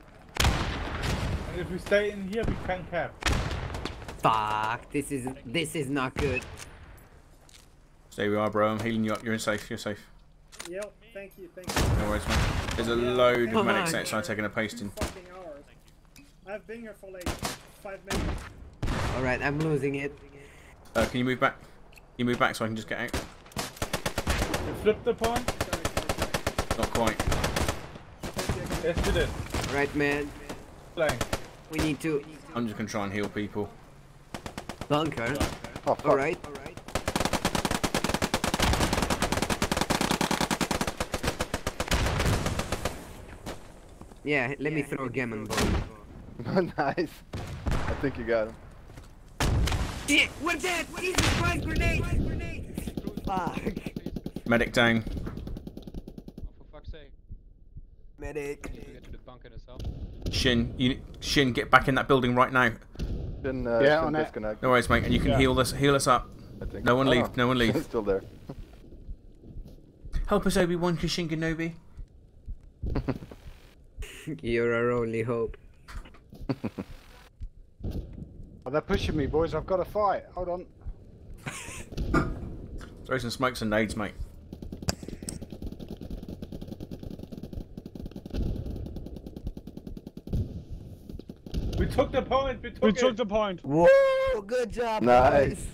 [SPEAKER 5] And if we stay in here, we can cap.
[SPEAKER 4] Fuck, this is this is not good.
[SPEAKER 6] Stay where you are, bro. I'm healing you up. You're in safe. You're safe.
[SPEAKER 9] Yep, thank you, thank you.
[SPEAKER 6] No worries, man. There's a load of
[SPEAKER 4] Come
[SPEAKER 6] medics
[SPEAKER 4] on.
[SPEAKER 6] outside taking a pasting.
[SPEAKER 9] Fucking hours. I've been here for like five minutes.
[SPEAKER 4] Alright, I'm losing it.
[SPEAKER 6] Uh, can you move back? Can you move back so I can just get out?
[SPEAKER 5] You flip the point?
[SPEAKER 6] Not quite.
[SPEAKER 5] Yes, we did.
[SPEAKER 4] Right, man.
[SPEAKER 5] Playing.
[SPEAKER 4] We need to
[SPEAKER 6] I'm just gonna try and heal people.
[SPEAKER 4] bunker.
[SPEAKER 3] Oh, fuck.
[SPEAKER 4] Alright. Yeah, let me throw a gammon bomb.
[SPEAKER 3] nice. I think you got him.
[SPEAKER 4] Shit, we're dead! Jesus Christ, grenade! Fuck.
[SPEAKER 6] Medic down.
[SPEAKER 9] Oh, for fuck's sake.
[SPEAKER 4] Medic.
[SPEAKER 9] Need to get to itself.
[SPEAKER 6] Shin, you, Shin, get back in that building right now.
[SPEAKER 3] Shin, uh,
[SPEAKER 1] Yeah,
[SPEAKER 3] Shin
[SPEAKER 1] on it.
[SPEAKER 3] disconnect.
[SPEAKER 6] No worries, mate. And you can
[SPEAKER 2] Yeah.
[SPEAKER 6] heal us, heal us up. No one
[SPEAKER 3] Oh,
[SPEAKER 6] leave, no one leave.
[SPEAKER 3] Shin's still there.
[SPEAKER 6] Help us, Obi Wan Kishinganobi.
[SPEAKER 4] You're our only hope.
[SPEAKER 1] Oh, they're pushing me, boys. I've got to fight. Hold on.
[SPEAKER 6] Throw some smokes and nades, mate.
[SPEAKER 5] Took the point. We took
[SPEAKER 2] We took the point.
[SPEAKER 4] Whoa, good job,
[SPEAKER 3] Nice.
[SPEAKER 4] guys.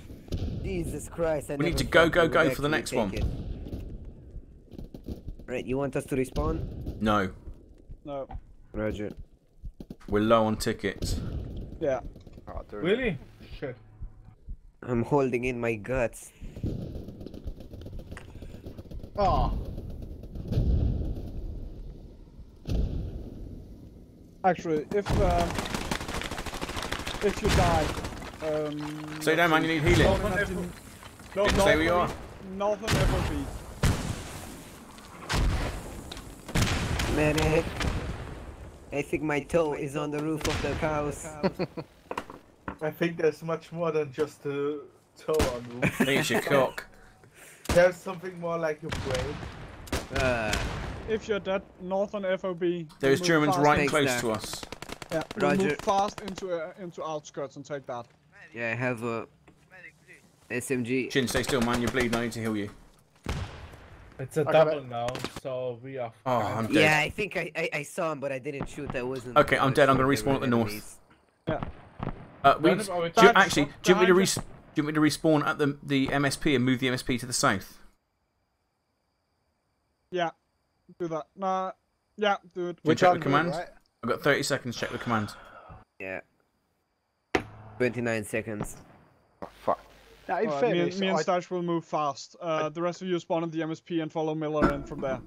[SPEAKER 4] Jesus Christ. I
[SPEAKER 6] We need to go, go, go for the next one.
[SPEAKER 4] it. Right, you want us to respawn?
[SPEAKER 6] No,
[SPEAKER 2] No.
[SPEAKER 4] Roger.
[SPEAKER 6] we're low on tickets.
[SPEAKER 2] Yeah.
[SPEAKER 3] Oh,
[SPEAKER 5] Really? Shit.
[SPEAKER 4] I'm holding in my guts.
[SPEAKER 1] Oh,
[SPEAKER 2] Actually, if um, if you die, um,
[SPEAKER 6] Stay down, man. You need healing.
[SPEAKER 5] Northern
[SPEAKER 2] have
[SPEAKER 5] F-
[SPEAKER 2] to-
[SPEAKER 5] no,
[SPEAKER 6] Stay where you are.
[SPEAKER 2] Northern FOB.
[SPEAKER 4] Medic. I think my toe is on the roof of the house.
[SPEAKER 5] I think there's much more than just a toe on
[SPEAKER 6] I
[SPEAKER 5] roof.
[SPEAKER 6] think it's your cock.
[SPEAKER 5] there's something more like a brain.
[SPEAKER 4] Uh,
[SPEAKER 2] If you're dead, Northern FOB.
[SPEAKER 6] There's Germans right close
[SPEAKER 4] Doc.
[SPEAKER 6] to us.
[SPEAKER 2] Yeah, we'll
[SPEAKER 4] Roger.
[SPEAKER 2] move fast into uh, into outskirts and take that.
[SPEAKER 4] yeah, I have a SMG.
[SPEAKER 6] Shin, stay still, man. You're bleeding. I need to heal you.
[SPEAKER 5] It's a
[SPEAKER 1] got
[SPEAKER 5] double now, so we are.
[SPEAKER 6] Oh, I'm dead.
[SPEAKER 4] Yeah, I think I, I, I saw him, but I didn't shoot. I wasn't.
[SPEAKER 6] Okay, I'm dead. I'm gonna respawn at the
[SPEAKER 4] were
[SPEAKER 6] north.
[SPEAKER 4] Yeah.
[SPEAKER 6] Uh, we,
[SPEAKER 5] Run
[SPEAKER 6] do, you- actually, do you want me to
[SPEAKER 5] behind
[SPEAKER 6] res- do you want me to respawn at the the MSP and move the MSP to the south?
[SPEAKER 2] Yeah, do that. Nah, yeah, do it.
[SPEAKER 1] Which
[SPEAKER 6] check the command?
[SPEAKER 1] right?
[SPEAKER 6] I've got 30 seconds. Check the command.
[SPEAKER 4] Yeah. 29 seconds.
[SPEAKER 3] Oh, fuck.
[SPEAKER 1] Now, in
[SPEAKER 2] Alright, me,
[SPEAKER 1] fairness,
[SPEAKER 2] and, me and
[SPEAKER 1] I,
[SPEAKER 2] Stash will move fast. Uh, the rest of you spawn at the MSP and follow Miller in from there.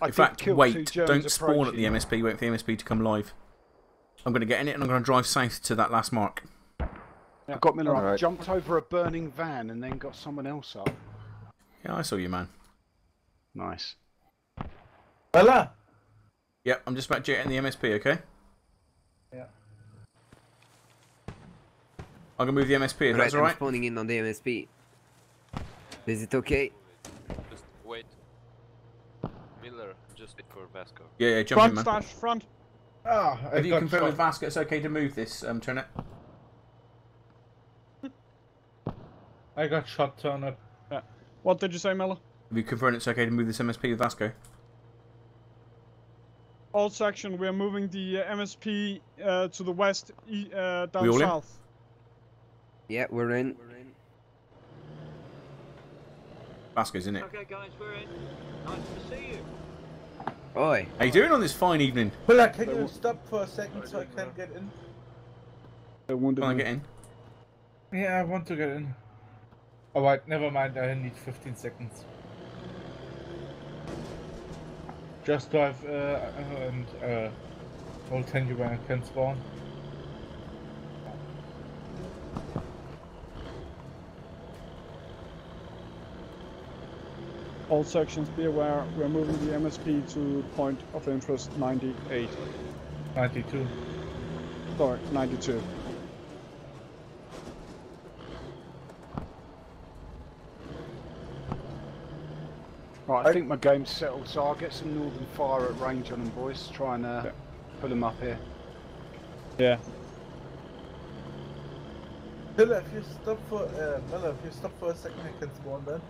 [SPEAKER 1] I
[SPEAKER 6] In
[SPEAKER 1] did
[SPEAKER 6] fact, wait. Don't spawn at the. MSP. Wait for the MSP to come live. I'm going to get in it and I'm going to drive south to that last mark.
[SPEAKER 1] I got Miller. I
[SPEAKER 3] Alright.
[SPEAKER 1] jumped over a burning van and then got someone else up.
[SPEAKER 6] Yeah, I saw you, man.
[SPEAKER 1] Nice.
[SPEAKER 5] Bella,
[SPEAKER 6] Yep, I'm just about jetting the MSP, okay?
[SPEAKER 5] Yeah.
[SPEAKER 6] I'm gonna move the MSP if
[SPEAKER 4] Right,
[SPEAKER 6] that's
[SPEAKER 4] I'm spawning in on the MSP. Is it okay?
[SPEAKER 10] Just wait. Miller, just wait for Vasco.
[SPEAKER 6] Yeah, yeah, jump
[SPEAKER 2] Front,
[SPEAKER 6] in, man.
[SPEAKER 2] Stash, front.
[SPEAKER 5] Ah, I
[SPEAKER 6] Have you confirmed with. Vasco it's okay to move this, um, Turnet?
[SPEAKER 5] I got shot, Turner.
[SPEAKER 2] What did you say, Miller?
[SPEAKER 6] Have you confirmed it's okay to move this MSP with Vasco?
[SPEAKER 2] All section, we're moving the uh, MSP uh, to the west, e- uh, down
[SPEAKER 6] We all in?
[SPEAKER 2] south.
[SPEAKER 4] Yeah, we're in.
[SPEAKER 6] Vasco's in it.
[SPEAKER 11] Okay, guys, we're in. Nice to see you.
[SPEAKER 4] Oi.
[SPEAKER 6] How you doing on this fine evening?
[SPEAKER 5] Miller, can you stop for a second so I can get in?
[SPEAKER 2] They wounded
[SPEAKER 6] Can I get in?
[SPEAKER 5] Yeah, I want to get in. Alright, never mind, I need 15 seconds. Just drive uh, and uh, I'll tell you when I can spawn.
[SPEAKER 2] All sections, be aware, we're moving the MSP to point of interest 98.
[SPEAKER 5] 92.
[SPEAKER 2] Sorry, 92.
[SPEAKER 1] Right, I think my game's settled, so I'll get some northern fire at range on them, boys. Try and uh,
[SPEAKER 2] Yeah.
[SPEAKER 1] pull them up here.
[SPEAKER 2] Yeah.
[SPEAKER 5] Miller, if you stop for uh, Miller, if you stop for a second, I can spawn then.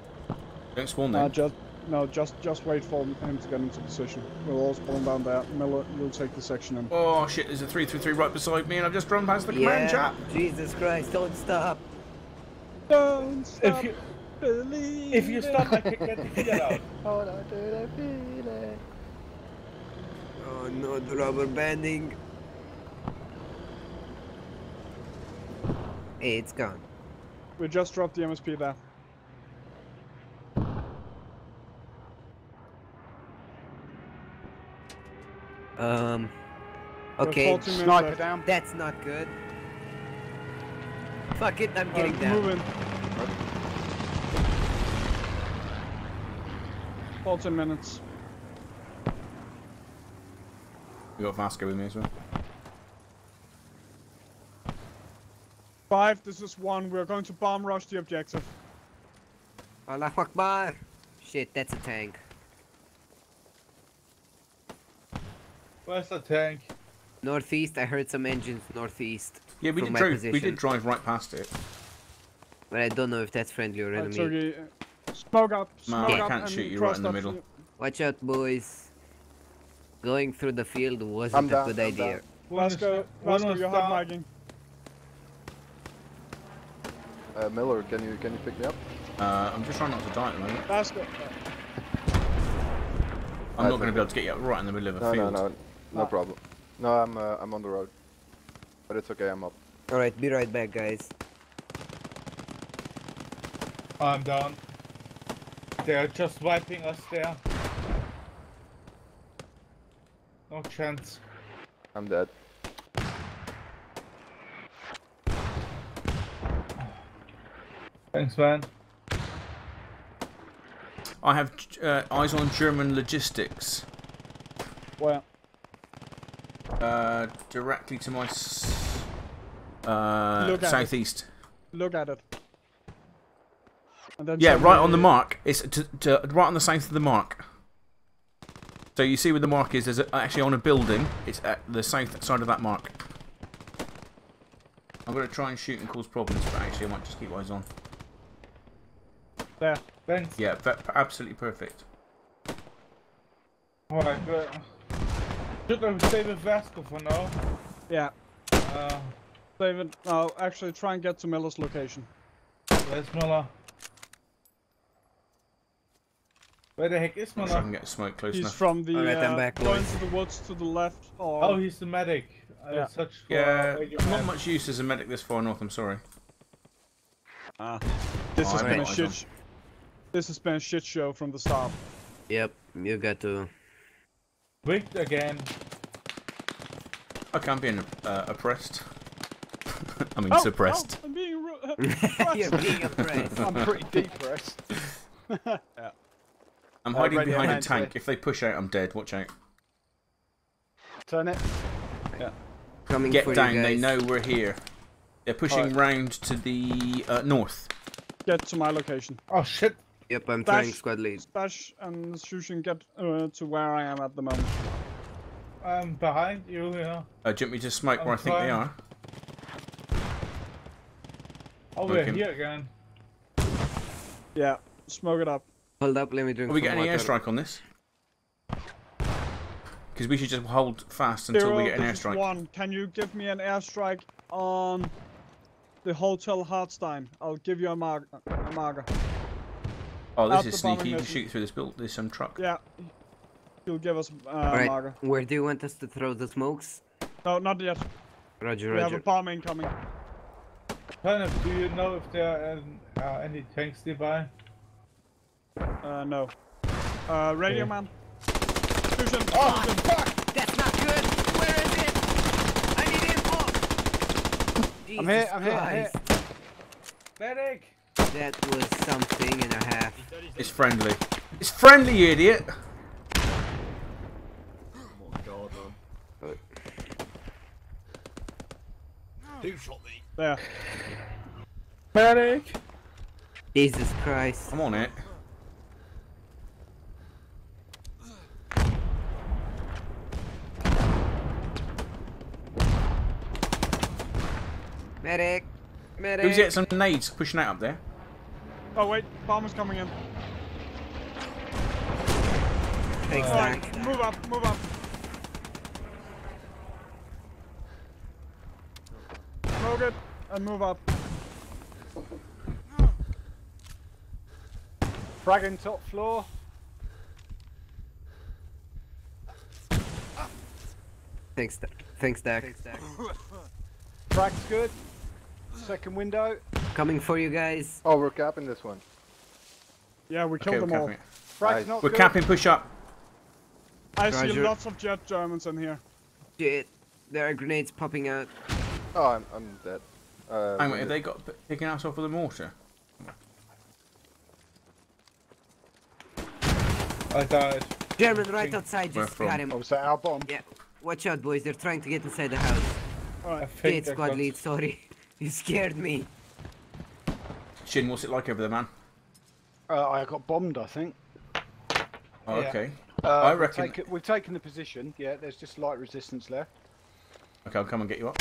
[SPEAKER 6] Don't spawn
[SPEAKER 2] Uh,
[SPEAKER 6] then.
[SPEAKER 2] just no, just just wait for him to get into position. We'll all spawn down there. Miller, you'll take the section in.
[SPEAKER 6] Oh shit, there's a 333 right beside me and I've just run past the command
[SPEAKER 4] Yeah.
[SPEAKER 6] chat.
[SPEAKER 4] Jesus Christ, don't stop.
[SPEAKER 2] Don't stop
[SPEAKER 5] If you
[SPEAKER 2] believing.
[SPEAKER 5] if you stop, I can get the healer out.
[SPEAKER 4] Oh no, the rubber banding. It's gone.
[SPEAKER 2] We just dropped the MSP there.
[SPEAKER 4] Um. Okay,
[SPEAKER 2] 40 minutes
[SPEAKER 1] Sniper down.
[SPEAKER 4] that's not good. Fuck it, I'm
[SPEAKER 2] Uh,
[SPEAKER 4] getting down.
[SPEAKER 2] moving. 14 minutes.
[SPEAKER 6] We got Vasco with me as well.
[SPEAKER 2] Five, this is one. We're going to bomb rush the objective.
[SPEAKER 4] Allah Akbar. Shit, that's a tank.
[SPEAKER 5] Where's the tank?
[SPEAKER 4] Northeast, I heard some engines northeast.
[SPEAKER 6] Yeah, we
[SPEAKER 4] from
[SPEAKER 6] did
[SPEAKER 4] my
[SPEAKER 6] drive. We did drive right past it.
[SPEAKER 4] But I don't know if that's friendly or enemy.
[SPEAKER 2] Sergey, uh, smoke up,
[SPEAKER 6] No,
[SPEAKER 2] smoke
[SPEAKER 6] I
[SPEAKER 2] up,
[SPEAKER 6] can't
[SPEAKER 2] and
[SPEAKER 6] shoot you right in the middle.
[SPEAKER 2] field.
[SPEAKER 4] Watch out, boys. Going through the field wasn't
[SPEAKER 3] I'm
[SPEAKER 4] a
[SPEAKER 3] down,
[SPEAKER 4] good
[SPEAKER 3] I'm
[SPEAKER 4] idea.
[SPEAKER 3] down.
[SPEAKER 2] Vasco, Vasco, you're hot lagging.
[SPEAKER 3] Uh, Miller, can you can you pick me up?
[SPEAKER 6] Uh, I'm just trying not to die at the moment.
[SPEAKER 2] Vasco,
[SPEAKER 6] I'm
[SPEAKER 3] Right,
[SPEAKER 6] not going to be able to get you right in the middle of a
[SPEAKER 3] No, no,
[SPEAKER 6] field.
[SPEAKER 3] no, no
[SPEAKER 2] Ah.
[SPEAKER 3] problem. No, I'm uh, I'm on the road, but it's okay. I'm up.
[SPEAKER 4] Alright, be right back, guys.
[SPEAKER 5] I'm down. They're just wiping us there. No chance.
[SPEAKER 3] I'm dead.
[SPEAKER 5] Thanks, man.
[SPEAKER 6] I have uh, eyes on German logistics.
[SPEAKER 2] where?
[SPEAKER 6] Uh, directly to my s- uh,
[SPEAKER 2] Look at it.
[SPEAKER 6] southeast.
[SPEAKER 2] Look at it. And then
[SPEAKER 6] Yeah, right on the mark. It's to, to, right on the south of the mark. So you see where the mark is? There's a, actually on a building. It's at the south side of that mark. I'm gonna try and shoot and cause problems, but actually I might just keep eyes on.
[SPEAKER 2] There.
[SPEAKER 5] Thanks.
[SPEAKER 6] Yeah, absolutely perfect.
[SPEAKER 5] Alright, good. Should I stay with Vasco for now?
[SPEAKER 2] Yeah.
[SPEAKER 5] Uh,
[SPEAKER 2] David, no, actually try and get to Miller's location.
[SPEAKER 5] where's Miller? Where the heck is
[SPEAKER 6] Not sure I can get smoke close
[SPEAKER 2] He's
[SPEAKER 6] enough.
[SPEAKER 2] from the
[SPEAKER 4] Alright, I'm
[SPEAKER 2] uh,
[SPEAKER 4] back,
[SPEAKER 2] going to the woods to the left. Or
[SPEAKER 5] Oh, he's the medic. I
[SPEAKER 2] Yeah.
[SPEAKER 5] searched for
[SPEAKER 6] Yeah,
[SPEAKER 5] radio
[SPEAKER 6] not much use as a medic this far north. I'm sorry.
[SPEAKER 2] Ah. This
[SPEAKER 6] Oh,
[SPEAKER 2] has
[SPEAKER 6] I
[SPEAKER 2] been
[SPEAKER 6] know,
[SPEAKER 2] a
[SPEAKER 6] I
[SPEAKER 2] shit. sh- This has been a shit show from the start.
[SPEAKER 4] Yep, you got to.
[SPEAKER 5] Rigged again.
[SPEAKER 6] Okay, I'm being uh, oppressed. I mean
[SPEAKER 2] Oh,
[SPEAKER 6] suppressed.
[SPEAKER 2] oh, I'm being ru-
[SPEAKER 4] You're being oppressed.
[SPEAKER 1] I'm pretty depressed.
[SPEAKER 6] I'm
[SPEAKER 1] Uh,
[SPEAKER 6] hiding behind a tank.
[SPEAKER 1] here.
[SPEAKER 6] If they push out, I'm dead. Watch out.
[SPEAKER 1] Turn it. Yeah.
[SPEAKER 4] Coming
[SPEAKER 6] Get
[SPEAKER 4] for
[SPEAKER 6] down.
[SPEAKER 4] you
[SPEAKER 6] They know we're here. They're pushing
[SPEAKER 2] Alright.
[SPEAKER 6] round to the uh, north.
[SPEAKER 2] Get to my location.
[SPEAKER 5] Oh shit!
[SPEAKER 4] Yep, I'm
[SPEAKER 2] Dash.
[SPEAKER 4] trying squad lead.
[SPEAKER 2] Stash and Shushin get uh, to where I am at the moment.
[SPEAKER 5] I'm behind you here.
[SPEAKER 6] Uh, do you want me to smoke where I
[SPEAKER 5] I'm
[SPEAKER 6] think they
[SPEAKER 5] trying.
[SPEAKER 6] are?
[SPEAKER 5] Oh, we're
[SPEAKER 6] Okay.
[SPEAKER 5] here again.
[SPEAKER 2] Yeah, smoke it up.
[SPEAKER 4] Hold up, let me drink
[SPEAKER 6] Are we
[SPEAKER 4] some
[SPEAKER 6] getting any airstrike on this? Because we should just hold fast until we get an
[SPEAKER 2] this is
[SPEAKER 6] airstrike.
[SPEAKER 2] One, can you give me an airstrike on the Hotel Hartstein? I'll give you a, mar- a marker.
[SPEAKER 6] Oh, this
[SPEAKER 2] Out
[SPEAKER 6] is sneaky. You can shoot through this build. There's some truck.
[SPEAKER 2] Yeah, You'll give us uh, a
[SPEAKER 4] Alright,
[SPEAKER 2] marker.
[SPEAKER 4] where do you want us to throw the smokes?
[SPEAKER 2] No, not yet.
[SPEAKER 4] Roger,
[SPEAKER 2] We have a
[SPEAKER 4] roger.
[SPEAKER 2] bomb incoming.
[SPEAKER 5] Planet, do you know if there are um, uh, any tanks nearby?
[SPEAKER 2] Uh, no. Uh, radio
[SPEAKER 5] Okay.
[SPEAKER 2] man. Fusion.
[SPEAKER 5] Oh,
[SPEAKER 2] Fusion.
[SPEAKER 5] fuck!
[SPEAKER 4] That's not good! Where is it? I need info!
[SPEAKER 1] I'm here, I'm here, I'm here.
[SPEAKER 4] Christ.
[SPEAKER 5] Medic!
[SPEAKER 4] That was something and a half.
[SPEAKER 6] It's friendly. It's friendly, you idiot!
[SPEAKER 11] Oh my god, man. Who shot me?
[SPEAKER 2] There.
[SPEAKER 5] Medic!
[SPEAKER 4] Jesus Christ.
[SPEAKER 6] I'm on it.
[SPEAKER 4] Medic! Medic!
[SPEAKER 6] Who's get some nades pushing out up there?
[SPEAKER 2] Oh wait, bomb is coming in.
[SPEAKER 4] Thanks,
[SPEAKER 2] Alright,
[SPEAKER 4] Dak.
[SPEAKER 2] move up, move up. Smoke it and move up.
[SPEAKER 1] Fragging top floor.
[SPEAKER 4] Thanks, Dak. Thanks, Dak.
[SPEAKER 1] Frag's good. Second window.
[SPEAKER 4] Coming for you guys.
[SPEAKER 3] Oh, we're capping this one.
[SPEAKER 2] Yeah, we killed
[SPEAKER 6] Okay, we're
[SPEAKER 2] them all.
[SPEAKER 6] capping it.
[SPEAKER 1] Frag's
[SPEAKER 3] Nice.
[SPEAKER 1] not
[SPEAKER 6] We're
[SPEAKER 1] good.
[SPEAKER 6] capping push up.
[SPEAKER 2] I see lots of jet Germans in here.
[SPEAKER 4] Shit. There are grenades popping out.
[SPEAKER 3] Oh, I'm, I'm dead. Uh,
[SPEAKER 6] Hang on, have they got p- picking us off with a mortar?
[SPEAKER 5] I died.
[SPEAKER 4] German right outside, just got him.
[SPEAKER 1] Oh, was that our bomb?
[SPEAKER 4] Yeah. Watch out, boys. They're trying to get inside the house.
[SPEAKER 2] Alright.
[SPEAKER 5] think
[SPEAKER 4] Shit, squad
[SPEAKER 5] got-
[SPEAKER 4] lead, sorry. You scared me.
[SPEAKER 6] Shin, what's it like over there, man?
[SPEAKER 1] Uh, I got bombed, I think.
[SPEAKER 6] Oh,
[SPEAKER 5] Yeah.
[SPEAKER 6] okay.
[SPEAKER 1] Uh,
[SPEAKER 6] I
[SPEAKER 1] we've
[SPEAKER 6] reckon-
[SPEAKER 1] taken- we've taken the position. Yeah, there's just light resistance left.
[SPEAKER 6] Okay, I'll come and get you up.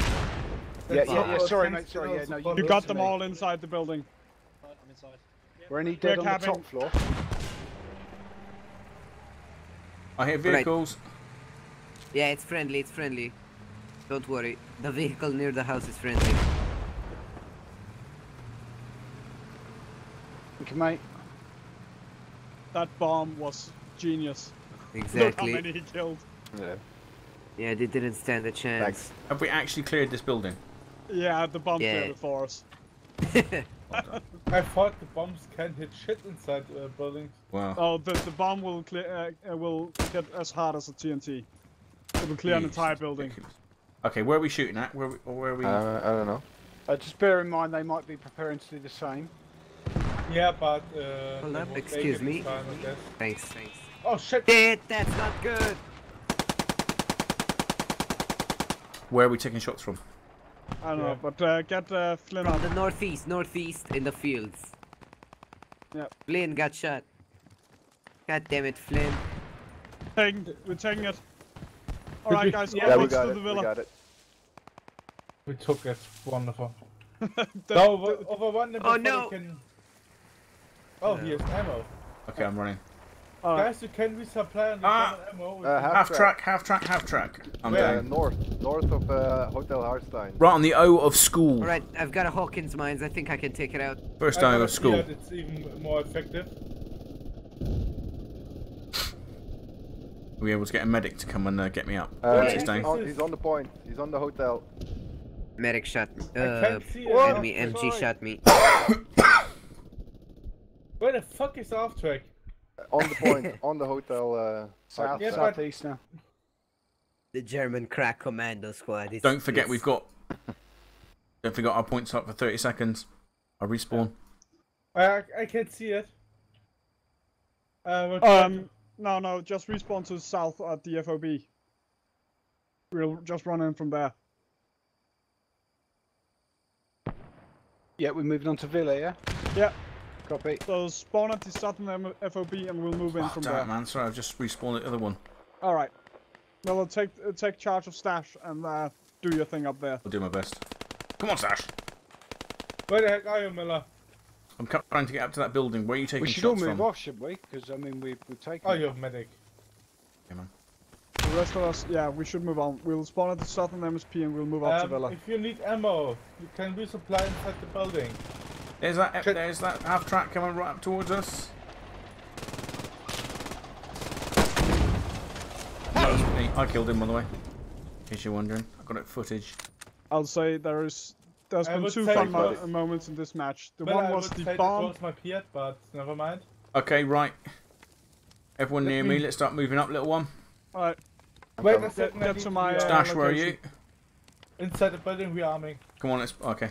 [SPEAKER 1] Yeah, yeah, yeah. Sorry, mate. Sorry. Yeah, no, you.
[SPEAKER 2] You
[SPEAKER 1] got
[SPEAKER 2] got them
[SPEAKER 1] me.
[SPEAKER 2] all inside the building.
[SPEAKER 9] I'm inside.
[SPEAKER 1] Were any dead
[SPEAKER 2] We're
[SPEAKER 1] on the
[SPEAKER 2] capping.
[SPEAKER 1] top floor?
[SPEAKER 6] I hear vehicles.
[SPEAKER 4] Yeah, it's friendly, it's friendly. Don't worry. The vehicle near the house is friendly.
[SPEAKER 1] Thank you, mate.
[SPEAKER 2] That bomb was genius. Look how
[SPEAKER 4] Exactly.
[SPEAKER 2] many he killed.
[SPEAKER 3] Yeah.
[SPEAKER 4] Yeah, they didn't stand a chance.
[SPEAKER 3] Thanks.
[SPEAKER 6] Have we actually cleared this building?
[SPEAKER 2] Yeah, the bomb
[SPEAKER 4] Yeah.
[SPEAKER 2] killed it for us.
[SPEAKER 5] I thought the bombs can't hit shit inside uh, buildings.
[SPEAKER 6] Wow.
[SPEAKER 2] Oh, the, the bomb will clear, uh, uh, will get as hard as a TNT. It will clear an entire building.
[SPEAKER 6] Okay, where are we shooting at? Where, are we- or where are we?
[SPEAKER 3] Uh, I don't know.
[SPEAKER 1] Uh, just bear in mind they might be preparing to do the same.
[SPEAKER 5] Yeah, but uh,
[SPEAKER 4] Hold up, excuse me.
[SPEAKER 5] time,
[SPEAKER 4] Thanks, thanks.
[SPEAKER 5] Oh shit!
[SPEAKER 4] Shit, that's not good.
[SPEAKER 6] Where are we taking shots from?
[SPEAKER 2] I don't
[SPEAKER 5] Yeah.
[SPEAKER 2] know, but uh, get uh, Flynn
[SPEAKER 4] From the northeast, northeast in the fields.
[SPEAKER 2] Yep.
[SPEAKER 4] Flynn got shot. God damn it, Flynn.
[SPEAKER 2] Taking, we're taking it. Alright, guys,
[SPEAKER 5] Yeah,
[SPEAKER 3] Yeah, we got
[SPEAKER 2] to
[SPEAKER 3] it.
[SPEAKER 2] the
[SPEAKER 3] We got it.
[SPEAKER 5] We took it. Wonderful.
[SPEAKER 2] The-
[SPEAKER 5] no, over, over one
[SPEAKER 4] Oh,
[SPEAKER 5] before
[SPEAKER 4] no.
[SPEAKER 5] Can... Oh, here's ammo.
[SPEAKER 6] Okay, I'm running.
[SPEAKER 2] Alright,
[SPEAKER 5] Guys, you can resupply on the
[SPEAKER 6] Ah.
[SPEAKER 5] ammo.
[SPEAKER 3] Uh, half,
[SPEAKER 6] Half
[SPEAKER 3] track.
[SPEAKER 6] track, half track, half track. I'm
[SPEAKER 5] Where?
[SPEAKER 3] Uh,
[SPEAKER 6] down.
[SPEAKER 3] north, north of uh, Hotel Harstein.
[SPEAKER 6] Right on the O of school.
[SPEAKER 4] Alright, I've got a Hawkins mines. I think I can take it out.
[SPEAKER 6] First
[SPEAKER 5] I
[SPEAKER 6] O of school.
[SPEAKER 5] Fiat, It's even more effective.
[SPEAKER 6] Are we able to get a medic to come and uh, get me up?
[SPEAKER 3] Uh,
[SPEAKER 6] Once
[SPEAKER 3] he's, on, he's on the point. He's on the hotel.
[SPEAKER 4] Medic shot me. Uh,
[SPEAKER 5] can't see
[SPEAKER 3] Whoa.
[SPEAKER 4] enemy. MG shot me.
[SPEAKER 5] Where the fuck is off track?
[SPEAKER 3] On the point. on the hotel. Uh,
[SPEAKER 1] South,
[SPEAKER 5] Yeah,
[SPEAKER 1] southeast now.
[SPEAKER 4] The German crack commando squad. Is,
[SPEAKER 6] Don't forget
[SPEAKER 4] is-
[SPEAKER 6] we've got. Don't forget our points up for 30 seconds. I respawn.
[SPEAKER 5] I I can't see it. Uh,
[SPEAKER 2] um, no, no, just respawn to south at the FOB. We'll just run in from there.
[SPEAKER 1] Yeah, we're moving on to Villa, yeah?
[SPEAKER 2] Yeah.
[SPEAKER 1] Copy.
[SPEAKER 2] So spawn at the southern M- FOB and we'll move in
[SPEAKER 6] Oh,
[SPEAKER 2] from
[SPEAKER 6] damn
[SPEAKER 2] there.
[SPEAKER 6] it, man. Sorry, I've just respawned the other one.
[SPEAKER 2] All right. Well, I'll take uh, take charge of stash and uh, do your thing up there.
[SPEAKER 6] I'll do my best. Come on, Sash.
[SPEAKER 5] Where the heck are you, Miller?
[SPEAKER 6] I'm trying to get up to that building. Where are you taking shots from?
[SPEAKER 1] We should all move
[SPEAKER 6] from?
[SPEAKER 1] off, shouldn't we? Because, I mean, we, we've taken.
[SPEAKER 5] Oh, you're medic.
[SPEAKER 6] Okay, man.
[SPEAKER 2] The rest of us, yeah, we should move on. We'll spawn at the southern MSP and we'll move up to
[SPEAKER 5] Um,
[SPEAKER 2] Villa.
[SPEAKER 5] if you need ammo, you can resupply inside the building.
[SPEAKER 6] There's that.
[SPEAKER 5] Check-
[SPEAKER 6] There's that half track coming right up towards us. That. I killed him, by the way. In case you're wondering, I got it footage.
[SPEAKER 2] I'll say there is. There's
[SPEAKER 5] I
[SPEAKER 2] been two fun mo-
[SPEAKER 5] was-
[SPEAKER 2] moments in this match. The
[SPEAKER 5] Well,
[SPEAKER 2] one
[SPEAKER 5] I
[SPEAKER 2] was the
[SPEAKER 5] say that
[SPEAKER 2] bomb.
[SPEAKER 5] was my Piat, but never mind.
[SPEAKER 6] Okay, right. Everyone
[SPEAKER 5] Let
[SPEAKER 6] near me.
[SPEAKER 5] me-
[SPEAKER 6] Let's start moving up, little one.
[SPEAKER 2] Alright,
[SPEAKER 5] Wait a
[SPEAKER 2] get,
[SPEAKER 5] second.
[SPEAKER 2] Get to my.
[SPEAKER 5] be,
[SPEAKER 2] Uh,
[SPEAKER 6] Stash, where are you?
[SPEAKER 5] Inside the building, rearming.
[SPEAKER 6] Come on, let's. Okay.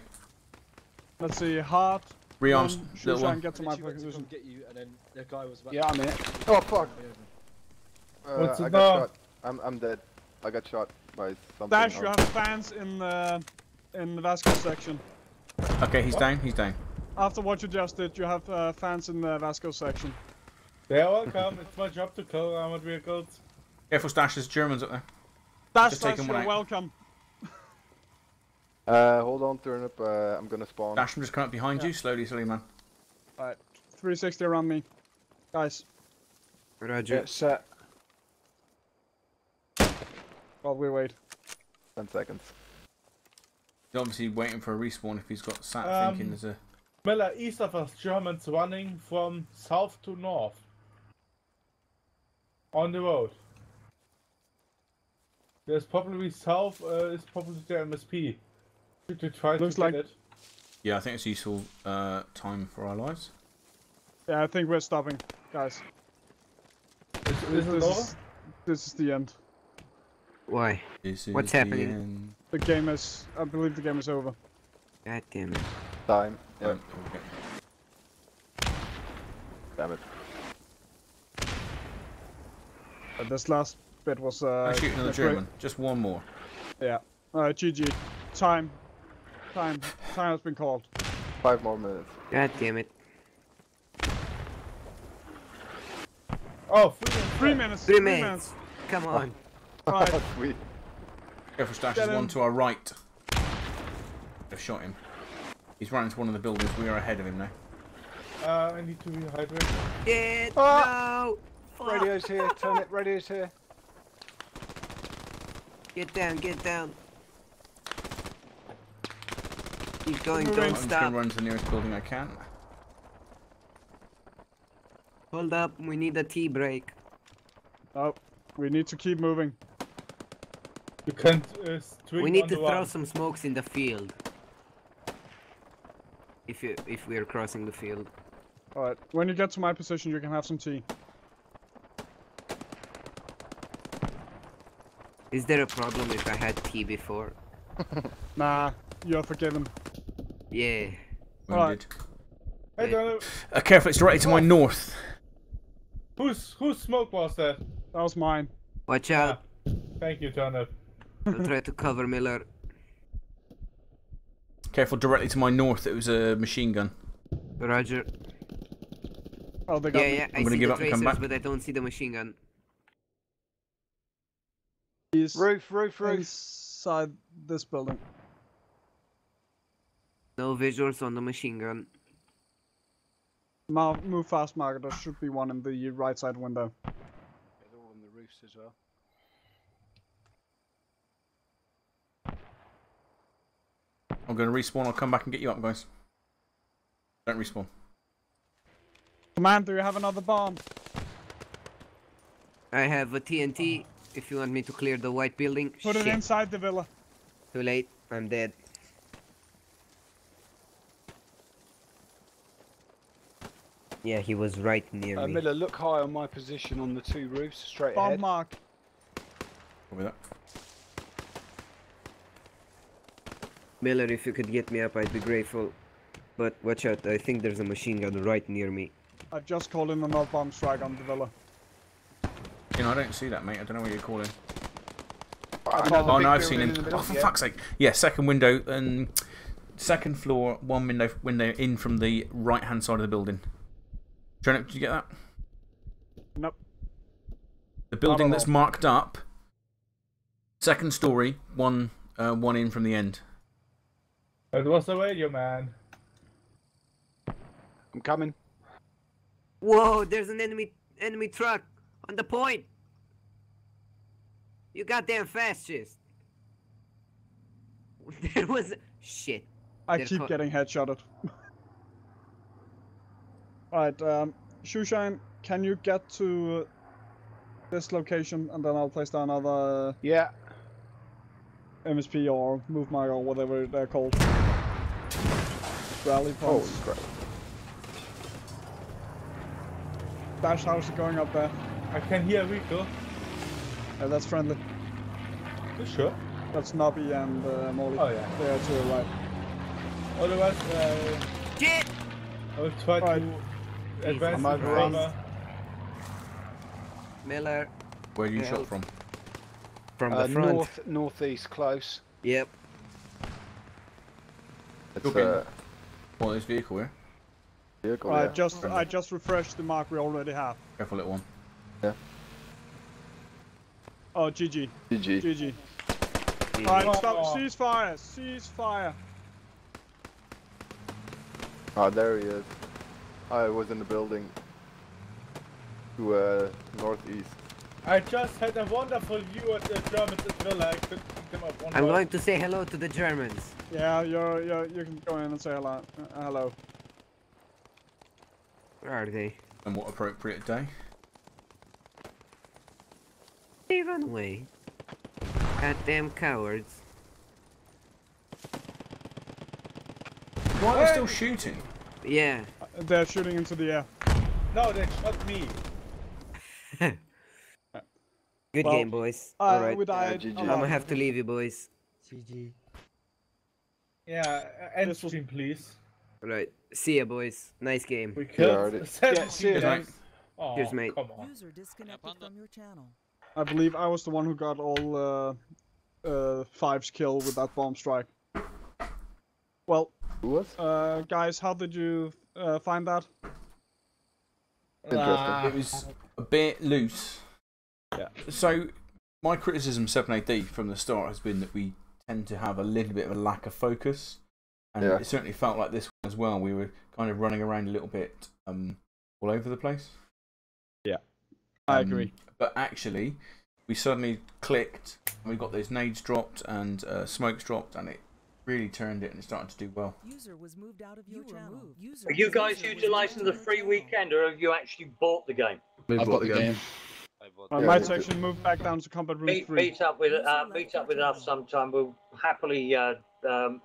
[SPEAKER 2] Let's see, hard.
[SPEAKER 6] Rearms,
[SPEAKER 2] one,
[SPEAKER 6] little
[SPEAKER 2] Shushan,
[SPEAKER 6] one.
[SPEAKER 2] get to my
[SPEAKER 12] Literally went to
[SPEAKER 2] position.
[SPEAKER 12] come get you, and then the guy was about
[SPEAKER 1] Yeah,
[SPEAKER 12] to
[SPEAKER 1] I'm in it.
[SPEAKER 3] Oh fuck! Uh,
[SPEAKER 5] What's
[SPEAKER 3] I got
[SPEAKER 5] now?
[SPEAKER 3] shot. I'm I'm dead. I got shot by something.
[SPEAKER 2] Dash, you have fans in the in the Vasco section.
[SPEAKER 6] Okay, he's down. He's down.
[SPEAKER 2] After what you just did, you have uh, fans in the Vasco section.
[SPEAKER 5] They're welcome. it's my job to kill armored vehicles.
[SPEAKER 6] Careful, Stash. There's Germans up there.
[SPEAKER 2] Dash,
[SPEAKER 6] Just
[SPEAKER 2] Dash, you're welcome.
[SPEAKER 3] Uh, hold on, turnip. Uh, I'm gonna spawn.
[SPEAKER 6] Dash, I'm just coming up behind
[SPEAKER 2] Yeah.
[SPEAKER 6] you, slowly, slowly, man.
[SPEAKER 2] Alright, 360 around me. Guys,
[SPEAKER 4] Roger.
[SPEAKER 1] Yeah, set.
[SPEAKER 2] while we wait.
[SPEAKER 3] Ten seconds.
[SPEAKER 6] He's obviously waiting for a respawn if he's got sat
[SPEAKER 5] Um,
[SPEAKER 6] thinking there's a.
[SPEAKER 5] Miller, east of us, Germans running from south to north. On the road. There's probably south, uh, is probably the MSP. Should we try
[SPEAKER 2] Looks
[SPEAKER 5] to
[SPEAKER 2] like-
[SPEAKER 5] it?
[SPEAKER 6] Yeah, I think it's a useful uh, time for our lives.
[SPEAKER 2] Yeah, I think we're stopping, guys.
[SPEAKER 5] Is, is
[SPEAKER 2] This
[SPEAKER 5] it
[SPEAKER 2] is, this is the end.
[SPEAKER 4] Why?
[SPEAKER 6] This
[SPEAKER 4] What's
[SPEAKER 6] is
[SPEAKER 4] happening?
[SPEAKER 6] end.
[SPEAKER 2] The game is, I believe the game is over.
[SPEAKER 4] God damn it.
[SPEAKER 3] Time. Yeah.
[SPEAKER 6] Um, okay.
[SPEAKER 3] Damn it.
[SPEAKER 2] Uh, this last bit was uh.
[SPEAKER 6] I shoot another German. Just one more.
[SPEAKER 2] Yeah. Alright, GG. Time. Time. Time has been called.
[SPEAKER 3] Five more minutes.
[SPEAKER 4] God damn it.
[SPEAKER 5] Oh, three
[SPEAKER 2] minutes.
[SPEAKER 4] Three minutes. Come on.
[SPEAKER 2] Right.
[SPEAKER 3] Sweet.
[SPEAKER 6] Careful, Stash.
[SPEAKER 2] Get
[SPEAKER 6] There's one to our right. I've shot him. He's running to one of the buildings. We are ahead of him now.
[SPEAKER 5] Uh, I need to rehydrate.
[SPEAKER 4] Shit,
[SPEAKER 1] Ah!
[SPEAKER 4] no!
[SPEAKER 1] Radio's here. Turn it. Radio's here.
[SPEAKER 4] Get down, get down. Keep going,
[SPEAKER 2] Moving.
[SPEAKER 6] I'm
[SPEAKER 4] don't
[SPEAKER 6] just
[SPEAKER 4] stop.
[SPEAKER 6] gonna run to the nearest building I can.
[SPEAKER 4] Hold up, we need a tea break.
[SPEAKER 2] Oh, we need to keep moving.
[SPEAKER 5] You can't uh,
[SPEAKER 4] We need to throw
[SPEAKER 5] run.
[SPEAKER 4] some smokes in the field. If you if we are crossing the field.
[SPEAKER 2] Alright, when you get to my position, you can have some tea.
[SPEAKER 4] Is there a problem if I had tea before?
[SPEAKER 2] Nah, you're forgiven.
[SPEAKER 4] Yeah.
[SPEAKER 6] Wounded.
[SPEAKER 5] I don't know.
[SPEAKER 6] Uh, careful, it's directly to my north.
[SPEAKER 5] Who's whose smoke was that?
[SPEAKER 2] That was mine.
[SPEAKER 4] Watch out.
[SPEAKER 5] Thank you, Turnip.
[SPEAKER 4] Don't try to cover Miller.
[SPEAKER 6] Careful, directly to my north. It was a machine gun.
[SPEAKER 4] Roger.
[SPEAKER 2] Oh, they got
[SPEAKER 4] Yeah,
[SPEAKER 2] me.
[SPEAKER 4] yeah, I
[SPEAKER 6] I'm gonna
[SPEAKER 4] see
[SPEAKER 6] give
[SPEAKER 4] the
[SPEAKER 6] up and come
[SPEAKER 4] tracers,
[SPEAKER 6] back.
[SPEAKER 4] but I don't see the machine gun.
[SPEAKER 2] He's
[SPEAKER 1] Roof, roof, roof.
[SPEAKER 2] inside this building.
[SPEAKER 4] No visuals on the machine gun.
[SPEAKER 2] Ma move fast, Margaret. There should be one in the right side window.
[SPEAKER 1] Yeah, they're all on the roofs as well.
[SPEAKER 6] I'm gonna respawn. I'll come back and get you up, guys. Don't respawn.
[SPEAKER 2] Command, do you have another bomb?
[SPEAKER 4] I have a TNT if you want me to clear the white building.
[SPEAKER 2] Put it inside the villa.
[SPEAKER 4] Too late. I'm dead. Yeah, he was right near
[SPEAKER 1] Uh,
[SPEAKER 4] me.
[SPEAKER 1] Miller, look high on my position on the two roofs, straight
[SPEAKER 2] Bomb
[SPEAKER 1] ahead.
[SPEAKER 2] mark.
[SPEAKER 6] Copy that.
[SPEAKER 4] Miller, if you could get me up, I'd be grateful. But watch out, I think there's a machine gun right near me.
[SPEAKER 2] I've just called in another bomb strike on the villa.
[SPEAKER 6] You know, I don't see that, mate. I don't know what you're calling.
[SPEAKER 1] Another
[SPEAKER 6] Oh no, I've seen him.
[SPEAKER 1] middle,
[SPEAKER 6] Oh, for
[SPEAKER 1] yeah.
[SPEAKER 6] fuck's sake! Yeah, second window and second floor, one window window in from the right hand side of the building. Trying did you get that?
[SPEAKER 2] Nope.
[SPEAKER 6] The building that's marked up. Second story, one uh, one in from the end.
[SPEAKER 5] It was the radio man.
[SPEAKER 1] I'm coming.
[SPEAKER 4] Whoa, there's an enemy enemy truck on the point. You goddamn fascist. There was shit.
[SPEAKER 2] I
[SPEAKER 4] They're
[SPEAKER 2] keep
[SPEAKER 4] co-
[SPEAKER 2] getting headshotted. Alright, um, Shoeshine, can you get to this location and then I'll place down another
[SPEAKER 1] Yeah.
[SPEAKER 2] MSP or move my or whatever they're called. Rally
[SPEAKER 3] Holy
[SPEAKER 2] points.
[SPEAKER 3] crap.
[SPEAKER 2] Dash, how's it going up there?
[SPEAKER 5] I can hear Rico.
[SPEAKER 2] Yeah, that's friendly.
[SPEAKER 5] You sure?
[SPEAKER 2] That's Nobby and uh, Molly.
[SPEAKER 5] Oh, yeah.
[SPEAKER 2] They are to the right.
[SPEAKER 5] Otherwise, uh,
[SPEAKER 4] Shit!
[SPEAKER 5] I will try
[SPEAKER 2] Right.
[SPEAKER 5] to advance
[SPEAKER 1] I'm
[SPEAKER 5] the
[SPEAKER 1] over.
[SPEAKER 4] Miller
[SPEAKER 6] Where you shot from?
[SPEAKER 4] from
[SPEAKER 1] Uh,
[SPEAKER 4] the front.
[SPEAKER 1] north, northeast, close.
[SPEAKER 4] Yep.
[SPEAKER 3] It's
[SPEAKER 6] Okay.
[SPEAKER 3] a
[SPEAKER 6] Well, this vehicle here.
[SPEAKER 3] vehicle.
[SPEAKER 2] Right,
[SPEAKER 3] yeah.
[SPEAKER 2] just I just refreshed the mark we already have.
[SPEAKER 6] Careful, little one. Yeah.
[SPEAKER 2] Oh, GG.
[SPEAKER 3] GG.
[SPEAKER 2] GG.
[SPEAKER 4] Yeah.
[SPEAKER 2] Alright, stop.
[SPEAKER 5] Oh.
[SPEAKER 2] Ceasefire. Ceasefire.
[SPEAKER 3] Ah, there he is. I was in the building to uh, northeast.
[SPEAKER 5] I just had a wonderful view at the Germans at Villa. I couldn't pick them up one
[SPEAKER 4] I'm
[SPEAKER 5] by-
[SPEAKER 4] going to say hello to the Germans.
[SPEAKER 2] Yeah, you're, you're you can go in and say hello. Uh, hello.
[SPEAKER 4] Where are they?
[SPEAKER 6] And what appropriate day?
[SPEAKER 4] They run away. Goddamn cowards.
[SPEAKER 6] Why are they still shooting?
[SPEAKER 4] Yeah.
[SPEAKER 2] They're shooting into the air.
[SPEAKER 5] No, they shot me.
[SPEAKER 4] Good
[SPEAKER 2] Well,
[SPEAKER 4] game, boys.
[SPEAKER 2] Uh,
[SPEAKER 4] Alright.
[SPEAKER 2] we died.
[SPEAKER 3] GG.
[SPEAKER 2] a
[SPEAKER 4] I'm gonna have to leave you, boys. GG.
[SPEAKER 5] Yeah, uh, end
[SPEAKER 2] This was-
[SPEAKER 5] stream, please.
[SPEAKER 4] Alright. See ya, boys. Nice game.
[SPEAKER 5] We
[SPEAKER 3] Yeah,
[SPEAKER 5] killed
[SPEAKER 3] already.
[SPEAKER 5] 17
[SPEAKER 1] see you,
[SPEAKER 6] mate.
[SPEAKER 5] Oh,
[SPEAKER 4] Cheers, mate.
[SPEAKER 5] Come on.
[SPEAKER 7] User disconnected from your channel.
[SPEAKER 2] I believe I was the one who got all uh, uh, Five's kill with that bomb strike. Well,
[SPEAKER 3] Who was?
[SPEAKER 2] uh, guys, how did you uh, find that?
[SPEAKER 5] Ah,
[SPEAKER 6] It was a bit loose.
[SPEAKER 2] Yeah.
[SPEAKER 6] So, my criticism of 7AD from the start has been that we tend to have a little bit of a lack of focus. And
[SPEAKER 3] Yeah.
[SPEAKER 6] it certainly felt like this one as well. We were kind of running around a little bit um, all over the place. Yeah.
[SPEAKER 2] I
[SPEAKER 6] Um,
[SPEAKER 2] agree.
[SPEAKER 6] But actually, we suddenly clicked and we got those nades dropped and uh, smokes dropped, and it really turned it and it started to do well.
[SPEAKER 7] User was moved out of your channel. User
[SPEAKER 11] Are you guys
[SPEAKER 7] user was
[SPEAKER 11] utilising
[SPEAKER 7] moved
[SPEAKER 11] the free weekend, or have you actually bought the game?
[SPEAKER 12] I've got the game.
[SPEAKER 10] I bought
[SPEAKER 2] I
[SPEAKER 3] Yeah,
[SPEAKER 2] might
[SPEAKER 3] we do.
[SPEAKER 2] actually move back down to combat room
[SPEAKER 11] Meet,
[SPEAKER 2] three.
[SPEAKER 11] meet up with uh, meet up with us sometime. We'll happily uh, um,